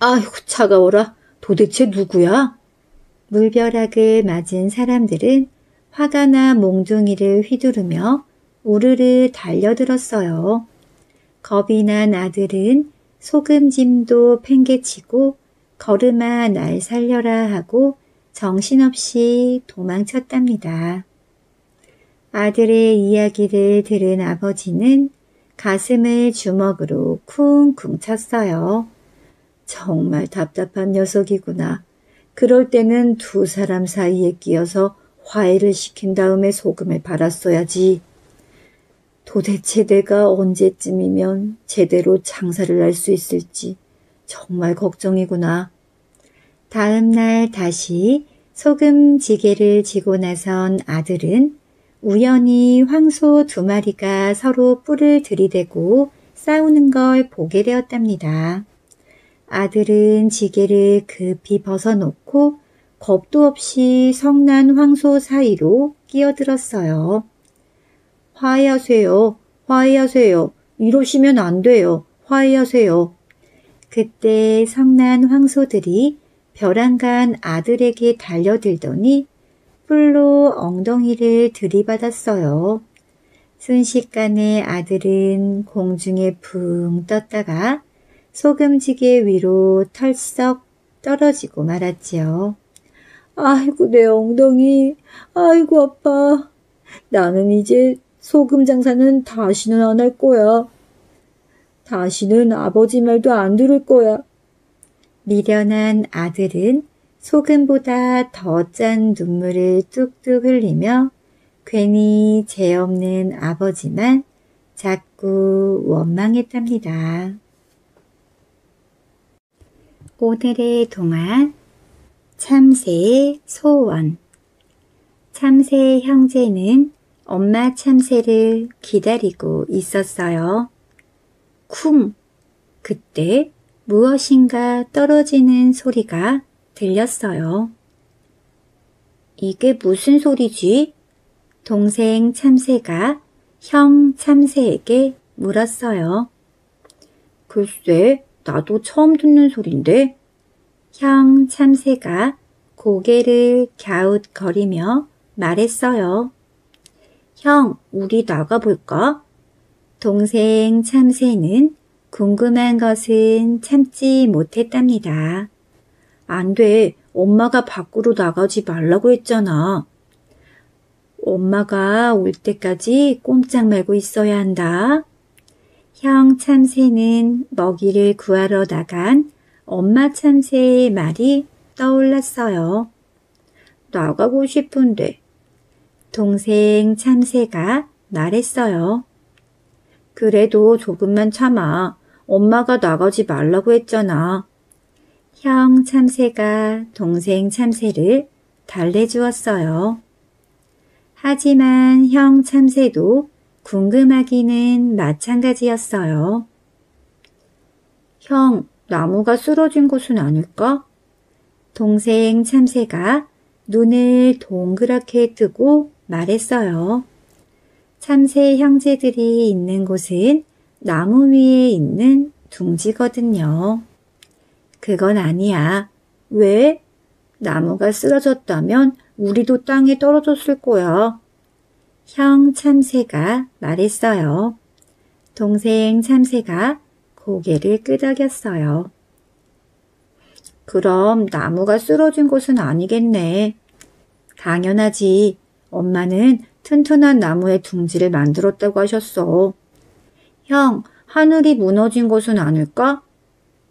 아이고 차가워라. 도대체 누구야? 물벼락을 맞은 사람들은 화가 나 몽둥이를 휘두르며 우르르 달려들었어요. 겁이 난 아들은 소금짐도 팽개치고 걸음아 날 살려라 하고 정신없이 도망쳤답니다. 아들의 이야기를 들은 아버지는 가슴을 주먹으로 쿵쿵 쳤어요. 정말 답답한 녀석이구나. 그럴 때는 두 사람 사이에 끼어서 화해를 시킨 다음에 소금을 팔았어야지. 도대체 내가 언제쯤이면 제대로 장사를 할 수 있을지 정말 걱정이구나. 다음 날 다시 소금 지게를 지고 나선 아들은 우연히 황소 두 마리가 서로 뿔을 들이대고 싸우는 걸 보게 되었답니다. 아들은 지게를 급히 벗어놓고 겁도 없이 성난 황소 사이로 끼어들었어요. 화해하세요. 화해하세요. 이러시면 안 돼요. 화해하세요. 그때 성난 황소들이 벼랑간 아들에게 달려들더니 뿔로 엉덩이를 들이받았어요. 순식간에 아들은 공중에 붕 떴다가 소금지게 위로 털썩 떨어지고 말았지요. 아이고 내 엉덩이, 아이고 아파. 나는 이제 소금 장사는 다시는 안 할 거야. 다시는 아버지 말도 안 들을 거야. 미련한 아들은 소금보다 더 짠 눈물을 뚝뚝 흘리며 괜히 죄 없는 아버지만 자꾸 원망했답니다. 오늘의 동화 참새의 소원 참새 형제는 엄마 참새를 기다리고 있었어요. 쿵! 그때 무엇인가 떨어지는 소리가 들렸어요. 이게 무슨 소리지? 동생 참새가 형 참새에게 물었어요. 글쎄, 나도 처음 듣는 소린데. 형 참새가 고개를 갸웃거리며 말했어요. 형, 우리 나가볼까? 동생 참새는 궁금한 것은 참지 못했답니다. 안 돼. 엄마가 밖으로 나가지 말라고 했잖아. 엄마가 올 때까지 꼼짝 말고 있어야 한다. 형 참새는 먹이를 구하러 나간 엄마 참새의 말이 떠올랐어요. 나가고 싶은데. 동생 참새가 말했어요. 그래도 조금만 참아. 엄마가 나가지 말라고 했잖아. 형 참새가 동생 참새를 달래주었어요. 하지만 형 참새도 궁금하기는 마찬가지였어요. 형, 나무가 쓰러진 것은 아닐까? 동생 참새가 눈을 동그랗게 뜨고 말했어요. 참새 형제들이 있는 곳은 나무 위에 있는 둥지거든요. 그건 아니야. 왜? 나무가 쓰러졌다면 우리도 땅에 떨어졌을 거야. 형 참새가 말했어요. 동생 참새가 고개를 끄덕였어요. 그럼 나무가 쓰러진 것은 아니겠네. 당연하지. 엄마는 튼튼한 나무의 둥지를 만들었다고 하셨어. 형, 하늘이 무너진 것은 아닐까?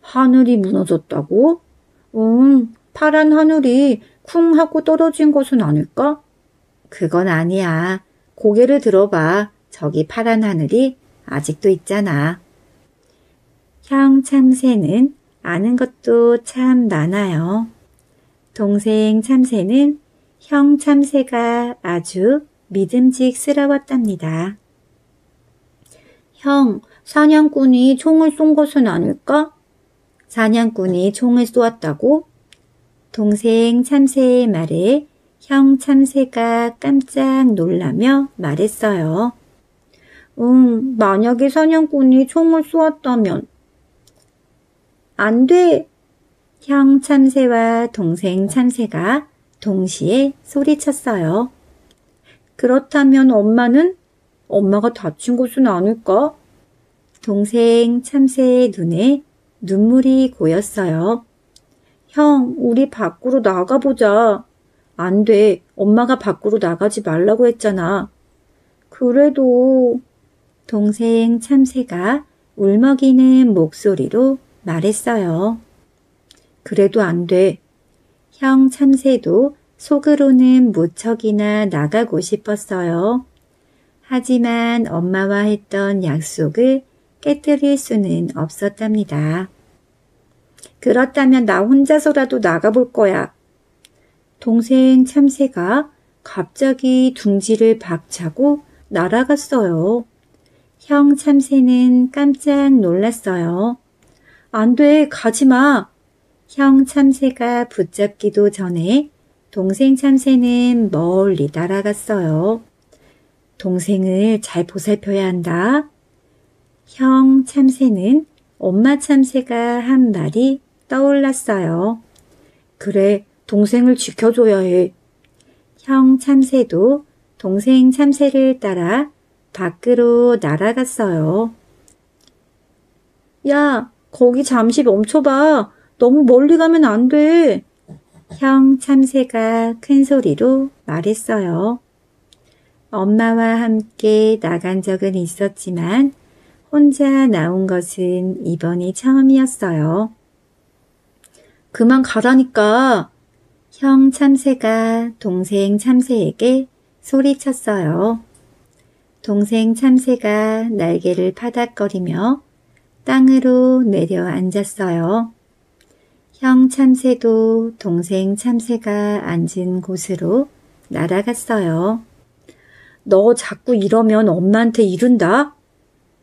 하늘이 무너졌다고? 응, 파란 하늘이 쿵 하고 떨어진 것은 아닐까? 그건 아니야. 고개를 들어봐. 저기 파란 하늘이 아직도 있잖아. 형 참새는 아는 것도 참 많아요. 동생 참새는 형 참새가 아주 믿음직스러웠답니다. 형, 사냥꾼이 총을 쏜 것은 아닐까? 사냥꾼이 총을 쏘았다고? 동생 참새의 말에 형 참새가 깜짝 놀라며 말했어요. 응, 만약에 사냥꾼이 총을 쏘았다면. 안 돼! 형 참새와 동생 참새가 동시에 소리쳤어요. 그렇다면 엄마는? 엄마가 다친 것은 아닐까? 동생 참새의 눈에 눈물이 고였어요. 형, 우리 밖으로 나가보자. 안 돼. 엄마가 밖으로 나가지 말라고 했잖아. 그래도 동생 참새가 울먹이는 목소리로 말했어요. 그래도 안 돼. 형 참새도 속으로는 무척이나 나가고 싶었어요. 하지만 엄마와 했던 약속을 깨뜨릴 수는 없었답니다. 그렇다면 나 혼자서라도 나가볼 거야. 동생 참새가 갑자기 둥지를 박차고 날아갔어요. 형 참새는 깜짝 놀랐어요. 안 돼, 가지 마. 형 참새가 붙잡기도 전에 동생 참새는 멀리 날아갔어요. 동생을 잘 보살펴야 한다. 형 참새는 엄마 참새가 한 말이 떠올랐어요. 그래, 동생을 지켜줘야 해. 형 참새도 동생 참새를 따라 밖으로 날아갔어요. 야, 거기 잠시 멈춰봐. 너무 멀리 가면 안 돼. 형 참새가 큰 소리로 말했어요. 엄마와 함께 나간 적은 있었지만 혼자 나온 것은 이번이 처음이었어요. 그만 가라니까. 형 참새가 동생 참새에게 소리쳤어요. 동생 참새가 날개를 파닥거리며 땅으로 내려앉았어요. 형 참새도 동생 참새가 앉은 곳으로 날아갔어요. 너 자꾸 이러면 엄마한테 이른다?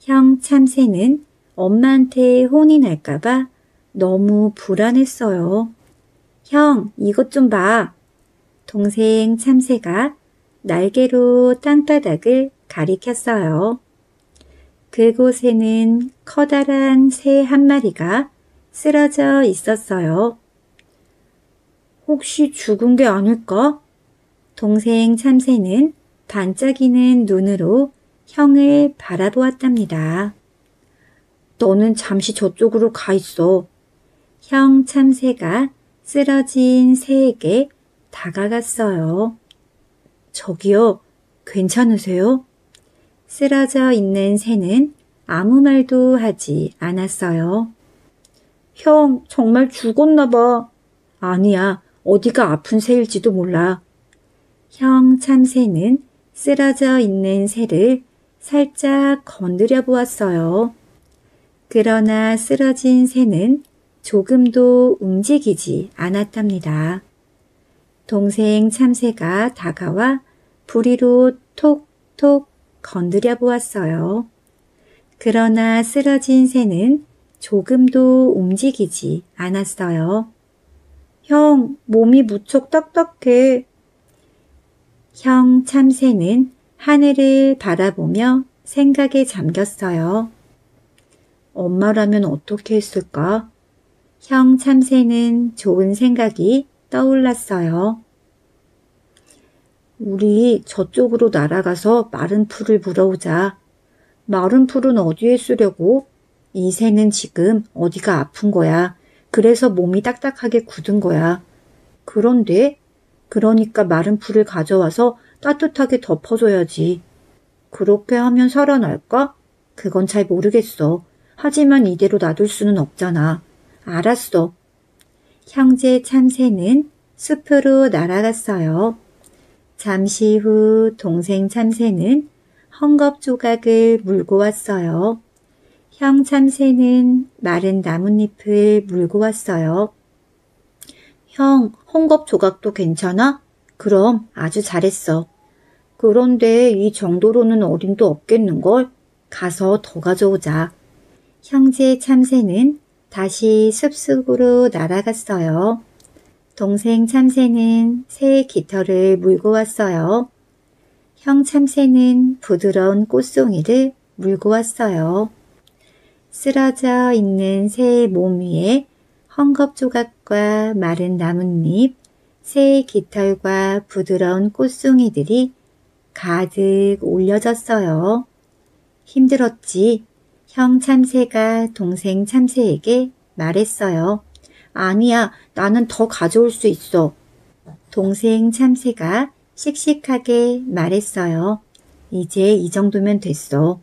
형 참새는 엄마한테 혼이 날까봐 너무 불안했어요. 형, 이것 좀 봐. 동생 참새가 날개로 땅바닥을 가리켰어요. 그곳에는 커다란 새 한 마리가 쓰러져 있었어요. 혹시 죽은 게 아닐까? 동생 참새는 반짝이는 눈으로 형을 바라보았답니다. 너는 잠시 저쪽으로 가 있어. 형 참새가 쓰러진 새에게 다가갔어요. 저기요, 괜찮으세요? 쓰러져 있는 새는 아무 말도 하지 않았어요. 형, 정말 죽었나 봐. 아니야, 어디가 아픈 새일지도 몰라. 형 참새는 쓰러져 있는 새를 살짝 건드려 보았어요. 그러나 쓰러진 새는 조금도 움직이지 않았답니다. 동생 참새가 다가와 부리로 톡톡 건드려 보았어요. 그러나 쓰러진 새는 조금도 움직이지 않았어요. 형, 몸이 무척 딱딱해. 형 참새는 하늘을 바라보며 생각에 잠겼어요. 엄마라면 어떻게 했을까? 형 참새는 좋은 생각이 떠올랐어요. 우리 저쪽으로 날아가서 마른 풀을 불어오자. 마른 풀은 어디에 쓰려고? 이 새는 지금 어디가 아픈 거야. 그래서 몸이 딱딱하게 굳은 거야. 그런데 그러니까 마른 풀을 가져와서 따뜻하게 덮어줘야지. 그렇게 하면 살아날까? 그건 잘 모르겠어. 하지만 이대로 놔둘 수는 없잖아. 알았어. 형제 참새는 숲으로 날아갔어요. 잠시 후 동생 참새는 헝겊 조각을 물고 왔어요. 형 참새는 마른 나뭇잎을 물고 왔어요. 형, 헝겊 조각도 괜찮아? 그럼 아주 잘했어. 그런데 이 정도로는 어림도 없겠는걸? 가서 더 가져오자. 형제 참새는 다시 숲속으로 날아갔어요. 동생 참새는 새 깃털을 물고 왔어요. 형 참새는 부드러운 꽃송이를 물고 왔어요. 쓰러져 있는 새의 몸 위에 헝겊 조각과 마른 나뭇잎, 새의 깃털과 부드러운 꽃송이들이 가득 올려졌어요. 힘들었지. 형 참새가 동생 참새에게 말했어요. 아니야, 나는 더 가져올 수 있어. 동생 참새가 씩씩하게 말했어요. 이제 이 정도면 됐어.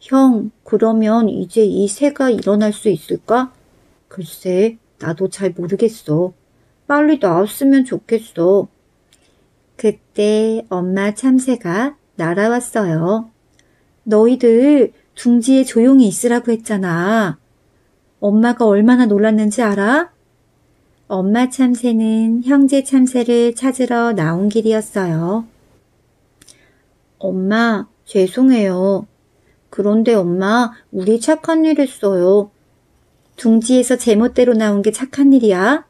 형, 그러면 이제 이 새가 일어날 수 있을까? 글쎄, 나도 잘 모르겠어. 빨리 나왔으면 좋겠어. 그때 엄마 참새가 날아왔어요. 너희들 둥지에 조용히 있으라고 했잖아. 엄마가 얼마나 놀랐는지 알아? 엄마 참새는 형제 참새를 찾으러 나온 길이었어요. 엄마, 죄송해요. 그런데 엄마, 우리 착한 일 했어요. 둥지에서 제멋대로 나온 게 착한 일이야?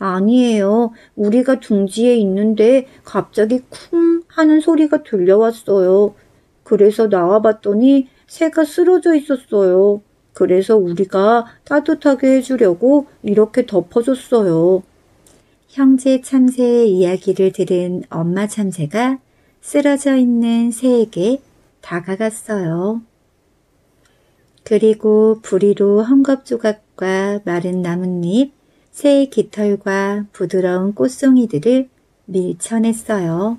아니에요. 우리가 둥지에 있는데 갑자기 쿵 하는 소리가 들려왔어요. 그래서 나와봤더니 새가 쓰러져 있었어요. 그래서 우리가 따뜻하게 해주려고 이렇게 덮어줬어요. 형제 참새의 이야기를 들은 엄마 참새가 쓰러져 있는 새에게 다가갔어요. 그리고 부리로 헝겊 조각과 마른 나뭇잎, 새의 깃털과 부드러운 꽃송이들을 밀쳐냈어요.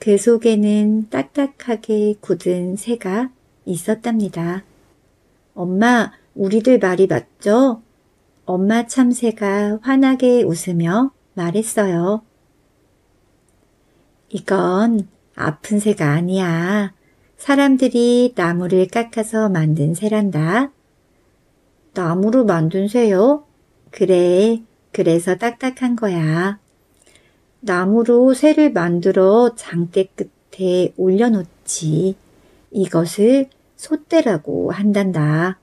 그 속에는 딱딱하게 굳은 새가 있었답니다. 엄마, 우리들 말이 맞죠? 엄마 참새가 환하게 웃으며 말했어요. 이건 아픈 새가 아니야. 사람들이 나무를 깎아서 만든 새란다. 나무로 만든 새요? 그래, 그래서 딱딱한 거야. 나무로 새를 만들어 장대 끝에 올려놓지. 이것을 솥대라고 한단다.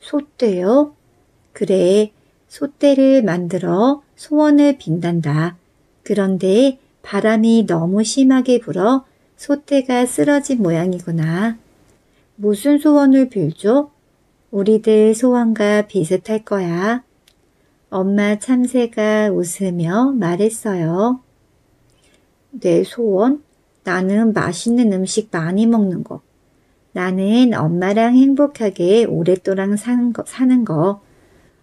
솥대요? 그래, 솥대를 만들어 소원을 빈단다. 그런데 바람이 너무 심하게 불어 소떼가 쓰러진 모양이구나. 무슨 소원을 빌죠? 우리들 소원과 비슷할 거야. 엄마 참새가 웃으며 말했어요. 내 소원? 나는 맛있는 음식 많이 먹는 거. 나는 엄마랑 행복하게 오랫동안 사는 거.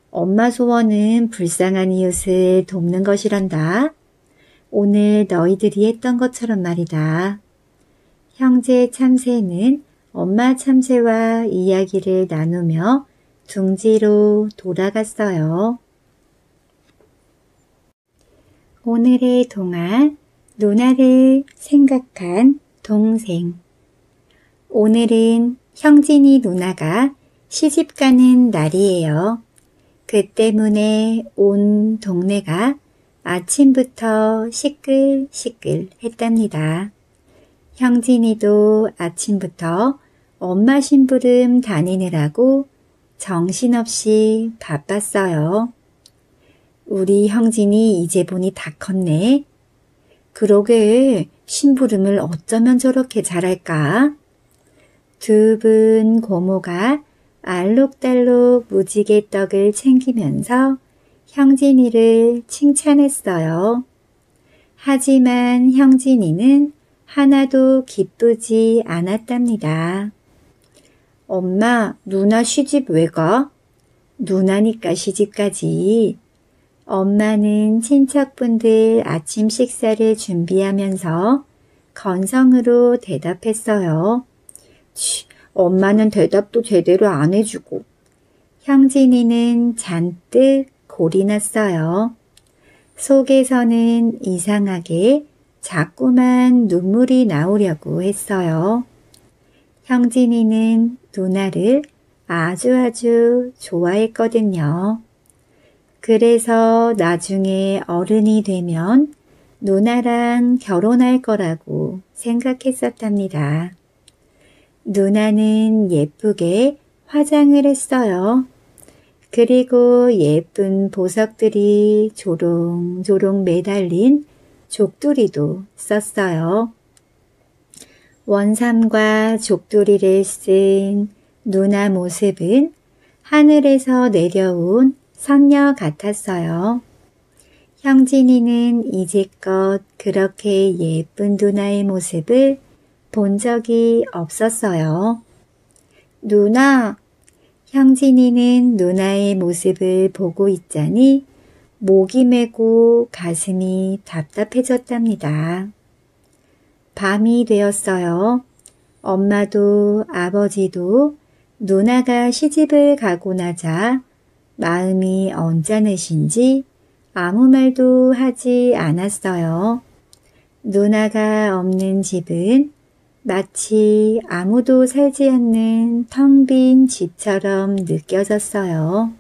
엄마 소원은 불쌍한 이웃을 돕는 것이란다. 오늘 너희들이 했던 것처럼 말이다. 형제 참새는 엄마 참새와 이야기를 나누며 둥지로 돌아갔어요. 오늘의 동화 누나를 생각한 동생 오늘은 형진이 누나가 시집 가는 날이에요. 그 때문에 온 동네가 아침부터 시끌시끌 했답니다. 형진이도 아침부터 엄마 심부름 다니느라고 정신없이 바빴어요. 우리 형진이 이제 보니 다 컸네. 그러게 심부름을 어쩌면 저렇게 잘할까? 두분 고모가 알록달록 무지개 떡을 챙기면서 형진이를 칭찬했어요. 하지만 형진이는 하나도 기쁘지 않았답니다. 엄마, 누나 시집 왜 가? 누나니까 시집가지. 엄마는 친척분들 아침 식사를 준비하면서 건성으로 대답했어요. 치, 엄마는 대답도 제대로 안 해주고. 형진이는 잔뜩 골이 났어요. 속에서는 이상하게 자꾸만 눈물이 나오려고 했어요. 형진이는 누나를 아주 아주 좋아했거든요. 그래서 나중에 어른이 되면 누나랑 결혼할 거라고 생각했었답니다. 누나는 예쁘게 화장을 했어요. 그리고 예쁜 보석들이 조롱조롱 매달린 족두리도 썼어요. 원삼과 족두리를 쓴 누나 모습은 하늘에서 내려온 선녀 같았어요. 형진이는 이제껏 그렇게 예쁜 누나의 모습을 본 적이 없었어요. 누나, 형진이는 누나의 모습을 보고 있자니 목이 메고 가슴이 답답해졌답니다. 밤이 되었어요. 엄마도 아버지도 누나가 시집을 가고 나자 마음이 언짢으신지 아무 말도 하지 않았어요. 누나가 없는 집은 마치 아무도 살지 않는 텅 빈 집처럼 느껴졌어요.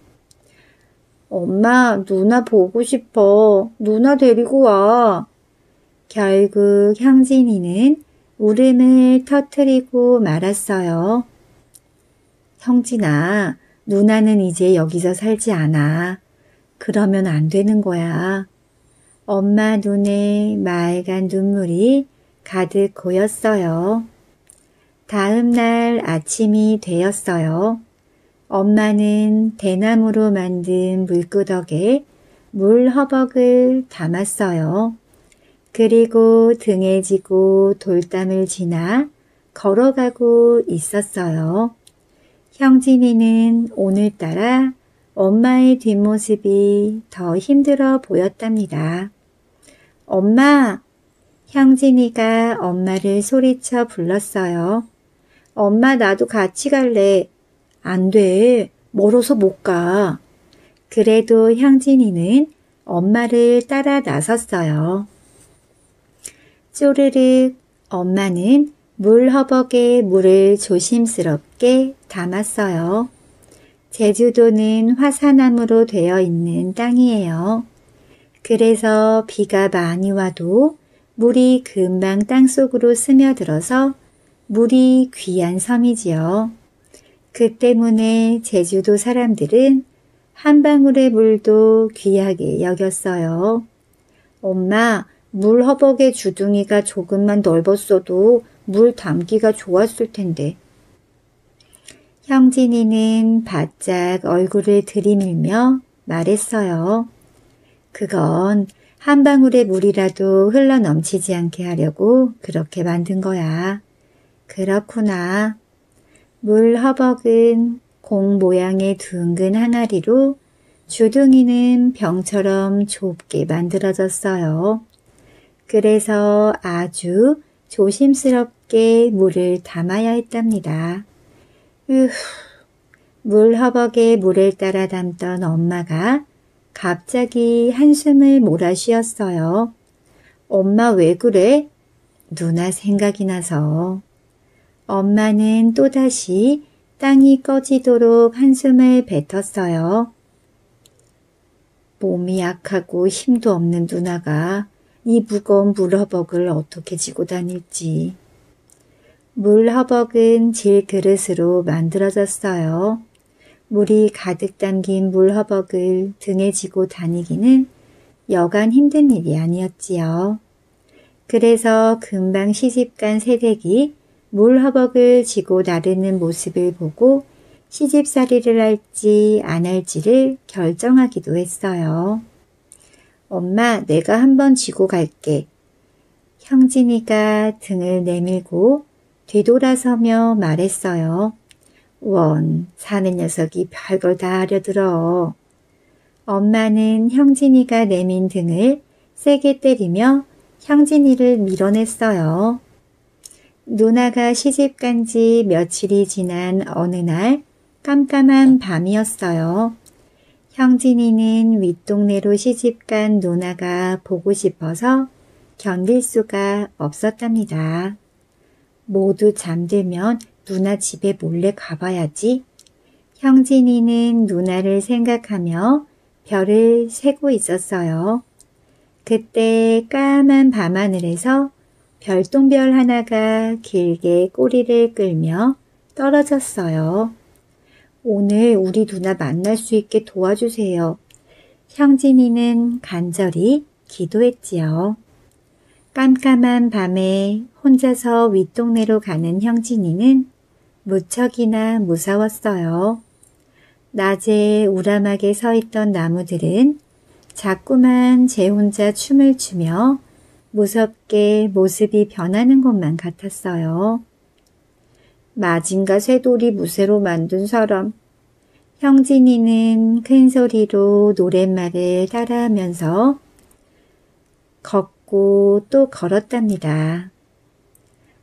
엄마, 누나 보고 싶어. 누나 데리고 와. 결국 형진이는 울음을 터트리고 말았어요. 형진아, 누나는 이제 여기서 살지 않아. 그러면 안 되는 거야. 엄마 눈에 맑은 눈물이 가득 고였어요. 다음 날 아침이 되었어요. 엄마는 대나무로 만든 물구덕에 물 허벅을 담았어요. 그리고 등에 지고 돌담을 지나 걸어가고 있었어요. 형진이는 오늘따라 엄마의 뒷모습이 더 힘들어 보였답니다. 엄마! 형진이가 엄마를 소리쳐 불렀어요. 엄마 나도 같이 갈래. 안 돼. 멀어서 못 가. 그래도 형진이는 엄마를 따라 나섰어요. 쪼르륵 엄마는 물 허벅에 물을 조심스럽게 담았어요. 제주도는 화산암으로 되어 있는 땅이에요. 그래서 비가 많이 와도 물이 금방 땅속으로 스며들어서 물이 귀한 섬이지요. 그 때문에 제주도 사람들은 한 방울의 물도 귀하게 여겼어요. 엄마, 물 허벅의 주둥이가 조금만 넓었어도 물 담기가 좋았을 텐데. 형진이는 바짝 얼굴을 들이밀며 말했어요. 그건 한 방울의 물이라도 흘러 넘치지 않게 하려고 그렇게 만든 거야. 그렇구나. 물 허벅은 공 모양의 둥근 항아리로 주둥이는 병처럼 좁게 만들어졌어요. 그래서 아주 조심스럽게 물을 담아야 했답니다. 으후, 물 허벅에 물을 따라 담던 엄마가 갑자기 한숨을 몰아쉬었어요. 엄마 왜 그래? 누나 생각이 나서. 엄마는 또다시 땅이 꺼지도록 한숨을 뱉었어요. 몸이 약하고 힘도 없는 누나가 이 무거운 물허벅을 어떻게 지고 다닐지. 물허벅은 질그릇으로 만들어졌어요. 물이 가득 담긴 물허벅을 등에 지고 다니기는 여간 힘든 일이 아니었지요. 그래서 금방 시집간 새댁이 물허벅을 지고 나르는 모습을 보고 시집살이를 할지 안 할지를 결정하기도 했어요. 엄마, 내가 한번 지고 갈게. 형진이가 등을 내밀고 뒤돌아서며 말했어요. 원, 사는 녀석이 별걸 다 하려들어. 엄마는 형진이가 내민 등을 세게 때리며 형진이를 밀어냈어요. 누나가 시집 간 지 며칠이 지난 어느 날 깜깜한 밤이었어요. 형진이는 윗동네로 시집 간 누나가 보고 싶어서 견딜 수가 없었답니다. 모두 잠들면 누나 집에 몰래 가봐야지. 형진이는 누나를 생각하며 별을 세고 있었어요. 그때 까만 밤하늘에서 별똥별 하나가 길게 꼬리를 끌며 떨어졌어요. 오늘 우리 누나 만날 수 있게 도와주세요. 형진이는 간절히 기도했지요. 깜깜한 밤에 혼자서 윗동네로 가는 형진이는 무척이나 무서웠어요. 낮에 우람하게 서 있던 나무들은 자꾸만 제 혼자 춤을 추며 무섭게 모습이 변하는 것만 같았어요. 마징가 쇠돌이 무쇠로 만든 사람. 형진이는 큰 소리로 노랫말을 따라하면서 걷 고 또 걸었답니다.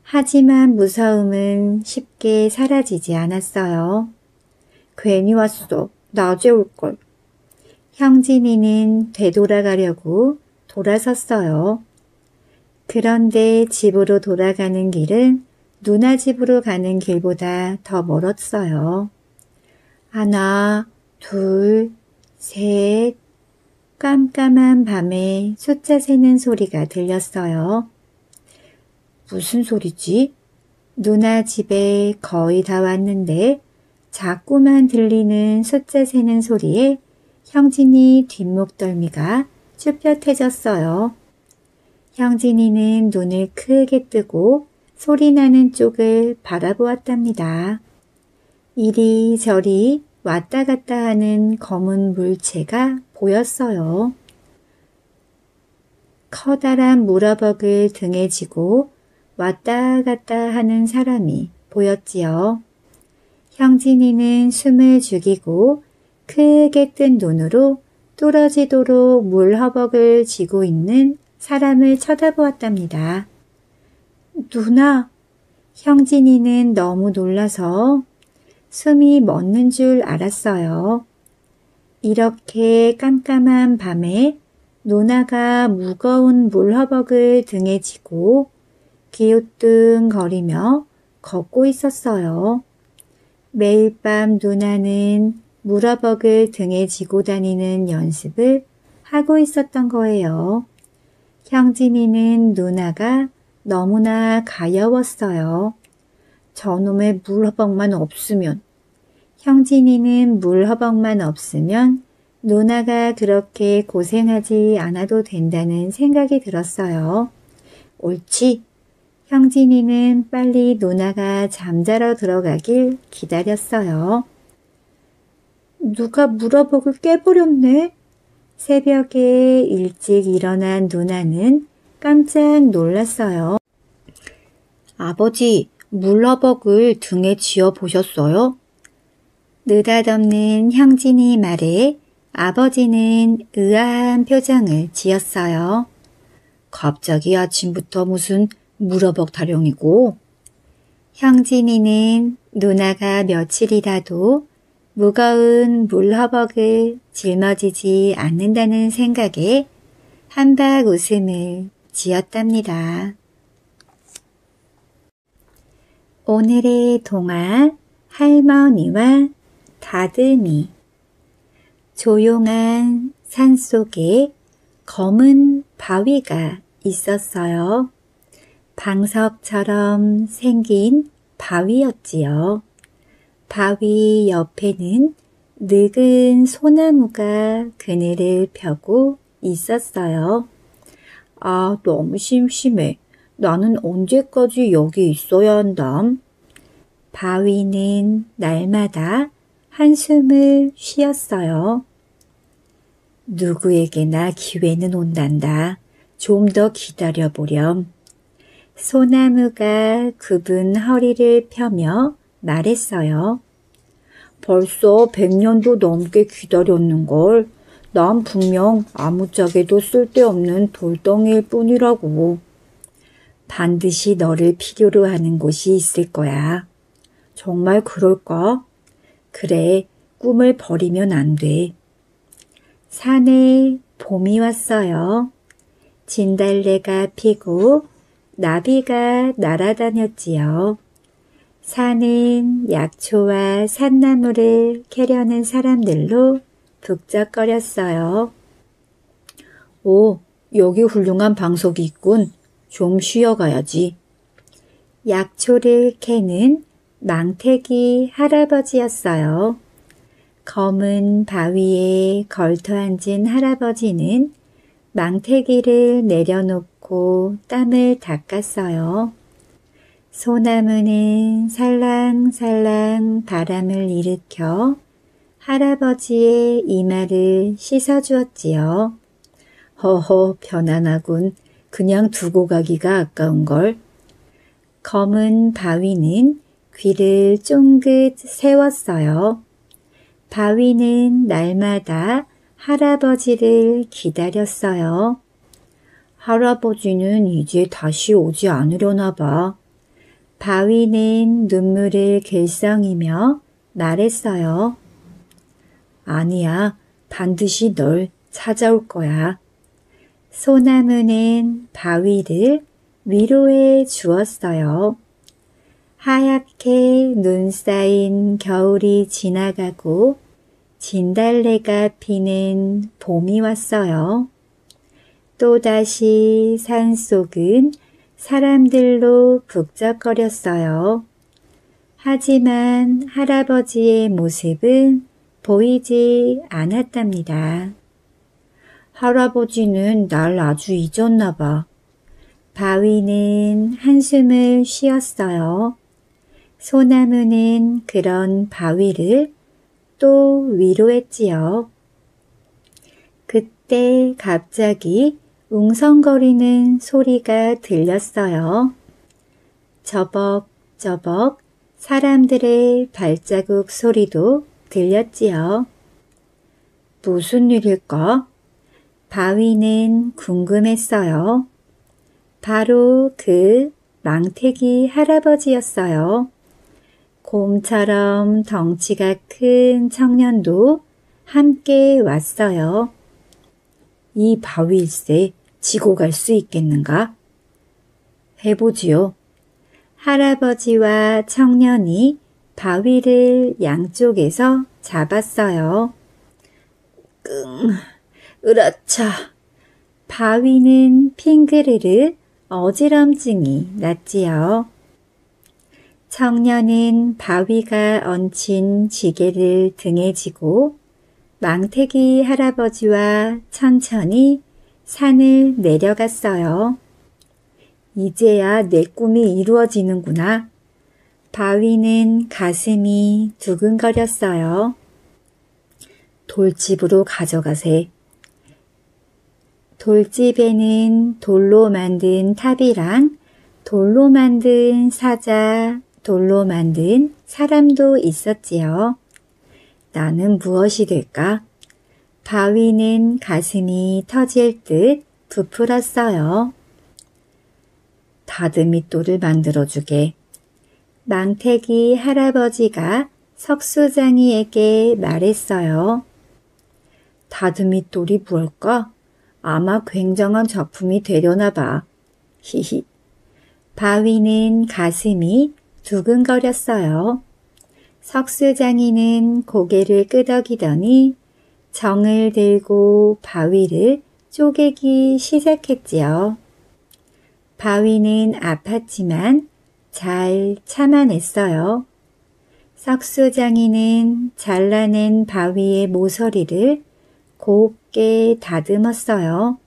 하지만 무서움은 쉽게 사라지지 않았어요. 괜히 왔어. 낮에 올걸. 형진이는 되돌아가려고 돌아섰어요. 그런데 집으로 돌아가는 길은 누나 집으로 가는 길보다 더 멀었어요. 하나, 둘, 셋. 깜깜한 밤에 숫자 세는 소리가 들렸어요. 무슨 소리지? 누나 집에 거의 다 왔는데 자꾸만 들리는 숫자 세는 소리에 형진이 뒷목덜미가 쭈뼛해졌어요. 형진이는 눈을 크게 뜨고 소리 나는 쪽을 바라보았답니다. 이리저리 왔다 갔다 하는 검은 물체가 보였어요. 커다란 물어벅을 등에 지고 왔다 갔다 하는 사람이 보였지요. 형진이는 숨을 죽이고 크게 뜬 눈으로 뚫어지도록 물허벅을 쥐고 있는 사람을 쳐다보았답니다. 누나, 형진이는 너무 놀라서 숨이 멎는 줄 알았어요. 이렇게 깜깜한 밤에 누나가 무거운 물허벅을 등에 지고 기웃뚱거리며 걷고 있었어요. 매일 밤 누나는 물허벅을 등에 지고 다니는 연습을 하고 있었던 거예요. 형진이는 누나가 너무나 가여웠어요. 저놈의 물허벅만 없으면 형진이는 물 허벅만 없으면 누나가 그렇게 고생하지 않아도 된다는 생각이 들었어요. 옳지. 형진이는 빨리 누나가 잠자러 들어가길 기다렸어요. 누가 물어벅을 깨버렸네. 새벽에 일찍 일어난 누나는 깜짝 놀랐어요. 아버지, 물러벅을 등에 지어 보셨어요? 느닷없는 형진이 말에 아버지는 의아한 표정을 지었어요. 갑자기 아침부터 무슨 물어벅 타령이고? 형진이는 누나가 며칠이라도 무거운 물허벅을 짊어지지 않는다는 생각에 한박 웃음을 지었답니다. 오늘의 동화 할머니와 다듬이 조용한 산 속에 검은 바위가 있었어요. 방석처럼 생긴 바위였지요. 바위 옆에는 늙은 소나무가 그늘을 펴고 있었어요. 아, 너무 심심해. 나는 언제까지 여기 있어야 한담? 바위는 날마다 한숨을 쉬었어요. 누구에게나 기회는 온단다. 좀 더 기다려보렴. 소나무가 굽은 허리를 펴며 말했어요. 벌써 100년도 넘게 기다렸는걸. 난 분명 아무짝에도 쓸데없는 돌덩이일 뿐이라고. 반드시 너를 필요로 하는 곳이 있을 거야. 정말 그럴까? 그래, 꿈을 버리면 안 돼. 산에 봄이 왔어요. 진달래가 피고 나비가 날아다녔지요. 산은 약초와 산나물을 캐려는 사람들로 북적거렸어요. 오, 여기 훌륭한 방석이 있군. 좀 쉬어가야지. 약초를 캐는 망태기 할아버지였어요. 검은 바위에 걸터 앉은 할아버지는 망태기를 내려놓고 땀을 닦았어요. 소나무는 살랑살랑 바람을 일으켜 할아버지의 이마를 씻어주었지요. 허허 편안하군. 그냥 두고 가기가 아까운걸. 검은 바위는 귀를 쫑긋 세웠어요. 바위는 날마다 할아버지를 기다렸어요. 할아버지는 이제 다시 오지 않으려나 봐. 바위는 눈물을 글썽이며 말했어요. 아니야, 반드시 널 찾아올 거야. 소나무는 바위를 위로해 주었어요. 하얗게 눈 쌓인 겨울이 지나가고 진달래가 피는 봄이 왔어요. 또다시 산속은 사람들로 북적거렸어요. 하지만 할아버지의 모습은 보이지 않았답니다. 할아버지는 날 아주 잊었나 봐. 바위는 한숨을 쉬었어요. 소나무는 그런 바위를 또 위로했지요. 그때 갑자기 웅성거리는 소리가 들렸어요. 저벅저벅 사람들의 발자국 소리도 들렸지요. 무슨 일일까? 바위는 궁금했어요. 바로 그 망태기 할아버지였어요. 곰처럼 덩치가 큰 청년도 함께 왔어요. 이 바위일세 지고 갈 수 있겠는가? 해보지요. 할아버지와 청년이 바위를 양쪽에서 잡았어요. 끙, 으라차. 바위는 핑그르르 어지럼증이 났지요. 청년은 바위가 얹힌 지게를 등에 지고 망태기 할아버지와 천천히 산을 내려갔어요. 이제야 내 꿈이 이루어지는구나. 바위는 가슴이 두근거렸어요. 돌집으로 가져가세. 돌집에는 돌로 만든 탑이랑 돌로 만든 사자, 돌로 만든 사람도 있었지요. 나는 무엇이 될까? 바위는 가슴이 터질 듯 부풀었어요. 다듬이돌을 만들어주게. 망태기 할아버지가 석수장이에게 말했어요. 다듬이돌이 무엇까 아마 굉장한 작품이 되려나 봐. 히히. 바위는 가슴이 두근거렸어요. 석수장이는 고개를 끄덕이더니 정을 들고 바위를 쪼개기 시작했지요. 바위는 아팠지만 잘 참아냈어요. 석수장이는 잘라낸 바위의 모서리를 곱게 다듬었어요.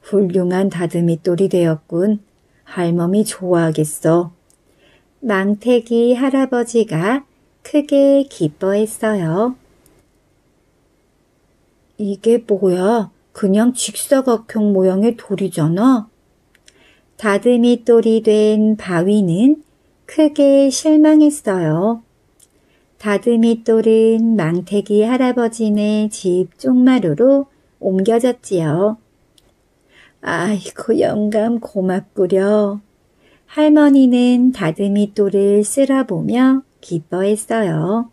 훌륭한 다듬이돌이 되었군. 할멈이 좋아하겠어. 망태기 할아버지가 크게 기뻐했어요. 이게 뭐야? 그냥 직사각형 모양의 돌이잖아. 다듬이 돌이 된 바위는 크게 실망했어요. 다듬이 돌은 망태기 할아버지네 집 쪽마루로 옮겨졌지요. 아이고 영감 고맙구려. 할머니는 다듬이 돌을 쓸어보며 기뻐했어요.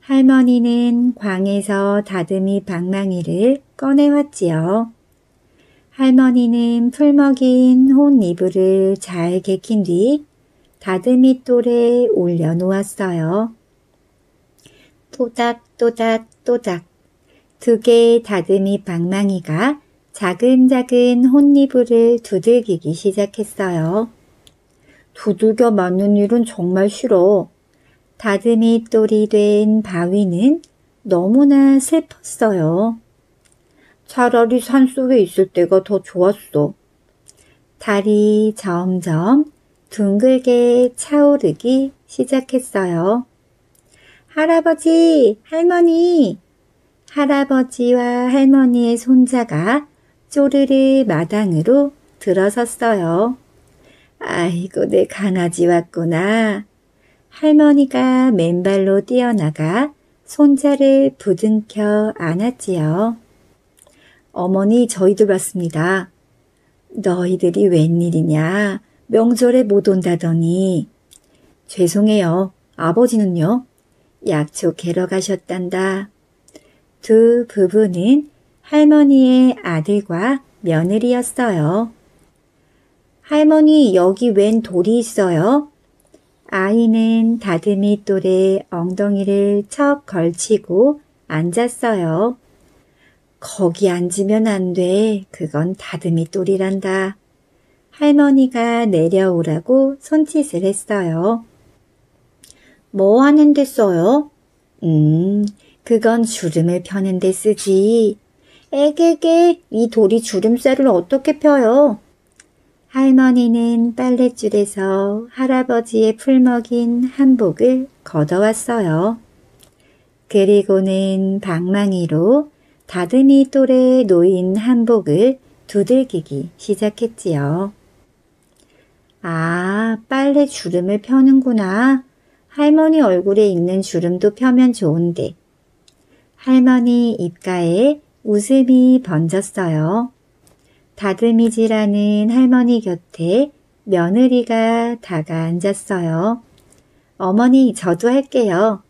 할머니는 광에서 다듬이 방망이를 꺼내왔지요. 할머니는 풀먹인 혼 이불을 잘 개킨 뒤 다듬이 돌에 올려놓았어요. 또닥또닥 또닥 두 개의 다듬이 방망이가 작은 작은 혼이불을 두들기기 시작했어요. 두들겨 맞는 일은 정말 싫어. 다듬이 똘이 된 바위는 너무나 슬펐어요. 차라리 산속에 있을 때가 더 좋았어. 달이 점점 둥글게 차오르기 시작했어요. 할아버지, 할머니! 할아버지와 할머니의 손자가 쪼르르 마당으로 들어섰어요. 아이고, 내 강아지 왔구나. 할머니가 맨발로 뛰어나가 손자를 부둥켜 안았지요. 어머니, 저희들 왔습니다. 너희들이 웬일이냐? 명절에 못 온다더니. 죄송해요. 아버지는요? 약초 개러 가셨단다. 두 부부는 할머니의 아들과 며느리였어요. 할머니, 여기 웬 돌이 있어요? 아이는 다듬이 돌에 엉덩이를 척 걸치고 앉았어요. 거기 앉으면 안 돼. 그건 다듬이 돌이란다. 할머니가 내려오라고 손짓을 했어요. 뭐 하는데 써요? 음, 그건 주름을 펴는 데 쓰지. 에게게, 이 돌이 주름살을 어떻게 펴요? 할머니는 빨랫줄에서 할아버지의 풀먹인 한복을 걷어왔어요. 그리고는 방망이로 다듬이 돌에 놓인 한복을 두들기기 시작했지요. 아, 빨래 주름을 펴는구나. 할머니 얼굴에 있는 주름도 펴면 좋은데. 할머니 입가에 웃음이 번졌어요. 다듬이질하는 할머니 곁에 며느리가 다가 앉았어요. 어머니, 저도 할게요.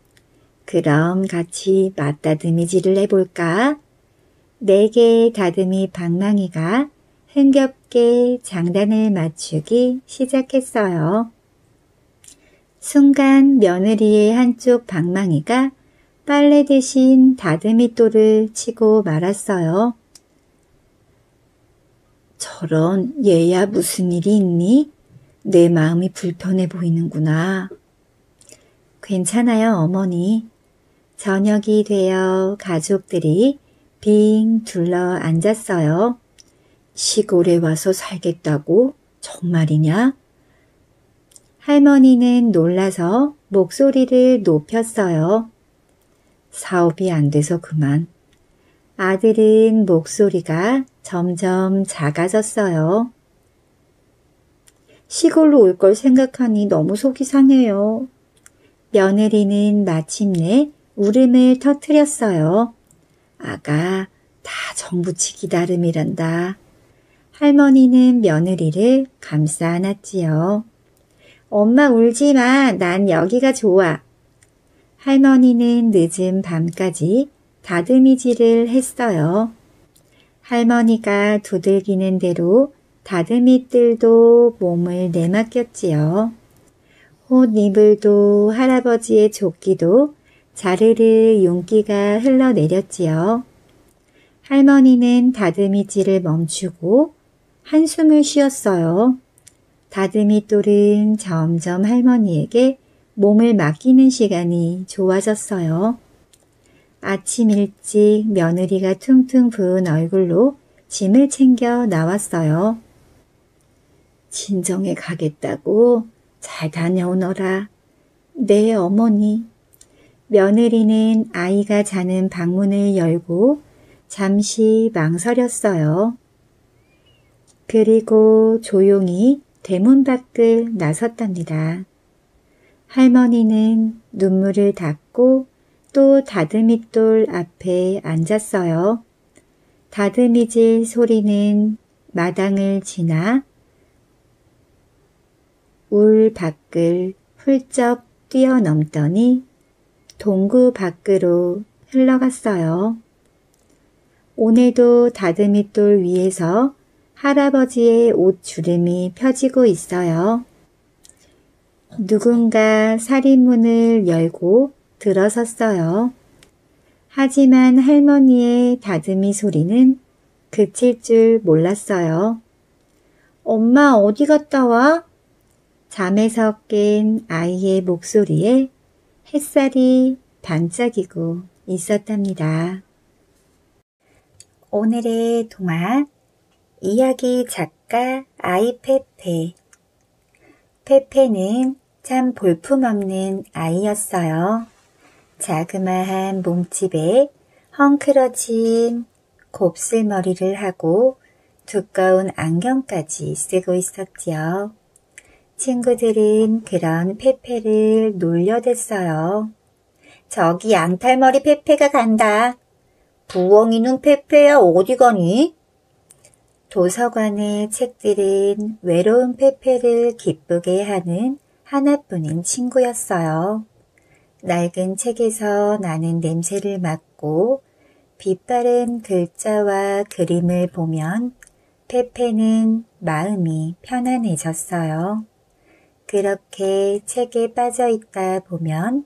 그럼 같이 맞다듬이질을 해볼까? 네 개의 다듬이 방망이가 흥겹게 장단을 맞추기 시작했어요. 순간 며느리의 한쪽 방망이가 빨래 대신 다듬이돌을 치고 말았어요. 저런 얘야 무슨 일이 있니? 내 마음이 불편해 보이는구나. 괜찮아요, 어머니. 저녁이 되어 가족들이 빙 둘러 앉았어요. 시골에 와서 살겠다고? 정말이냐? 할머니는 놀라서 목소리를 높였어요. 사업이 안 돼서 그만. 아들은 목소리가 점점 작아졌어요. 시골로 올 걸 생각하니 너무 속이 상해요. 며느리는 마침내 울음을 터뜨렸어요. 아가, 다 정부치기 나름이란다. 할머니는 며느리를 감싸 안았지요. 엄마 울지 마. 난 여기가 좋아. 할머니는 늦은 밤까지 다듬이질을 했어요. 할머니가 두들기는 대로 다듬이들도 몸을 내맡겼지요. 옷이불도 할아버지의 조끼도 자르르 윤기가 흘러내렸지요. 할머니는 다듬이질을 멈추고 한숨을 쉬었어요. 다듬이 똘은 점점 할머니에게 몸을 맡기는 시간이 좋아졌어요. 아침 일찍 며느리가 퉁퉁 부은 얼굴로 짐을 챙겨 나왔어요. 친정에 가겠다고 잘 다녀오너라. 네, 어머니. 며느리는 아이가 자는 방문을 열고 잠시 망설였어요. 그리고 조용히 대문 밖을 나섰답니다. 할머니는 눈물을 닦고 또 다듬이돌 앞에 앉았어요. 다듬이질 소리는 마당을 지나 울 밖을 훌쩍 뛰어넘더니 동구 밖으로 흘러갔어요. 오늘도 다듬이돌 위에서 할아버지의 옷 주름이 펴지고 있어요. 누군가 살인문을 열고 들어섰어요. 하지만 할머니의 다듬이 소리는 그칠 줄 몰랐어요. 엄마 어디 갔다 와? 잠에서 깬 아이의 목소리에 햇살이 반짝이고 있었답니다. 오늘의 동화 이야기 작가 아이 페페 페페는 참 볼품없는 아이였어요. 자그마한 몸집에 헝클어진 곱슬머리를 하고 두꺼운 안경까지 쓰고 있었지요. 친구들은 그런 페페를 놀려댔어요. 저기 양탈머리 페페가 간다. 부엉이 눈 페페야 어디 가니? 도서관의 책들은 외로운 페페를 기쁘게 하는 하나뿐인 친구였어요. 낡은 책에서 나는 냄새를 맡고 빛바른 글자와 그림을 보면 페페는 마음이 편안해졌어요. 그렇게 책에 빠져 있다 보면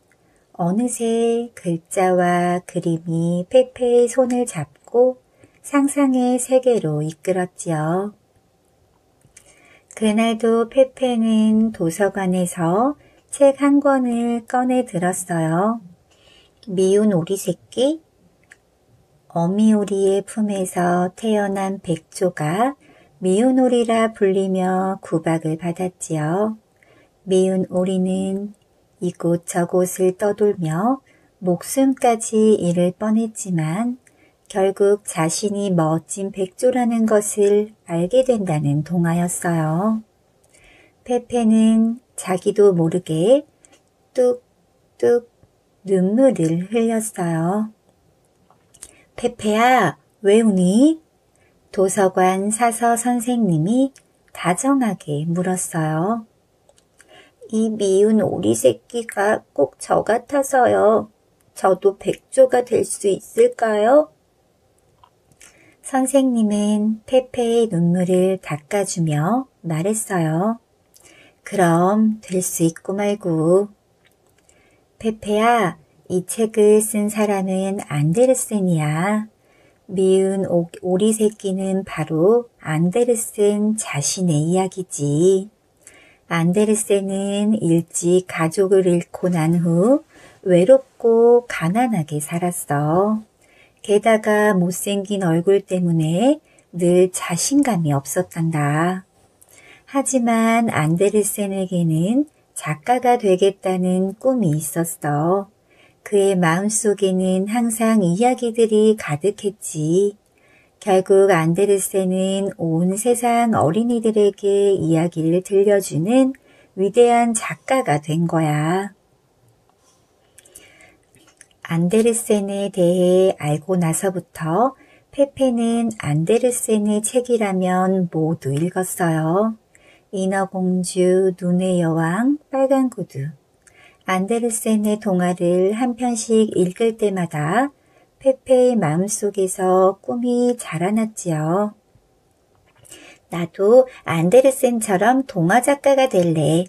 어느새 글자와 그림이 페페의 손을 잡고 상상의 세계로 이끌었지요. 그날도 페페는 도서관에서 책 한 권을 꺼내 들었어요. 미운 오리 새끼? 어미오리의 품에서 태어난 백조가 미운 오리라 불리며 구박을 받았지요. 미운 오리는 이곳 저곳을 떠돌며 목숨까지 잃을 뻔했지만 결국 자신이 멋진 백조라는 것을 알게 된다는 동화였어요. 페페는 자기도 모르게 뚝뚝 눈물을 흘렸어요. 페페야, 왜 우니? 도서관 사서 선생님이 다정하게 물었어요. 이 미운 오리 새끼가 꼭 저 같아서요. 저도 백조가 될 수 있을까요? 선생님은 페페의 눈물을 닦아주며 말했어요. 그럼 될 수 있고 말고. 페페야, 이 책을 쓴 사람은 안데르센이야. 미운 오리 새끼는 바로 안데르센 자신의 이야기지. 안데르센은 일찍 가족을 잃고 난 후 외롭고 가난하게 살았어. 게다가 못생긴 얼굴 때문에 늘 자신감이 없었단다. 하지만 안데르센에게는 작가가 되겠다는 꿈이 있었어. 그의 마음속에는 항상 이야기들이 가득했지. 결국 안데르센은 온 세상 어린이들에게 이야기를 들려주는 위대한 작가가 된 거야. 안데르센에 대해 알고 나서부터 페페는 안데르센의 책이라면 모두 읽었어요. 인어공주, 눈의 여왕, 빨간 구두. 안데르센의 동화를 한 편씩 읽을 때마다 페페의 마음속에서 꿈이 자라났지요. 나도 안데르센처럼 동화 작가가 될래.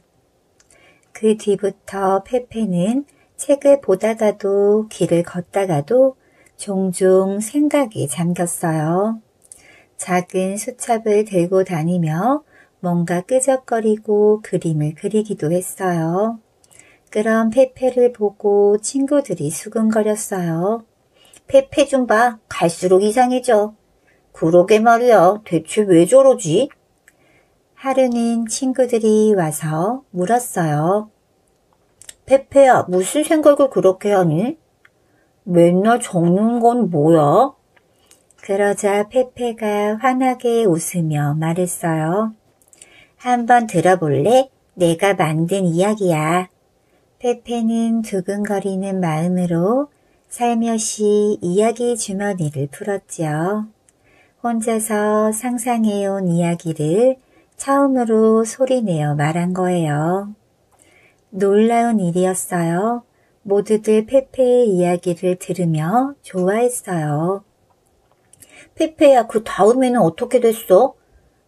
그 뒤부터 페페는 책을 보다가도 길을 걷다가도 종종 생각에 잠겼어요. 작은 수첩을 들고 다니며 뭔가 끄적거리고 그림을 그리기도 했어요. 그럼 페페를 보고 친구들이 수근거렸어요. 페페 좀 봐. 갈수록 이상해져. 그러게 말이야. 대체 왜 저러지? 하루는 친구들이 와서 물었어요. 페페야, 무슨 생각을 그렇게 하니? 맨날 적는 건 뭐야? 그러자 페페가 환하게 웃으며 말했어요. 한번 들어볼래? 내가 만든 이야기야. 페페는 두근거리는 마음으로 살며시 이야기 주머니를 풀었지요. 혼자서 상상해온 이야기를 처음으로 소리내어 말한 거예요. 놀라운 일이었어요. 모두들 페페의 이야기를 들으며 좋아했어요. 페페야, 그 다음에는 어떻게 됐어?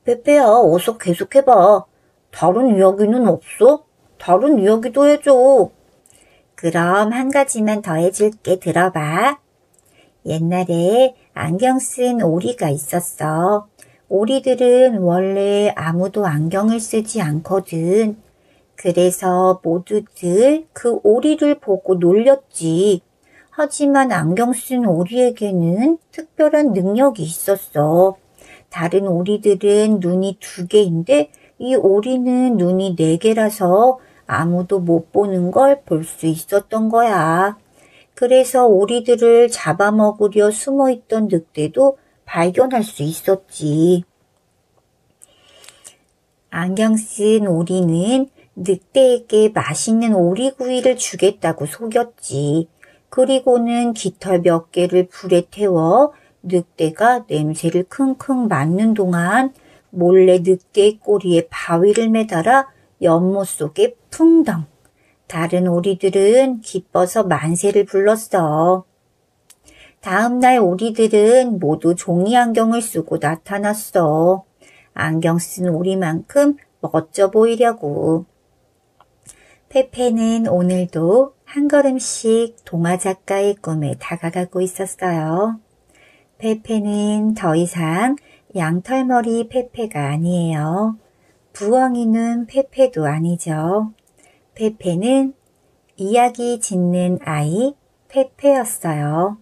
페페야, 어서 계속해봐. 다른 이야기는 없어? 다른 이야기도 해줘. 그럼 한 가지만 더 해줄게. 들어봐. 옛날에 안경 쓴 오리가 있었어. 오리들은 원래 아무도 안경을 쓰지 않거든. 그래서 모두들 그 오리를 보고 놀렸지. 하지만 안경 쓴 오리에게는 특별한 능력이 있었어. 다른 오리들은 눈이 두 개인데 이 오리는 눈이 네 개라서 아무도 못 보는 걸 볼 수 있었던 거야. 그래서 오리들을 잡아먹으려 숨어 있던 늑대도 발견할 수 있었지. 안경 쓴 오리는 늑대에게 맛있는 오리구이를 주겠다고 속였지. 그리고는 깃털 몇 개를 불에 태워 늑대가 냄새를 킁킁 맡는 동안 몰래 늑대의 꼬리에 바위를 매달아 연못 속에 풍덩. 다른 오리들은 기뻐서 만세를 불렀어. 다음 날 오리들은 모두 종이 안경을 쓰고 나타났어. 안경 쓴 오리만큼 멋져 보이려고. 페페는 오늘도 한 걸음씩 동화 작가의 꿈에 다가가고 있었어요. 페페는 더 이상 양털머리 페페가 아니에요. 부엉이는 페페도 아니죠. 페페는 이야기 짓는 아이 페페였어요.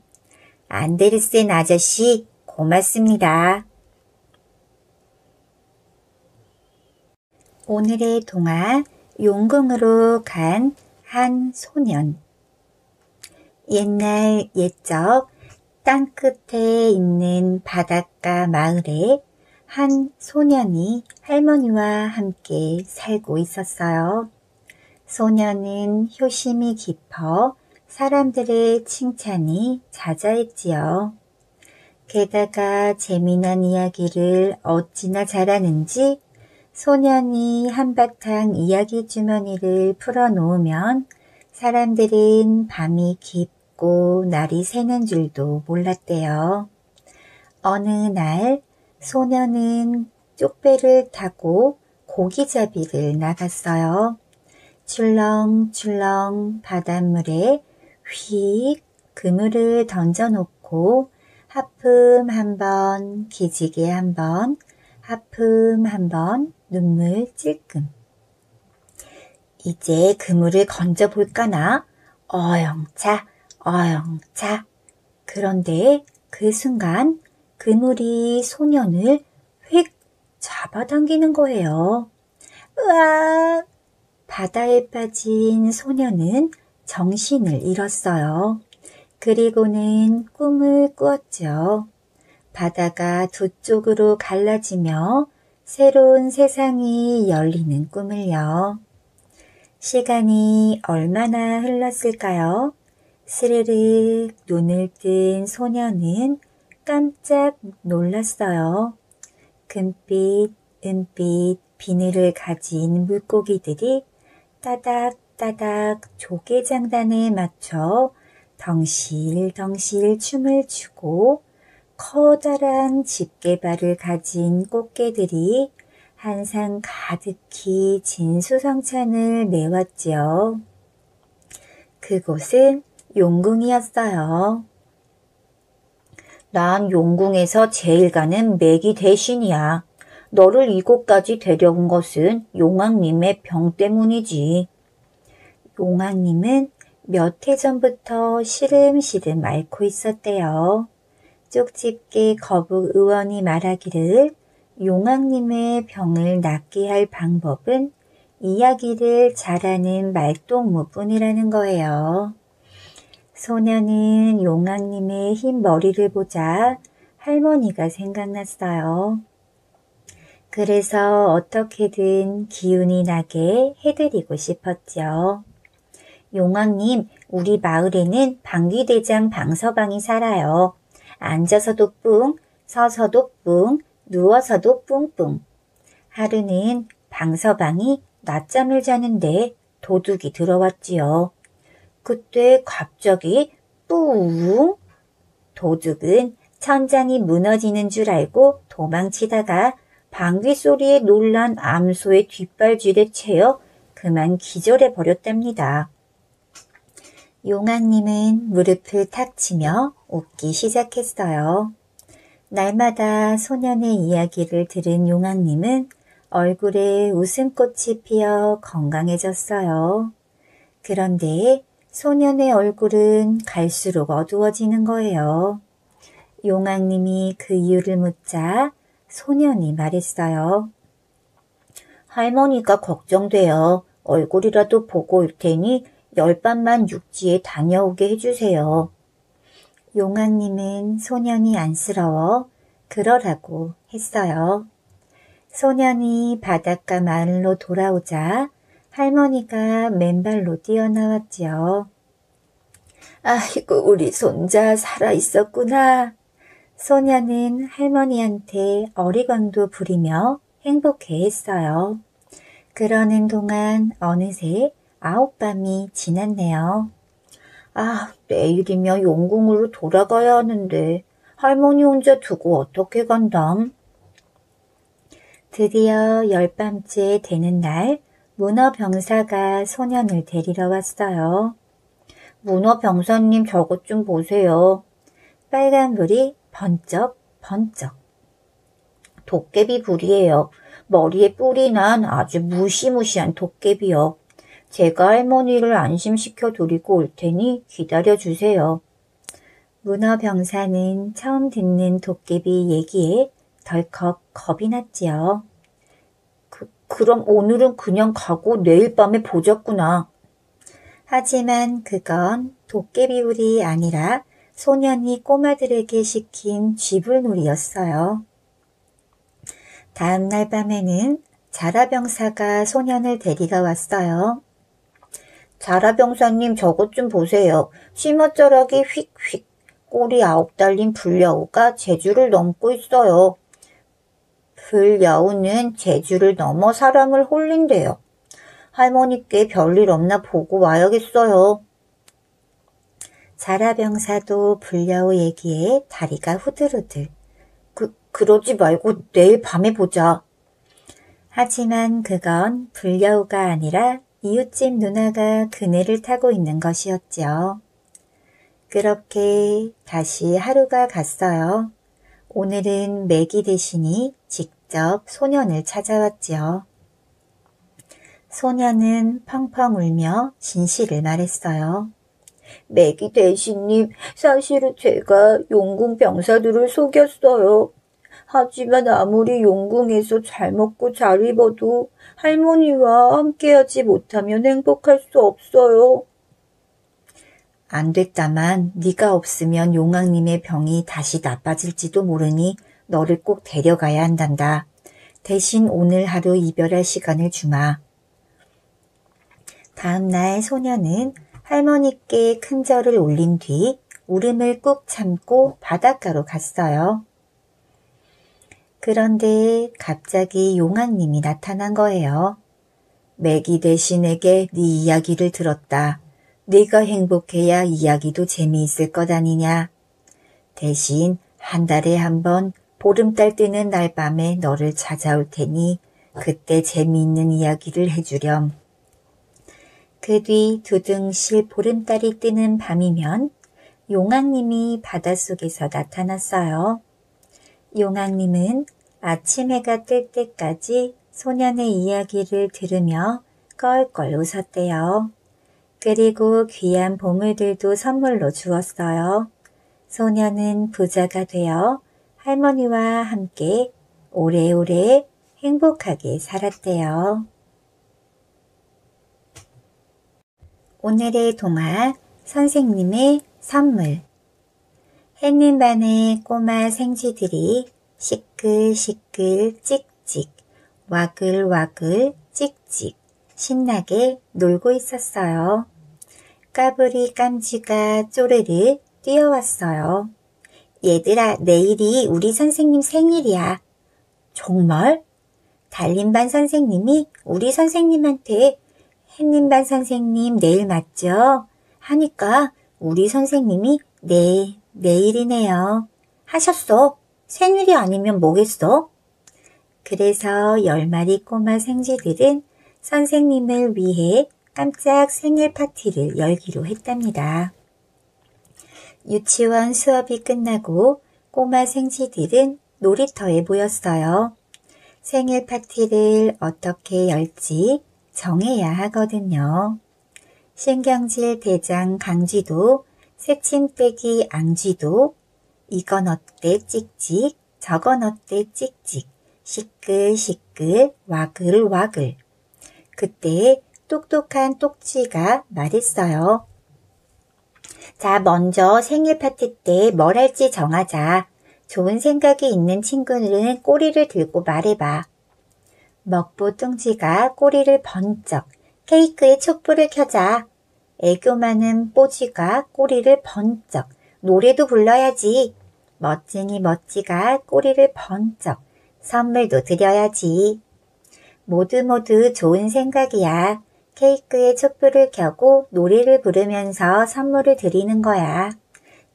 안데르센 아저씨 고맙습니다. 오늘의 동화 용궁으로 간 한 소년 옛날 옛적 땅끝에 있는 바닷가 마을에 한 소년이 할머니와 함께 살고 있었어요. 소년은 효심이 깊어 사람들의 칭찬이 자자했지요. 게다가 재미난 이야기를 어찌나 잘하는지 소년이 한바탕 이야기 주머니를 풀어놓으면 사람들은 밤이 깊 고 날이 새는 줄도 몰랐대요. 어느 날 소년은 쪽배를 타고 고기잡이를 나갔어요. 출렁출렁 바닷물에 휙 그물을 던져놓고 하품 한 번, 기지개 한 번, 하품 한 번, 눈물 찔끔. 이제 그물을 건져 볼까나? 어영차, 어영차. 그런데 그 순간 그물이 소년을 휙 잡아당기는 거예요. 으악! 바다에 빠진 소년은 정신을 잃었어요. 그리고는 꿈을 꾸었죠. 바다가 두 쪽으로 갈라지며 새로운 세상이 열리는 꿈을요. 시간이 얼마나 흘렀을까요? 스르륵 눈을 뜬 소녀는 깜짝 놀랐어요. 금빛, 은빛 비늘을 가진 물고기들이 따닥따닥 조개장단에 맞춰 덩실덩실 춤을 추고 커다란 집게발을 가진 꽃게들이 한상 가득히 진수성찬을 내왔지요. 그곳은 용궁이었어요. 난 용궁에서 제일 가는 맥이 대신이야. 너를 이곳까지 데려온 것은 용왕님의 병 때문이지. 용왕님은 몇 해 전부터 시름시름 앓고 있었대요. 쪽집게 거북 의원이 말하기를 용왕님의 병을 낫게 할 방법은 이야기를 잘하는 말동무뿐이라는 거예요. 소녀는 용왕님의 흰 머리를 보자 할머니가 생각났어요. 그래서 어떻게든 기운이 나게 해드리고 싶었죠. 용왕님, 우리 마을에는 방귀대장 방서방이 살아요. 앉아서도 뿡, 서서도 뿡, 누워서도 뿡뿡. 하루는 방서방이 낮잠을 자는데 도둑이 들어왔지요. 그때 갑자기 뿌웅 도둑은 천장이 무너지는 줄 알고 도망치다가 방귀 소리에 놀란 암소의 뒷발질에 채여 그만 기절해 버렸답니다. 용왕님은 무릎을 탁 치며 웃기 시작했어요. 날마다 소년의 이야기를 들은 용왕님은 얼굴에 웃음꽃이 피어 건강해졌어요. 그런데 소년의 얼굴은 갈수록 어두워지는 거예요. 용왕님이 그 이유를 묻자 소년이 말했어요. 할머니가 걱정돼요. 얼굴이라도 보고 올 테니 열밤만 육지에 다녀오게 해주세요. 용왕님은 소년이 안쓰러워 그러라고 했어요. 소년이 바닷가 마을로 돌아오자 할머니가 맨발로 뛰어나왔지요. 아이고 우리 손자 살아 있었구나. 소년은 할머니한테 어리광도 부리며 행복해했어요. 그러는 동안 어느새 아홉 밤이 지났네요. 아, 내일이면 용궁으로 돌아가야 하는데 할머니 혼자 두고 어떻게 간담? 드디어 열밤째 되는 날 문어병사가 소년을 데리러 왔어요. 문어병사님 저것 좀 보세요. 빨간 불이 번쩍 번쩍. 도깨비 불이에요. 머리에 뿔이 난 아주 무시무시한 도깨비요. 제가 할머니를 안심시켜 드리고 올 테니 기다려 주세요. 문어병사는 처음 듣는 도깨비 얘기에 덜컥 겁이 났지요. 그, 그럼 오늘은 그냥 가고 내일 밤에 보자꾸나. 하지만 그건 도깨비울이 아니라 소년이 꼬마들에게 시킨 쥐불놀이였어요. 다음 날 밤에는 자라병사가 소년을 데리러 왔어요. 자라병사님 저것 좀 보세요. 심어자락이 휙휙 꼬리 아홉 달린 불여우가 제주를 넘고 있어요. 불여우는 제주를 넘어 사람을 홀린대요. 할머니께 별일 없나 보고 와야겠어요. 자라병사도 불려우 얘기에 다리가 후들후들. 그, 그러지 말고 내일 밤에 보자. 하지만 그건 불려우가 아니라 이웃집 누나가 그네를 타고 있는 것이었죠. 그렇게 다시 하루가 갔어요. 오늘은 매기 대신이 직접 소년을 찾아왔지요. 소년은 펑펑 울며 진실을 말했어요. 매기 대신님, 사실은 제가 용궁 병사들을 속였어요. 하지만 아무리 용궁에서 잘 먹고 잘 입어도 할머니와 함께하지 못하면 행복할 수 없어요. 안 됐다만 네가 없으면 용왕님의 병이 다시 나빠질지도 모르니 너를 꼭 데려가야 한단다. 대신 오늘 하루 이별할 시간을 주마. 다음 날 소녀는 할머니께 큰 절을 올린 뒤 울음을 꾹 참고 바닷가로 갔어요. 그런데 갑자기 용왕님이 나타난 거예요. 매기 대신에게 네 이야기를 들었다. 네가 행복해야 이야기도 재미있을 것 아니냐. 대신 한 달에 한 번 보름달 뜨는 날 밤에 너를 찾아올 테니 그때 재미있는 이야기를 해주렴. 그 뒤 두둥실 보름달이 뜨는 밤이면 용왕님이 바닷속에서 나타났어요. 용왕님은 아침 해가 뜰 때까지 소년의 이야기를 들으며 껄껄 웃었대요. 그리고 귀한 보물들도 선물로 주었어요. 소년은 부자가 되어 할머니와 함께 오래오래 행복하게 살았대요. 오늘의 동화 선생님의 선물 햇님 반의 꼬마 생쥐들이 시끌시끌 찍찍 와글와글 찍찍 신나게 놀고 있었어요. 까불이 깜쥐가 쪼르르 뛰어왔어요. 얘들아, 내일이 우리 선생님 생일이야. 정말? 달림반 선생님이 우리 선생님한테 햇님반 선생님 내일 맞죠? 하니까 우리 선생님이 네, 내일이네요. 하셨어. 생일이 아니면 뭐겠어? 그래서 열 마리 꼬마 생쥐들은 선생님을 위해 깜짝 생일 파티를 열기로 했답니다. 유치원 수업이 끝나고 꼬마 생쥐들은 놀이터에 모였어요. 생일 파티를 어떻게 열지 정해야 하거든요. 신경질 대장 강쥐도 새침빼기 앙쥐도 이건 어때 찍찍 저건 어때 찍찍 시끌시끌 와글와글 그때 똑똑한 똑쥐가 말했어요. 자, 먼저 생일 파티 때 뭘 할지 정하자. 좋은 생각이 있는 친구는 꼬리를 들고 말해봐. 먹보 뚱지가 꼬리를 번쩍 케이크에 촛불을 켜자. 애교 많은 뽀지가 꼬리를 번쩍 노래도 불러야지. 멋쟁이 멋지가 꼬리를 번쩍 선물도 드려야지. 모두 모두 좋은 생각이야. 케이크에 촛불을 켜고 노래를 부르면서 선물을 드리는 거야.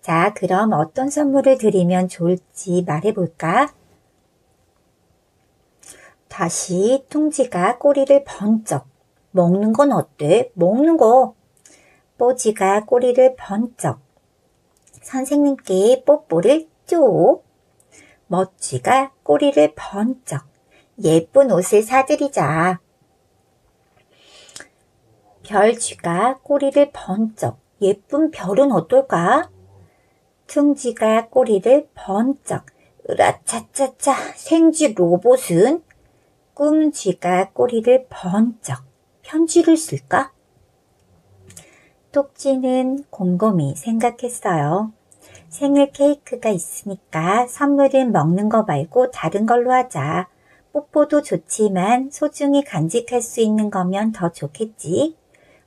자, 그럼 어떤 선물을 드리면 좋을지 말해볼까? 다시 퉁지가 꼬리를 번쩍. 먹는 건 어때? 먹는 거. 뽀지가 꼬리를 번쩍. 선생님께 뽀뽀를 쭉. 멋지가 꼬리를 번쩍. 예쁜 옷을 사드리자. 별쥐가 꼬리를 번쩍. 예쁜 별은 어떨까? 퉁지가 꼬리를 번쩍. 으라차차차 생쥐 로봇은 꿈쥐가 꼬리를 번쩍. 편지를 쓸까? 똑쥐는 곰곰이 생각했어요. 생일 케이크가 있으니까 선물은 먹는 거 말고 다른 걸로 하자. 뽀뽀도 좋지만 소중히 간직할 수 있는 거면 더 좋겠지.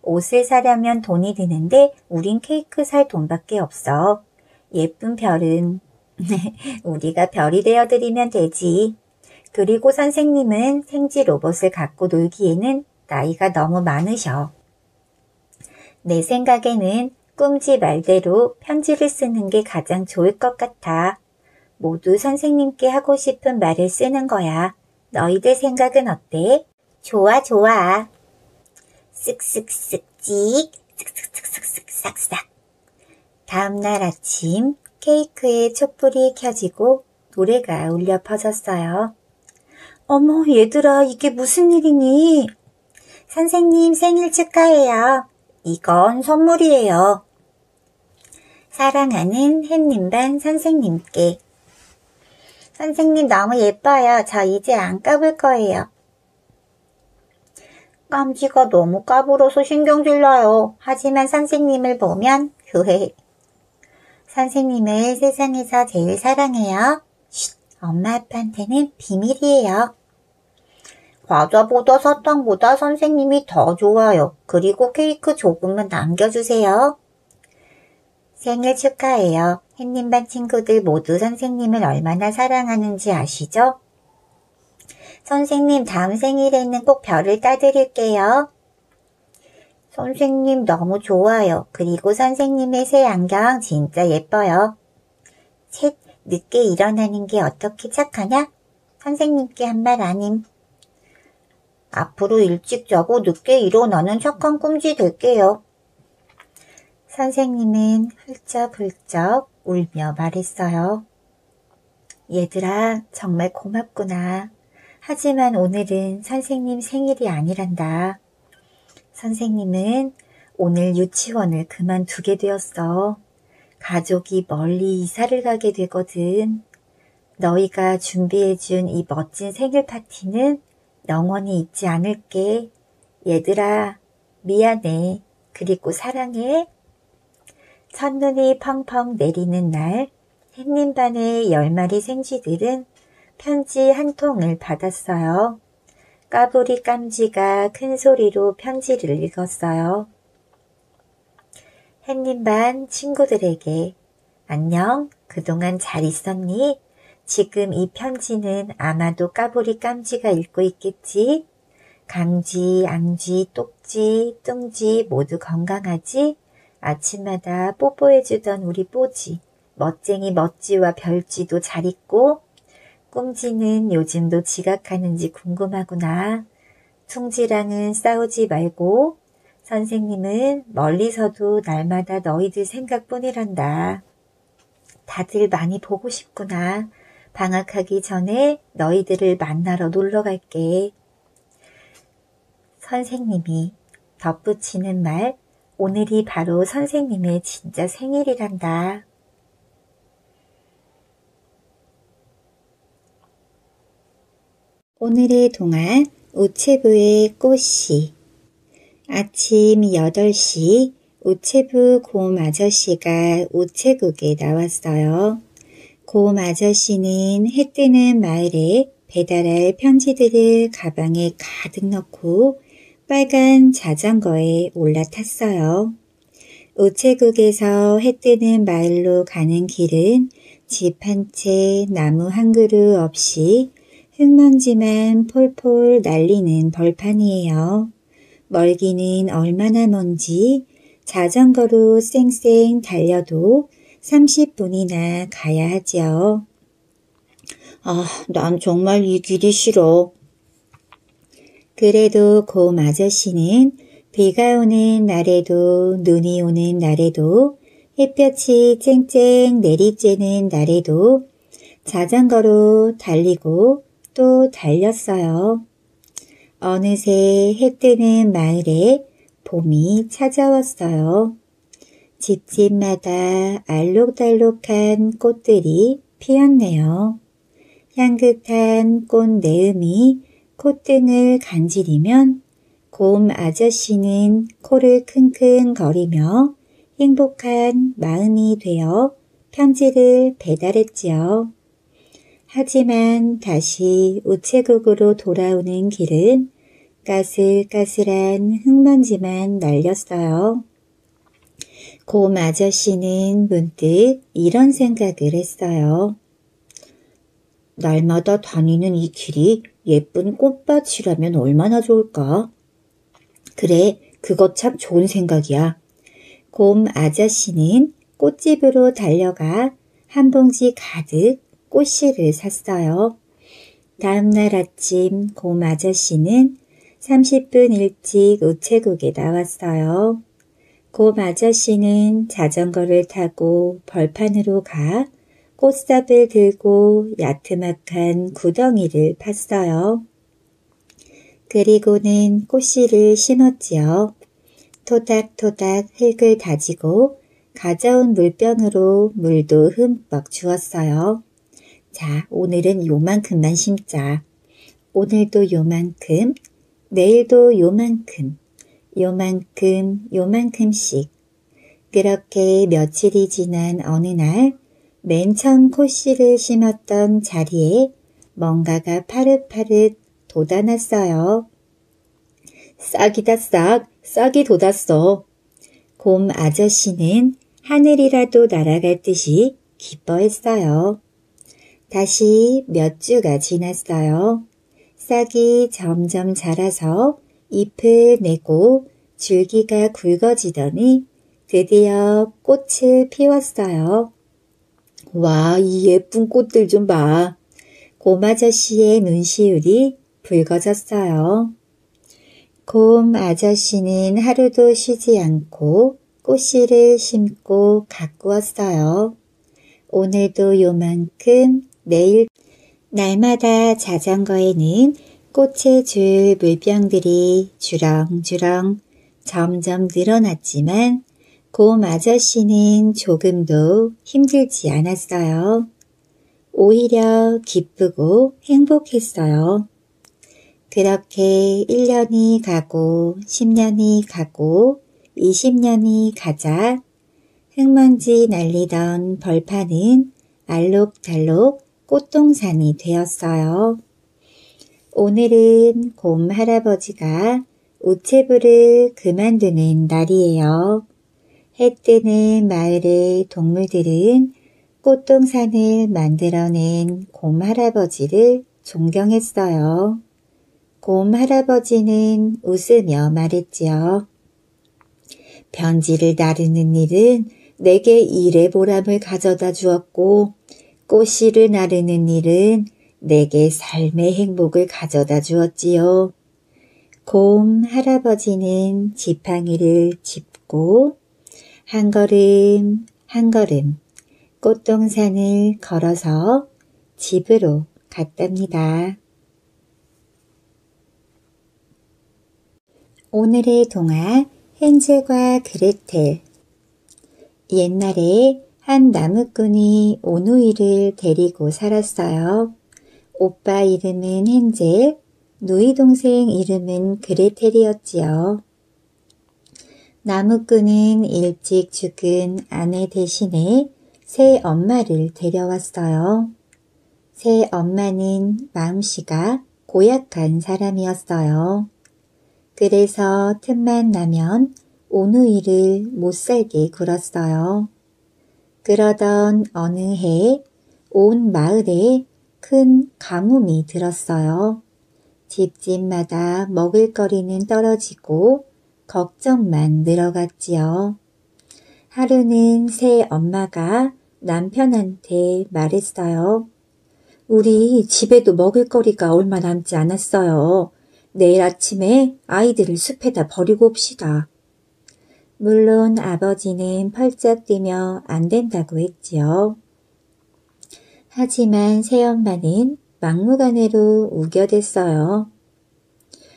옷을 사려면 돈이 드는데 우린 케이크 살 돈밖에 없어. 예쁜 별은 우리가 별이 되어드리면 되지. 그리고 선생님은 생쥐 로봇을 갖고 놀기에는 나이가 너무 많으셔. 내 생각에는 꿈지 말대로 편지를 쓰는 게 가장 좋을 것 같아. 모두 선생님께 하고 싶은 말을 쓰는 거야. 너희들 생각은 어때? 좋아, 좋아. 쓱쓱쓱 찍, 쓱쓱쓱쓱쓱 싹싹. 다음날 아침 케이크에 촛불이 켜지고 노래가 울려 퍼졌어요. 어머, 얘들아, 이게 무슨 일이니? 선생님 생일 축하해요. 이건 선물이에요. 사랑하는 햇님 반 선생님께. 선생님 너무 예뻐요. 저 이제 안 까불 거예요. 깜지가 너무 까불어서 신경질 나요. 하지만 선생님을 보면 흐헤. 선생님을 세상에서 제일 사랑해요. 쉿, 엄마 아빠한테는 비밀이에요. 과자보다 사탕보다 선생님이 더 좋아요. 그리고 케이크 조금만 남겨주세요. 생일 축하해요. 햇님반 친구들 모두 선생님을 얼마나 사랑하는지 아시죠? 선생님 다음 생일에는 꼭 별을 따드릴게요. 선생님 너무 좋아요. 그리고 선생님의 새 안경 진짜 예뻐요. 셋, 늦게 일어나는 게 어떻게 착하냐? 선생님께 한 말 아님. 앞으로 일찍 자고 늦게 일어나는 착한 꿈지 될게요. 선생님은 훌쩍훌쩍 울며 말했어요. 얘들아, 정말 고맙구나. 하지만 오늘은 선생님 생일이 아니란다. 선생님은 오늘 유치원을 그만두게 되었어. 가족이 멀리 이사를 가게 되거든. 너희가 준비해준 이 멋진 생일 파티는 영원히 잊지 않을게. 얘들아, 미안해. 그리고 사랑해. 첫눈이 펑펑 내리는 날 햇님반의 열 마리 생쥐들은 편지 한 통을 받았어요. 까불이 깜지가 큰 소리로 편지를 읽었어요. 햇님 반 친구들에게 안녕, 그동안 잘 있었니? 지금 이 편지는 아마도 까불이 깜지가 읽고 있겠지? 강쥐, 앙쥐, 똑쥐, 뚱쥐 모두 건강하지? 아침마다 뽀뽀해주던 우리 뽀지, 멋쟁이 멋지와 별쥐도 잘 있고, 꿈지는 요즘도 지각하는지 궁금하구나. 퉁지랑은 싸우지 말고, 선생님은 멀리서도 날마다 너희들 생각뿐이란다. 다들 많이 보고 싶구나. 방학하기 전에 너희들을 만나러 놀러 갈게. 선생님이 덧붙이는 말, 오늘이 바로 선생님의 진짜 생일이란다. 오늘의 동안 우체부의 꽃이 아침 8시 우체부 곰 아저씨가 우체국에 나왔어요. 곰 아저씨는 해 뜨는 마을에 배달할 편지들을 가방에 가득 넣고 빨간 자전거에 올라탔어요. 우체국에서 해 뜨는 마을로 가는 길은 집 한 채, 나무 한 그루 없이 흙먼지만 폴폴 날리는 벌판이에요. 멀기는 얼마나 먼지 자전거로 쌩쌩 달려도 30분이나 가야 하지요. 아, 난 정말 이 길이 싫어. 그래도 곰 아저씨는 비가 오는 날에도 눈이 오는 날에도 햇볕이 쨍쨍 내리쬐는 날에도 자전거로 달리고 또 달렸어요. 어느새 해 뜨는 마을에 봄이 찾아왔어요. 집집마다 알록달록한 꽃들이 피었네요. 향긋한 꽃 내음이 콧등을 간지리면 곰 아저씨는 코를 킁킁 거리며 행복한 마음이 되어 편지를 배달했지요. 하지만 다시 우체국으로 돌아오는 길은 까슬까슬한 흙먼지만 날렸어요. 곰 아저씨는 문득 이런 생각을 했어요. 날마다 다니는 이 길이 예쁜 꽃밭이라면 얼마나 좋을까? 그래, 그거 참 좋은 생각이야. 곰 아저씨는 꽃집으로 달려가 한 봉지 가득 꽃씨를 샀어요. 다음날 아침 곰 아저씨는 30분 일찍 우체국에 나왔어요. 곰 아저씨는 자전거를 타고 벌판으로 가 꽃삽을 들고 야트막한 구덩이를 팠어요. 그리고는 꽃씨를 심었지요. 토닥토닥 흙을 다지고 가져온 물병으로 물도 흠뻑 주었어요. 자, 오늘은 요만큼만 심자. 오늘도 요만큼, 내일도 요만큼, 요만큼, 요만큼씩. 그렇게 며칠이 지난 어느 날, 맨 처음 코씨를 심었던 자리에 뭔가가 파릇파릇 돋아났어요. 싹이다 싹, 싹이 돋았어. 곰 아저씨는 하늘이라도 날아갈 듯이 기뻐했어요. 다시 몇 주가 지났어요. 싹이 점점 자라서 잎을 내고 줄기가 굵어지더니 드디어 꽃을 피웠어요. 와, 이 예쁜 꽃들 좀 봐. 곰아저씨의 눈시울이 붉어졌어요. 곰 아저씨는 하루도 쉬지 않고 꽃씨를 심고 가꾸었어요. 오늘도 요만큼, 내일 날마다 자전거에는 꽃에 줄 물병들이 주렁주렁 점점 늘어났지만 곰 아저씨는 조금도 힘들지 않았어요. 오히려 기쁘고 행복했어요. 그렇게 1년이 가고 10년이 가고 20년이 가자 흙먼지 날리던 벌판은 알록달록 꽃동산이 되었어요. 오늘은 곰 할아버지가 우체부를 그만두는 날이에요. 해 뜨는 마을의 동물들은 꽃동산을 만들어낸 곰 할아버지를 존경했어요. 곰 할아버지는 웃으며 말했지요. 편지를 나르는 일은 내게 일의 보람을 가져다 주었고 꽃씨를 나르는 일은 내게 삶의 행복을 가져다 주었지요. 곰 할아버지는 지팡이를 짚고 한 걸음 한 걸음 꽃동산을 걸어서 집으로 갔답니다. 오늘의 동화 헨젤과 그레텔 옛날에 한 나무꾼이 오누이를 데리고 살았어요. 오빠 이름은 헨젤, 누이 동생 이름은 그레텔이었지요. 나무꾼은 일찍 죽은 아내 대신에 새 엄마를 데려왔어요. 새 엄마는 마음씨가 고약한 사람이었어요. 그래서 틈만 나면 오누이를 못살게 굴었어요. 그러던 어느 해온 마을에 큰 가뭄이 들었어요. 집집마다 먹을거리는 떨어지고 걱정만 늘어갔지요. 하루는 새 엄마가 남편한테 말했어요. 우리 집에도 먹을거리가 얼마 남지 않았어요. 내일 아침에 아이들을 숲에다 버리고 옵시다. 물론 아버지는 펄쩍 뛰며 안 된다고 했지요. 하지만 새엄마는 막무가내로 우겨댔어요.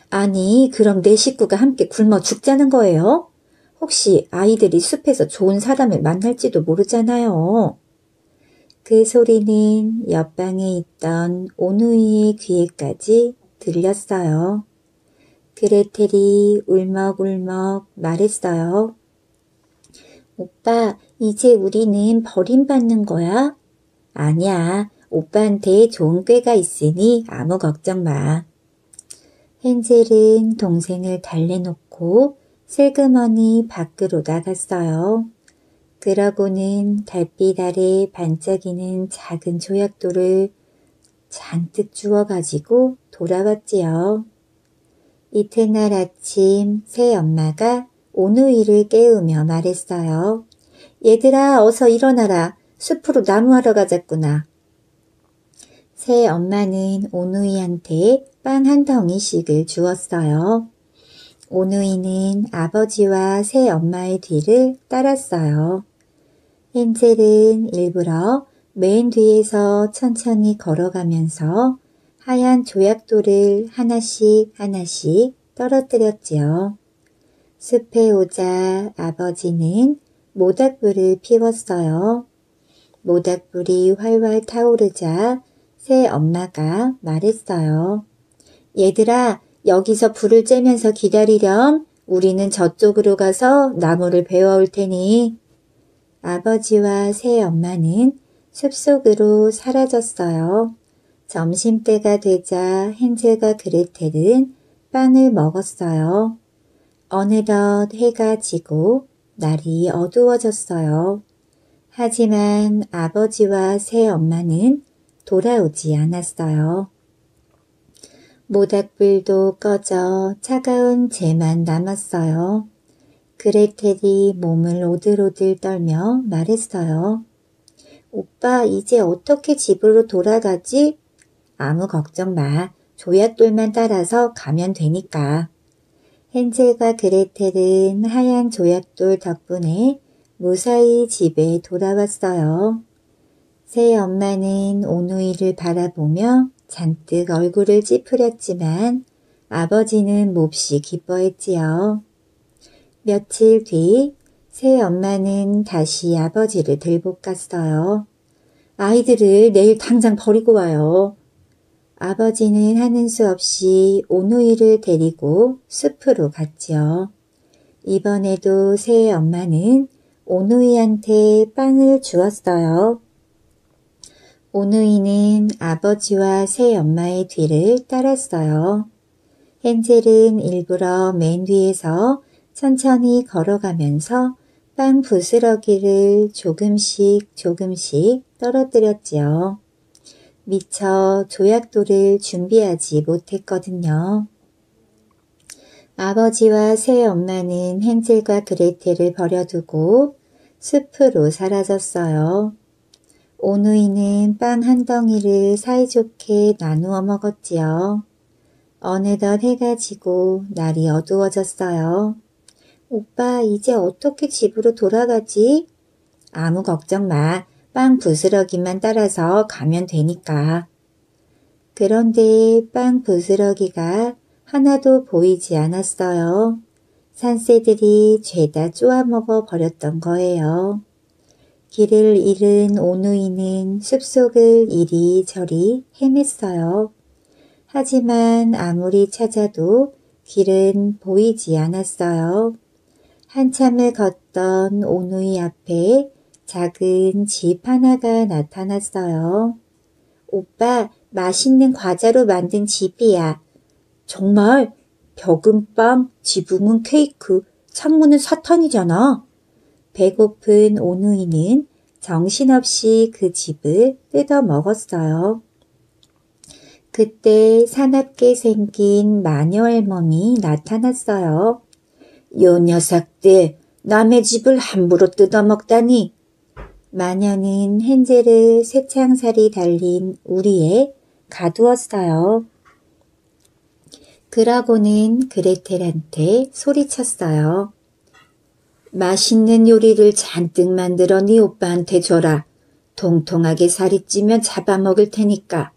아니, 그럼 내 식구가 함께 굶어 죽자는 거예요? 혹시 아이들이 숲에서 좋은 사람을 만날지도 모르잖아요. 그 소리는 옆방에 있던 오누이의 귀에까지 들렸어요. 그레텔이 울먹울먹 말했어요. 오빠, 이제 우리는 버림받는 거야? 아니야. 오빠한테 좋은 꾀가 있으니 아무 걱정 마. 헨젤은 동생을 달래놓고 슬그머니 밖으로 나갔어요. 그러고는 달빛 아래 반짝이는 작은 조약돌을 잔뜩 주워가지고 돌아왔지요. 이튿날 아침 새 엄마가 오누이를 깨우며 말했어요. 얘들아 어서 일어나라. 숲으로 나무하러 가자꾸나. 새 엄마는 오누이한테 빵 한 덩이씩을 주었어요. 오누이는 아버지와 새 엄마의 뒤를 따랐어요. 헨젤은 일부러 맨 뒤에서 천천히 걸어가면서 하얀 조약돌을 하나씩 하나씩 떨어뜨렸지요. 숲에 오자 아버지는 모닥불을 피웠어요. 모닥불이 활활 타오르자 새 엄마가 말했어요. 얘들아, 여기서 불을 쬐면서 기다리렴. 우리는 저쪽으로 가서 나무를 베어올 테니. 아버지와 새 엄마는 숲속으로 사라졌어요. 점심때가 되자 헨젤과 그레텔은 빵을 먹었어요. 어느덧 해가 지고 날이 어두워졌어요. 하지만 아버지와 새 엄마는 돌아오지 않았어요. 모닥불도 꺼져 차가운 재만 남았어요. 그레텔이 몸을 오들오들 떨며 말했어요. 오빠, 이제 어떻게 집으로 돌아가지? 아무 걱정 마. 조약돌만 따라서 가면 되니까. 헨젤과 그레텔은 하얀 조약돌 덕분에 무사히 집에 돌아왔어요. 새 엄마는 오누이를 바라보며 잔뜩 얼굴을 찌푸렸지만 아버지는 몹시 기뻐했지요. 며칠 뒤 새 엄마는 다시 아버지를 들볶았어요. 아이들을 내일 당장 버리고 와요. 아버지는 하는 수 없이 오누이를 데리고 숲으로 갔지요. 이번에도 새의 엄마는 오누이한테 빵을 주었어요. 오누이는 아버지와 새 엄마의 뒤를 따랐어요. 헨젤은 일부러 맨 뒤에서 천천히 걸어가면서 빵 부스러기를 조금씩 조금씩 떨어뜨렸지요. 미처 조약돌을 준비하지 못했거든요. 아버지와 새 엄마는 헨젤과 그레텔을 버려두고 숲으로 사라졌어요. 오누이는 빵 한 덩이를 사이좋게 나누어 먹었지요. 어느덧 해가 지고 날이 어두워졌어요. 오빠, 이제 어떻게 집으로 돌아가지? 아무 걱정 마. 빵 부스러기만 따라서 가면 되니까. 그런데 빵 부스러기가 하나도 보이지 않았어요. 산새들이 죄다 쪼아먹어 버렸던 거예요. 길을 잃은 오누이는 숲속을 이리저리 헤맸어요. 하지만 아무리 찾아도 길은 보이지 않았어요. 한참을 걷던 오누이 앞에 작은 집 하나가 나타났어요. 오빠, 맛있는 과자로 만든 집이야. 정말 벽은 빵, 지붕은 케이크, 창문은 사탕이잖아. 배고픈 오누이는 정신없이 그 집을 뜯어 먹었어요. 그때 사납게 생긴 마녀 할멈이 나타났어요. 요 녀석들 남의 집을 함부로 뜯어먹다니. 마녀는 헨젤을 쇠창살이 달린 우리에 가두었어요. 그러고는 그레텔한테 소리쳤어요. 맛있는 요리를 잔뜩 만들어 네 오빠한테 줘라. 통통하게 살이 찌면 잡아먹을 테니까.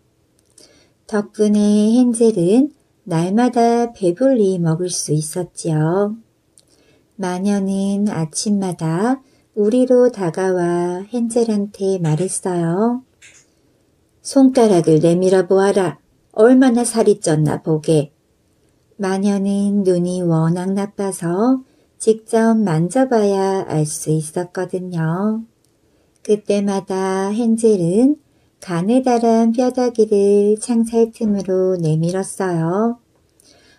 덕분에 헨젤은 날마다 배불리 먹을 수 있었지요. 마녀는 아침마다 우리로 다가와 헨젤한테 말했어요. 손가락을 내밀어 보아라. 얼마나 살이 쪘나 보게. 마녀는 눈이 워낙 나빠서 직접 만져봐야 알 수 있었거든요. 그때마다 헨젤은 가느다란 뼈다귀를 창살 틈으로 내밀었어요.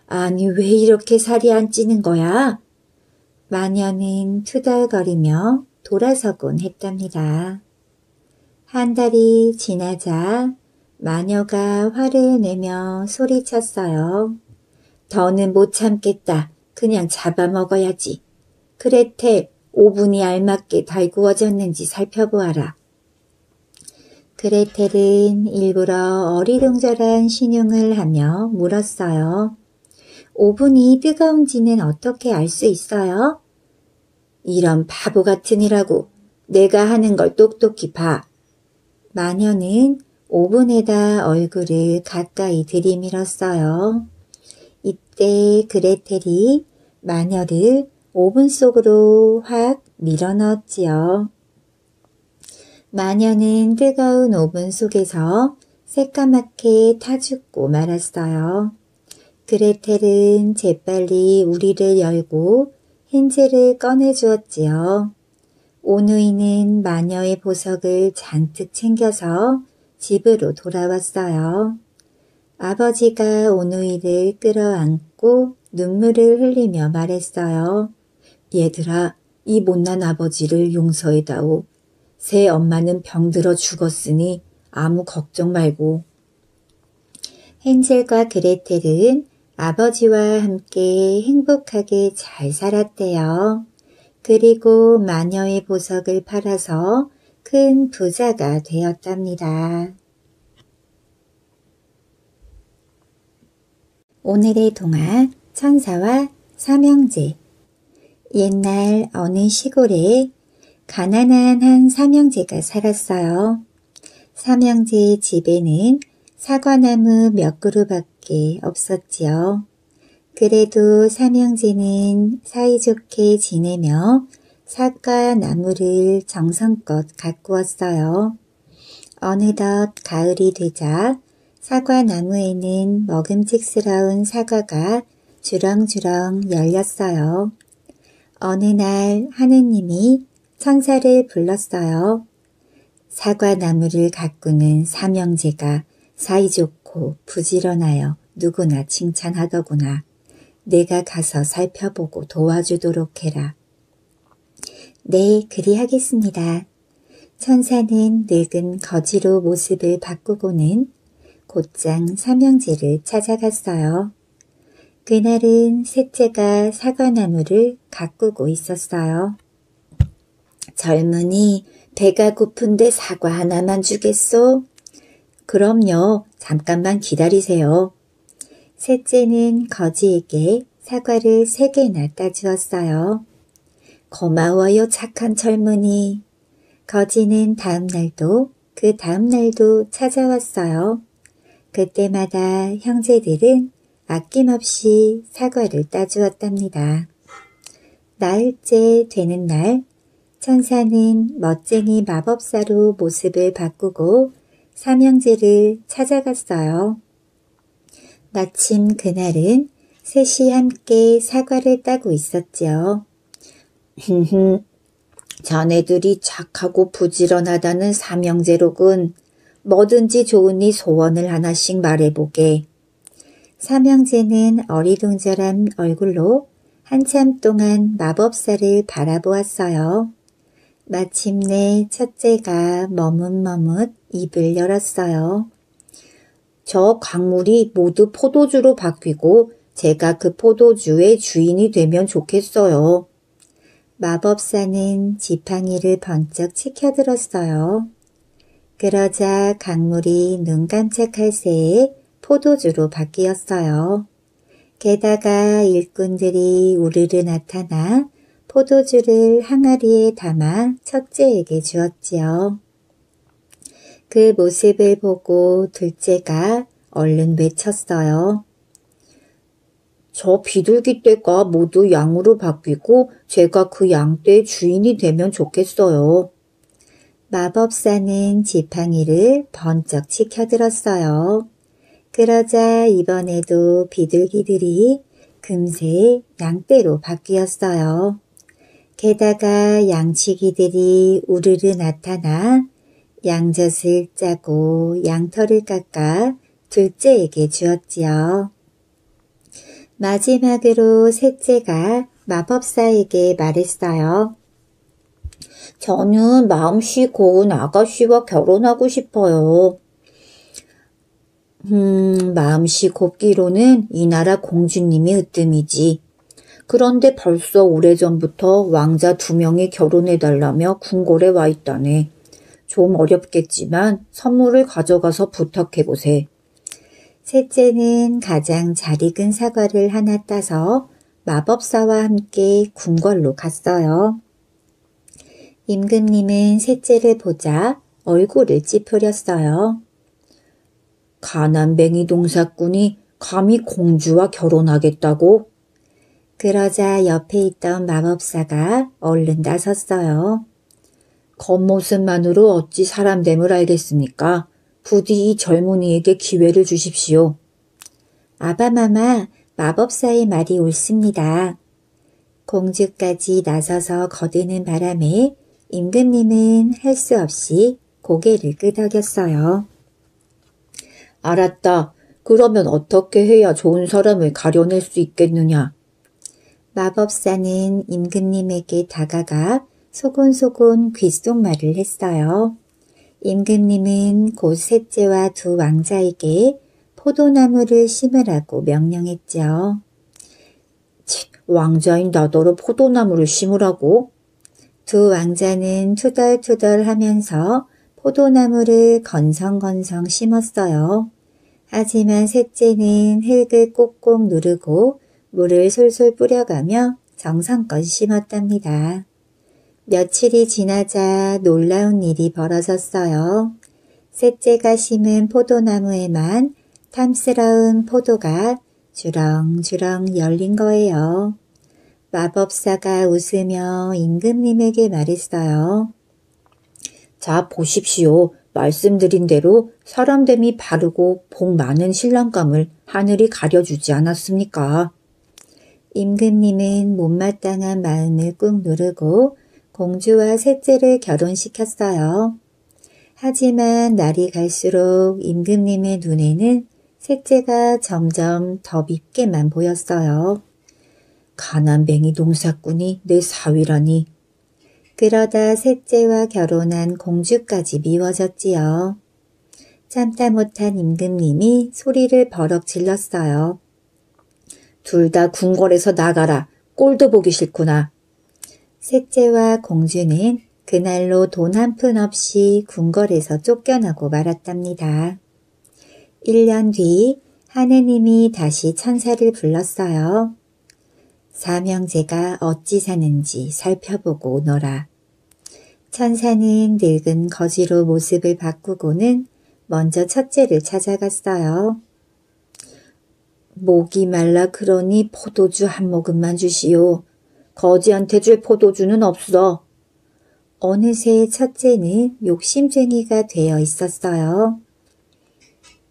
아니 왜 이렇게 살이 안 찌는 거야? 마녀는 투덜거리며 돌아서곤 했답니다. 한 달이 지나자 마녀가 화를 내며 소리쳤어요. 더는 못 참겠다. 그냥 잡아먹어야지. 그레텔, 오븐이 알맞게 달구어졌는지 살펴보아라. 그레텔은 일부러 어리둥절한 신용을 하며 물었어요. 오븐이 뜨거운지는 어떻게 알 수 있어요? 이런 바보 같은 이라고 내가 하는 걸 똑똑히 봐. 마녀는 오븐에다 얼굴을 가까이 들이밀었어요. 이때 그레텔이 마녀를 오븐 속으로 확 밀어넣었지요. 마녀는 뜨거운 오븐 속에서 새까맣게 타 죽고 말았어요. 그레텔은 재빨리 우리를 열고 헨젤을 꺼내 주었지요. 오누이는 마녀의 보석을 잔뜩 챙겨서 집으로 돌아왔어요. 아버지가 오누이를 끌어안고 눈물을 흘리며 말했어요. 얘들아, 이 못난 아버지를 용서해다오. 새 엄마는 병들어 죽었으니 아무 걱정 말고. 헨젤과 그레텔은 아버지와 함께 행복하게 잘 살았대요. 그리고 마녀의 보석을 팔아서 큰 부자가 되었답니다. 오늘의 동화 천사와 삼형제 옛날 어느 시골에 가난한 한 삼형제가 살았어요. 삼형제의 집에는 사과나무 몇 그루밖에 없었지요. 그래도 삼형제는 사이좋게 지내며 사과 나무를 정성껏 가꾸었어요. 어느덧 가을이 되자 사과 나무에는 먹음직스러운 사과가 주렁주렁 열렸어요. 어느 날 하느님이 천사를 불렀어요. 사과 나무를 가꾸는 삼형제가 사이좋고 부지런하여 누구나 칭찬하더구나. 내가 가서 살펴보고 도와주도록 해라. 네, 그리하겠습니다. 천사는 늙은 거지로 모습을 바꾸고는 곧장 삼형제를 찾아갔어요. 그날은 셋째가 사과나무를 가꾸고 있었어요. 젊은이, 배가 고픈데 사과 하나만 주겠소? 그럼요, 잠깐만 기다리세요. 셋째는 거지에게 사과를 세 개나 따주었어요. 고마워요, 착한 젊은이. 거지는 다음 날도 그 다음 날도 찾아왔어요. 그때마다 형제들은 아낌없이 사과를 따주었답니다. 나흘째 되는 날 천사는 멋쟁이 마법사로 모습을 바꾸고 삼형제를 찾아갔어요. 마침 그날은 셋이 함께 사과를 따고 있었지요. 흠흠, 자네들이 착하고 부지런하다는 삼형제로군. 뭐든지 좋으니 소원을 하나씩 말해보게. 삼형제는 어리둥절한 얼굴로 한참 동안 마법사를 바라보았어요. 마침내 첫째가 머뭇머뭇 입을 열었어요. 저 강물이 모두 포도주로 바뀌고 제가 그 포도주의 주인이 되면 좋겠어요. 마법사는 지팡이를 번쩍 치켜들었어요. 그러자 강물이 눈 깜짝할 새에 포도주로 바뀌었어요. 게다가 일꾼들이 우르르 나타나 포도주를 항아리에 담아 첫째에게 주었지요. 그 모습을 보고 둘째가 얼른 외쳤어요. 저 비둘기 떼가 모두 양으로 바뀌고 제가 그 양떼의 주인이 되면 좋겠어요. 마법사는 지팡이를 번쩍 치켜들었어요. 그러자 이번에도 비둘기들이 금세 양떼로 바뀌었어요. 게다가 양치기들이 우르르 나타나 양젖을 짜고 양털을 깎아 둘째에게 주었지요. 마지막으로 셋째가 마법사에게 말했어요. 저는 마음씨 고운 아가씨와 결혼하고 싶어요. 음, 마음씨 곱기로는 이 나라 공주님이 으뜸이지. 그런데 벌써 오래전부터 왕자 두 명이 결혼해달라며 궁궐에 와 있다네. 좀 어렵겠지만 선물을 가져가서 부탁해보세. 셋째는 가장 잘 익은 사과를 하나 따서 마법사와 함께 궁궐로 갔어요. 임금님은 셋째를 보자 얼굴을 찌푸렸어요. 가난뱅이 동사꾼이 감히 공주와 결혼하겠다고? 그러자 옆에 있던 마법사가 얼른 나섰어요. 겉모습만으로 어찌 사람됨을 알겠습니까? 부디 이 젊은이에게 기회를 주십시오. 아바마마, 마법사의 말이 옳습니다. 공주까지 나서서 거드는 바람에 임금님은 할 수 없이 고개를 끄덕였어요. 알았다. 그러면 어떻게 해야 좋은 사람을 가려낼 수 있겠느냐? 마법사는 임금님에게 다가가 소곤소곤 귓속말을 했어요. 임금님은 곧 셋째와 두 왕자에게 포도나무를 심으라고 명령했죠. 왕자인 나더러 포도나무를 심으라고? 두 왕자는 투덜투덜 하면서 포도나무를 건성건성 심었어요. 하지만 셋째는 흙을 꼭꼭 누르고 물을 솔솔 뿌려가며 정성껏 심었답니다. 며칠이 지나자 놀라운 일이 벌어졌어요. 셋째가 심은 포도나무에만 탐스러운 포도가 주렁주렁 열린 거예요. 마법사가 웃으며 임금님에게 말했어요. 자, 보십시오. 말씀드린 대로 사람됨이 바르고 복 많은 신랑감을 하늘이 가려주지 않았습니까? 임금님은 못마땅한 마음을 꾹 누르고 공주와 셋째를 결혼시켰어요. 하지만 날이 갈수록 임금님의 눈에는 셋째가 점점 더 밉게만 보였어요. 가난뱅이 농사꾼이 내 사위라니. 그러다 셋째와 결혼한 공주까지 미워졌지요. 참다 못한 임금님이 소리를 버럭 질렀어요. 둘 다 궁궐에서 나가라. 꼴도 보기 싫구나. 셋째와 공주는 그날로 돈 한 푼 없이 궁궐에서 쫓겨나고 말았답니다. 1년 뒤 하느님이 다시 천사를 불렀어요. 사명제가 어찌 사는지 살펴보고 오너라. 천사는 늙은 거지로 모습을 바꾸고는 먼저 첫째를 찾아갔어요. 목이 말라 그러니 포도주 한 모금만 주시오. 거지한테 줄 포도주는 없어. 어느새 첫째는 욕심쟁이가 되어 있었어요.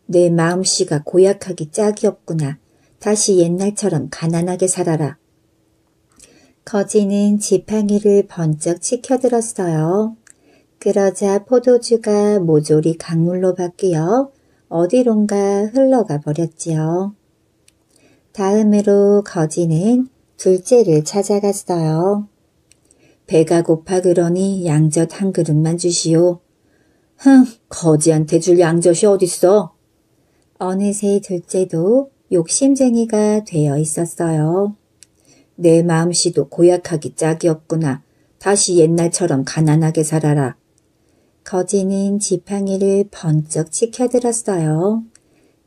내 마음씨가 고약하기 짝이 없구나. 다시 옛날처럼 가난하게 살아라. 거지는 지팡이를 번쩍 치켜들었어요. 그러자 포도주가 모조리 강물로 바뀌어 어디론가 흘러가 버렸지요. 다음으로 거지는 둘째를 찾아갔어요. 배가 고파 그러니 양젓 한 그릇만 주시오. 흥, 거지한테 줄 양젓이 어딨어? 어느새 둘째도 욕심쟁이가 되어 있었어요. 내 마음씨도 고약하기 짝이 없구나. 다시 옛날처럼 가난하게 살아라. 거지는 지팡이를 번쩍 치켜들었어요.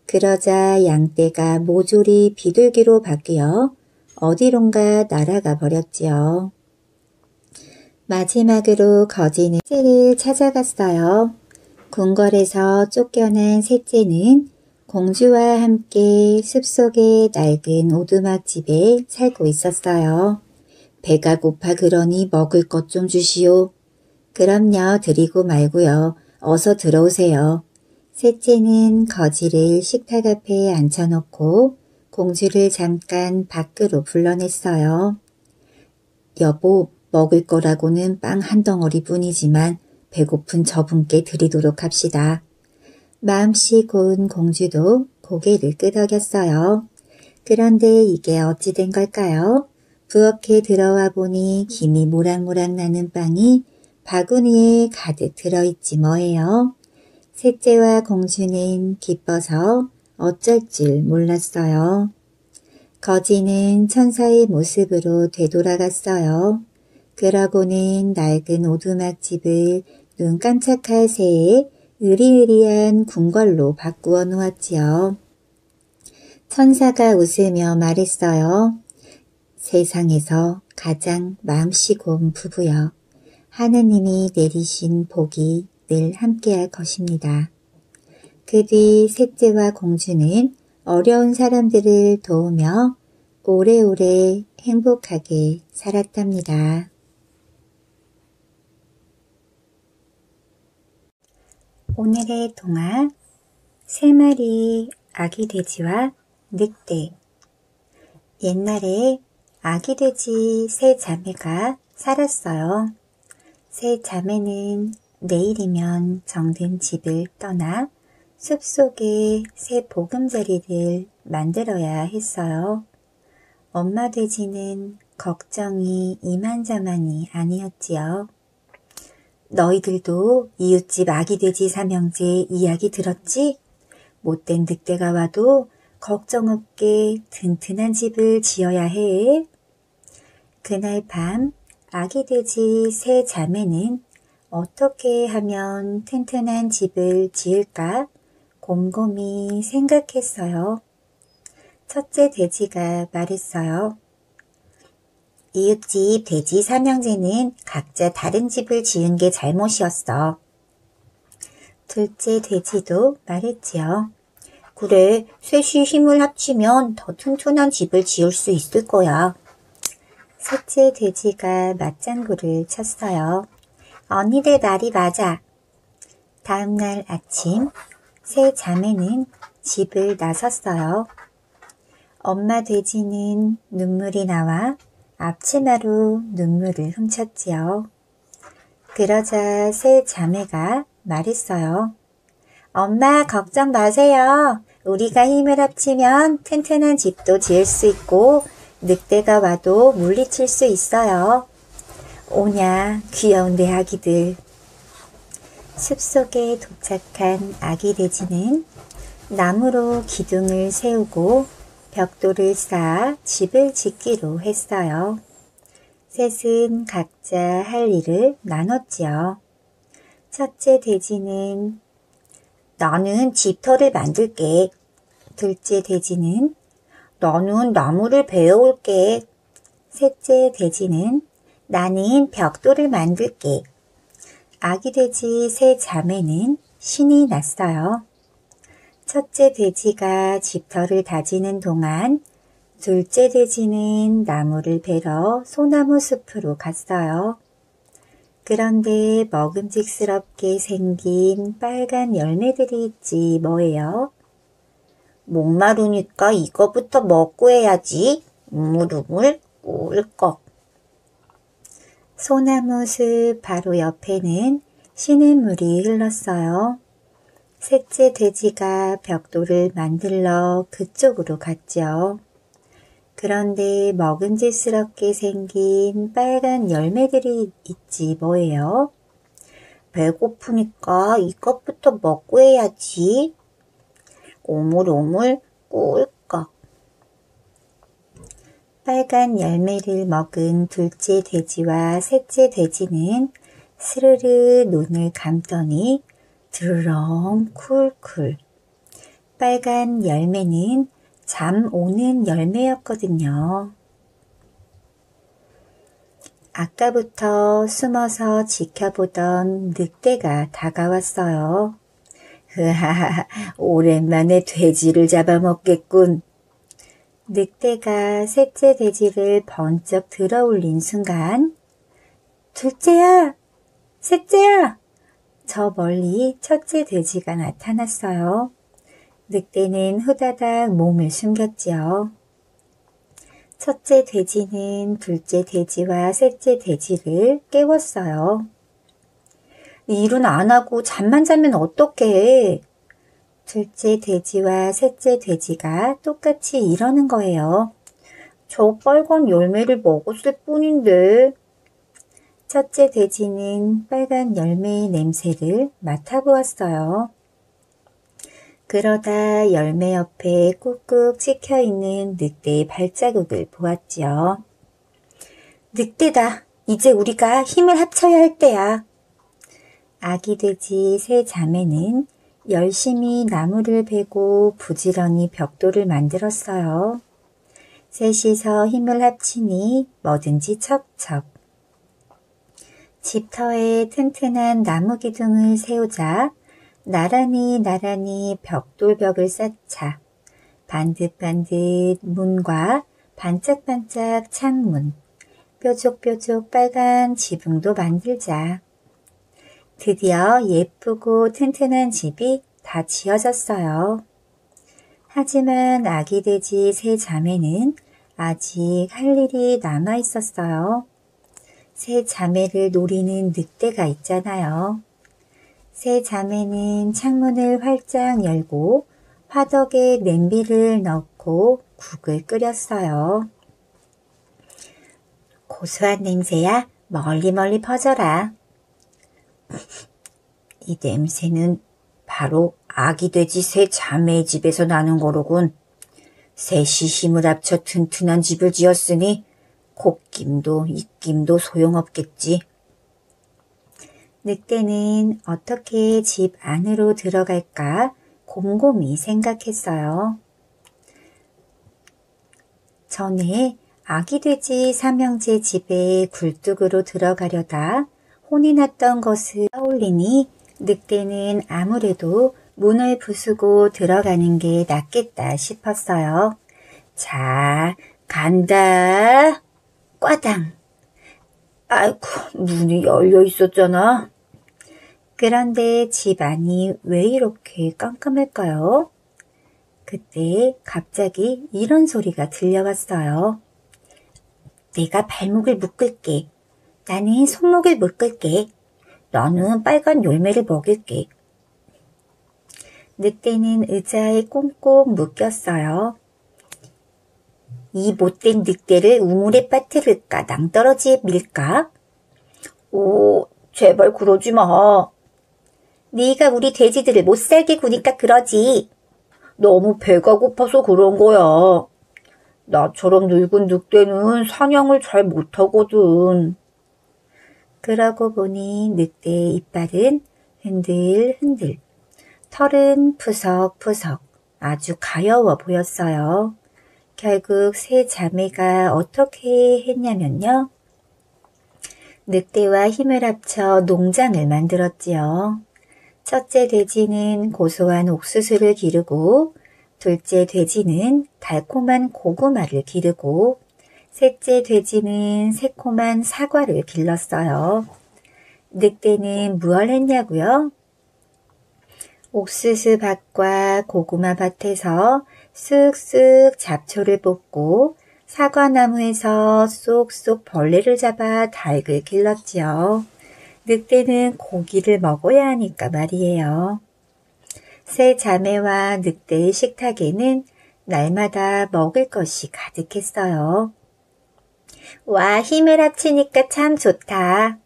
그러자 양떼가 모조리 비둘기로 바뀌어 어디론가 날아가 버렸지요. 마지막으로 거지는 셋째를 찾아갔어요. 궁궐에서 쫓겨난 셋째는 공주와 함께 숲속의 낡은 오두막 집에 살고 있었어요. 배가 고파 그러니 먹을 것 좀 주시오. 그럼요, 드리고 말고요. 어서 들어오세요. 셋째는 거지를 식탁 앞에 앉혀놓고 공주를 잠깐 밖으로 불러냈어요. 여보, 먹을 거라고는 빵 한 덩어리 뿐이지만 배고픈 저분께 드리도록 합시다. 마음씨 고운 공주도 고개를 끄덕였어요. 그런데 이게 어찌 된 걸까요? 부엌에 들어와 보니 김이 모락모락 나는 빵이 바구니에 가득 들어있지 뭐예요. 셋째와 공주는 기뻐서 어쩔 줄 몰랐어요. 거지는 천사의 모습으로 되돌아갔어요. 그러고는 낡은 오두막집을 눈 깜짝할 새에 으리으리한 궁궐로 바꾸어 놓았지요. 천사가 웃으며 말했어요. 세상에서 가장 마음씨 고운 부부여. 하느님이 내리신 복이 늘 함께할 것입니다. 그 뒤 셋째와 공주는 어려운 사람들을 도우며 오래오래 행복하게 살았답니다. 오늘의 동화 세 마리 아기 돼지와 늑대 옛날에 아기 돼지 세 자매가 살았어요. 세 자매는 내일이면 정든 집을 떠나 숲속에 새 보금자리를 만들어야 했어요. 엄마 돼지는 걱정이 이만저만이 아니었지요. 너희들도 이웃집 아기 돼지 삼형제 이야기 들었지? 못된 늑대가 와도 걱정 없게 튼튼한 집을 지어야 해. 그날 밤 아기 돼지 세 자매는 어떻게 하면 튼튼한 집을 지을까 곰곰이 생각했어요. 첫째 돼지가 말했어요. 이웃집 돼지 삼형제는 각자 다른 집을 지은 게 잘못이었어. 둘째 돼지도 말했지요. 그래, 셋이 힘을 합치면 더 튼튼한 집을 지을 수 있을 거야. 셋째 돼지가 맞장구를 쳤어요. 언니들 말이 맞아. 다음날 아침 세 자매는 집을 나섰어요. 엄마 돼지는 눈물이 나와 앞치마로 눈물을 훔쳤지요. 그러자 새 자매가 말했어요. 엄마 걱정 마세요. 우리가 힘을 합치면 튼튼한 집도 지을 수 있고 늑대가 와도 물리칠 수 있어요. 오냐 귀여운 내 아기들. 숲속에 도착한 아기 돼지는 나무로 기둥을 세우고 벽돌을 쌓아 집을 짓기로 했어요. 셋은 각자 할 일을 나눴지요. 첫째 돼지는 나는 집터를 만들게. 둘째 돼지는 나는 나무를 베어올게. 셋째 돼지는 나는 벽돌을 만들게. 아기 돼지 세 자매는 신이 났어요. 첫째 돼지가 집터를 다지는 동안 둘째 돼지는 나무를 베러 소나무 숲으로 갔어요. 그런데 먹음직스럽게 생긴 빨간 열매들이 있지 뭐예요? 목마르니까 이거부터 먹고 해야지. 우물우물 꿀꺽. 소나무 숲 바로 옆에는 시냇물이 흘렀어요. 셋째 돼지가 벽돌을 만들러 그쪽으로 갔죠. 그런데 먹음직스럽게 생긴 빨간 열매들이 있지 뭐예요? 배고프니까 이것부터 먹고 해야지. 오물오물 꿀꺽. 빨간 열매를 먹은 둘째 돼지와 셋째 돼지는 스르르 눈을 감더니 드르렁 쿨쿨. 빨간 열매는 잠 오는 열매였거든요. 아까부터 숨어서 지켜보던 늑대가 다가왔어요. 흐하하, 오랜만에 돼지를 잡아먹겠군. 늑대가 셋째 돼지를 번쩍 들어 올린 순간, 둘째야! 셋째야! 저 멀리 첫째 돼지가 나타났어요. 늑대는 후다닥 몸을 숨겼지요. 첫째 돼지는 둘째 돼지와 셋째 돼지를 깨웠어요. 일은 안 하고 잠만 자면 어떡해. 둘째 돼지와 셋째 돼지가 똑같이 이러는 거예요. 저 빨간 열매를 먹었을 뿐인데. 첫째 돼지는 빨간 열매의 냄새를 맡아보았어요. 그러다 열매 옆에 꾹꾹 찍혀 있는 늑대의 발자국을 보았지요. 늑대다. 이제 우리가 힘을 합쳐야 할 때야. 아기 돼지 세 자매는 열심히 나무를 베고 부지런히 벽돌을 만들었어요. 셋이서 힘을 합치니 뭐든지 척척. 집터에 튼튼한 나무 기둥을 세우자 나란히 나란히 벽돌벽을 쌓자 반듯반듯 문과 반짝반짝 창문, 뾰족뾰족 빨간 지붕도 만들자. 드디어 예쁘고 튼튼한 집이 다 지어졌어요. 하지만 아기 돼지 세 자매는 아직 할 일이 남아 있었어요. 새 자매를 노리는 늑대가 있잖아요. 새 자매는 창문을 활짝 열고 화덕에 냄비를 넣고 국을 끓였어요. 고소한 냄새야 멀리 멀리 퍼져라. 이 냄새는 바로 아기 돼지 새 자매의 집에서 나는 거로군. 셋이 힘을 합쳐 튼튼한 집을 지었으니 콧김도 입김도 소용없겠지. 늑대는 어떻게 집 안으로 들어갈까 곰곰이 생각했어요. 전에 아기 돼지 삼형제 집에 굴뚝으로 들어가려다 혼이 났던 것을 떠올리니 늑대는 아무래도 문을 부수고 들어가는 게 낫겠다 싶었어요. 자, 간다. 꽈당. 아이고, 문이 열려 있었잖아. 그런데 집 안이 왜 이렇게 깜깜할까요? 그때 갑자기 이런 소리가 들려왔어요. 내가 발목을 묶을게. 나는 손목을 묶을게. 너는 빨간 열매를 먹일게. 늑대는 의자에 꽁꽁 묶였어요. 이 못된 늑대를 우물에 빠뜨릴까 낭떠러지에 밀까? 오, 제발 그러지 마. 네가 우리 돼지들을 못 살게 구니까 그러지. 너무 배가 고파서 그런 거야. 나처럼 늙은 늑대는 사냥을 잘 못하거든. 그러고 보니 늑대의 이빨은 흔들흔들, 털은 푸석푸석 아주 가여워 보였어요. 결국 세 자매가 어떻게 했냐면요. 늑대와 힘을 합쳐 농장을 만들었지요. 첫째 돼지는 고소한 옥수수를 기르고 둘째 돼지는 달콤한 고구마를 기르고 셋째 돼지는 새콤한 사과를 길렀어요. 늑대는 무얼 했냐고요? 옥수수 밭과 고구마 밭에서 쓱쓱 잡초를 뽑고 사과나무에서 쏙쏙 벌레를 잡아 닭을 길렀지요. 늑대는 고기를 먹어야 하니까 말이에요. 새 자매와 늑대의 식탁에는 날마다 먹을 것이 가득했어요. 와, 힘을 합치니까 참 좋다.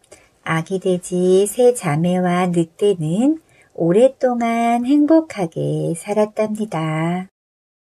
아기 돼지 새 자매와 늑대는 오랫동안 행복하게 살았답니다.